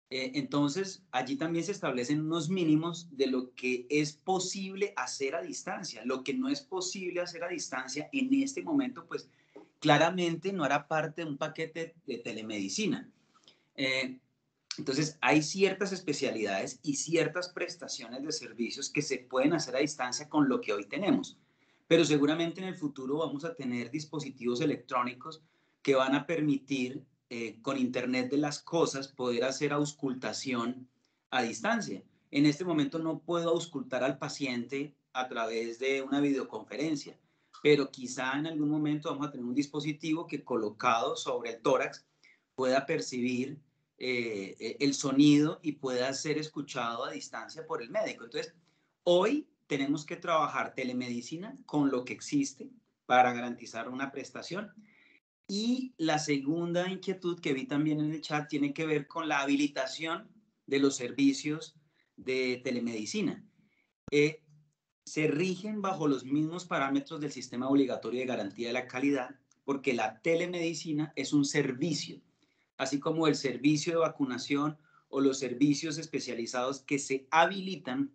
entonces, allí también se establecen unos mínimos de lo que es posible hacer a distancia. Lo que no es posible hacer a distancia en este momento, pues claramente no hará parte de un paquete de telemedicina. Entonces, hay ciertas especialidades y ciertas prestaciones de servicios que se pueden hacer a distancia con lo que hoy tenemos, pero seguramente en el futuro vamos a tener dispositivos electrónicos que van a permitir, eh, con Internet de las Cosas, poder hacer auscultación a distancia. En este momento no puedo auscultar al paciente a través de una videoconferencia, pero quizá en algún momento vamos a tener un dispositivo que colocado sobre el tórax pueda percibir eh, eh, el sonido y pueda ser escuchado a distancia por el médico. Entonces, hoy tenemos que trabajar telemedicina con lo que existe para garantizar una prestación. Y la segunda inquietud que vi también en el chat tiene que ver con la habilitación de los servicios de telemedicina. Eh, se rigen bajo los mismos parámetros del sistema obligatorio de garantía de la calidad porque la telemedicina es un servicio, así como el servicio de vacunación o los servicios especializados que se habilitan,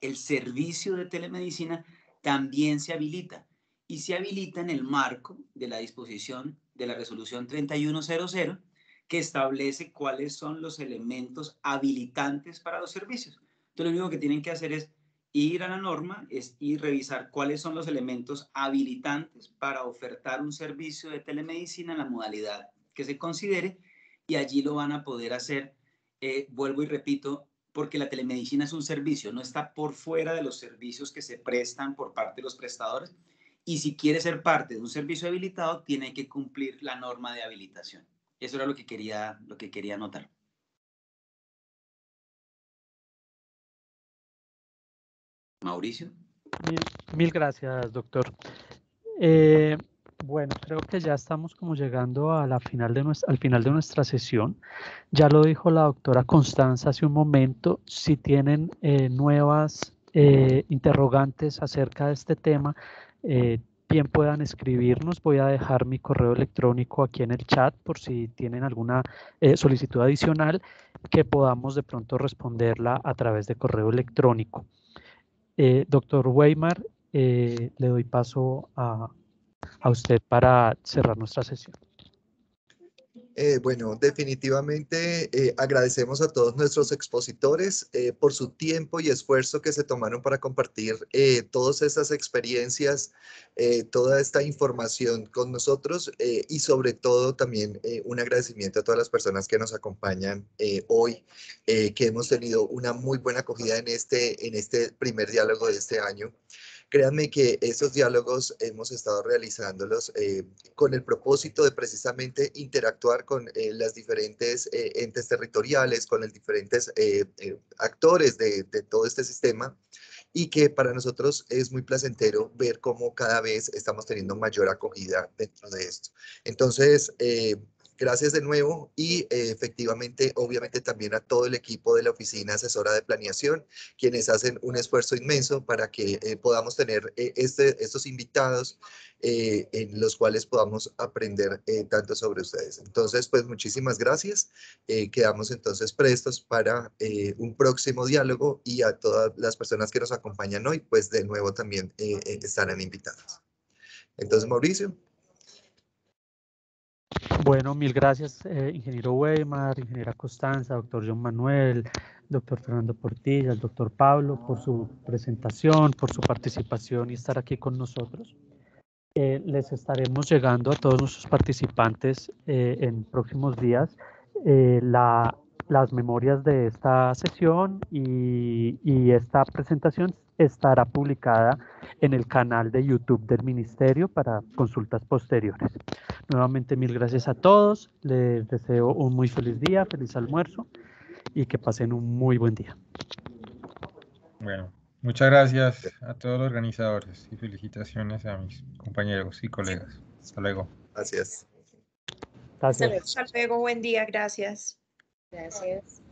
el servicio de telemedicina también se habilita y se habilita en el marco de la disposición de la resolución 3100 que establece cuáles son los elementos habilitantes para los servicios. Entonces, lo único que tienen que hacer es ir a la norma es, y revisar cuáles son los elementos habilitantes para ofertar un servicio de telemedicina en la modalidad que se considere y allí lo van a poder hacer, eh, vuelvo y repito, porque la telemedicina es un servicio, no está por fuera de los servicios que se prestan por parte de los prestadores y si quiere ser parte de un servicio habilitado tiene que cumplir la norma de habilitación. Eso era lo que quería, lo que quería anotar. Mauricio. Mil, gracias, doctor. Eh, bueno, creo que ya estamos como llegando a la final de nuestra, al final de nuestra sesión. Ya lo dijo la doctora Constanza hace un momento. Si tienen eh, nuevas eh, interrogantes acerca de este tema, bien puedan escribirnos. Voy a dejar mi correo electrónico aquí en el chat por si tienen alguna solicitud adicional que podamos de pronto responderla a través de correo electrónico. Eh, doctor Weimar, eh, le doy paso a, usted para cerrar nuestra sesión. Eh, bueno, definitivamente agradecemos a todos nuestros expositores por su tiempo y esfuerzo que se tomaron para compartir todas esas experiencias, toda esta información con nosotros y sobre todo también un agradecimiento a todas las personas que nos acompañan hoy, que hemos tenido una muy buena acogida en este, en este primer diálogo de este año. Créanme que esos diálogos hemos estado realizándolos eh, con el propósito de precisamente interactuar con eh, las diferentes eh, entes territoriales, con los diferentes actores de, de, todo este sistema y que para nosotros es muy placentero ver cómo cada vez estamos teniendo mayor acogida dentro de esto. Entonces, Gracias de nuevo y eh, efectivamente, obviamente también a todo el equipo de la Oficina Asesora de Planeación, quienes hacen un esfuerzo inmenso para que eh, podamos tener eh, este, estos invitados en los cuales podamos aprender tanto sobre ustedes. Entonces, pues muchísimas gracias. quedamos entonces prestos para un próximo diálogo y a todas las personas que nos acompañan hoy, pues de nuevo también estarán invitados. Entonces, Mauricio. Bueno, mil gracias, eh, ingeniero Weimar, ingeniera Constanza, doctor John Manuel, doctor Fernando Portilla, doctor Pablo, por su presentación, por su participación y estar aquí con nosotros. Eh, les estaremos llegando a todos nuestros participantes eh, en próximos días la, las memorias de esta sesión y, y esta presentación estará publicada en el canal de YouTube del Ministerio para consultas posteriores. Nuevamente mil gracias a todos, les deseo un muy feliz día, feliz almuerzo y que pasen un muy buen día. Bueno, muchas gracias a todos los organizadores y felicitaciones a mis compañeros y colegas. Hasta luego. Gracias. Gracias. Hasta luego, buen día, gracias. Gracias.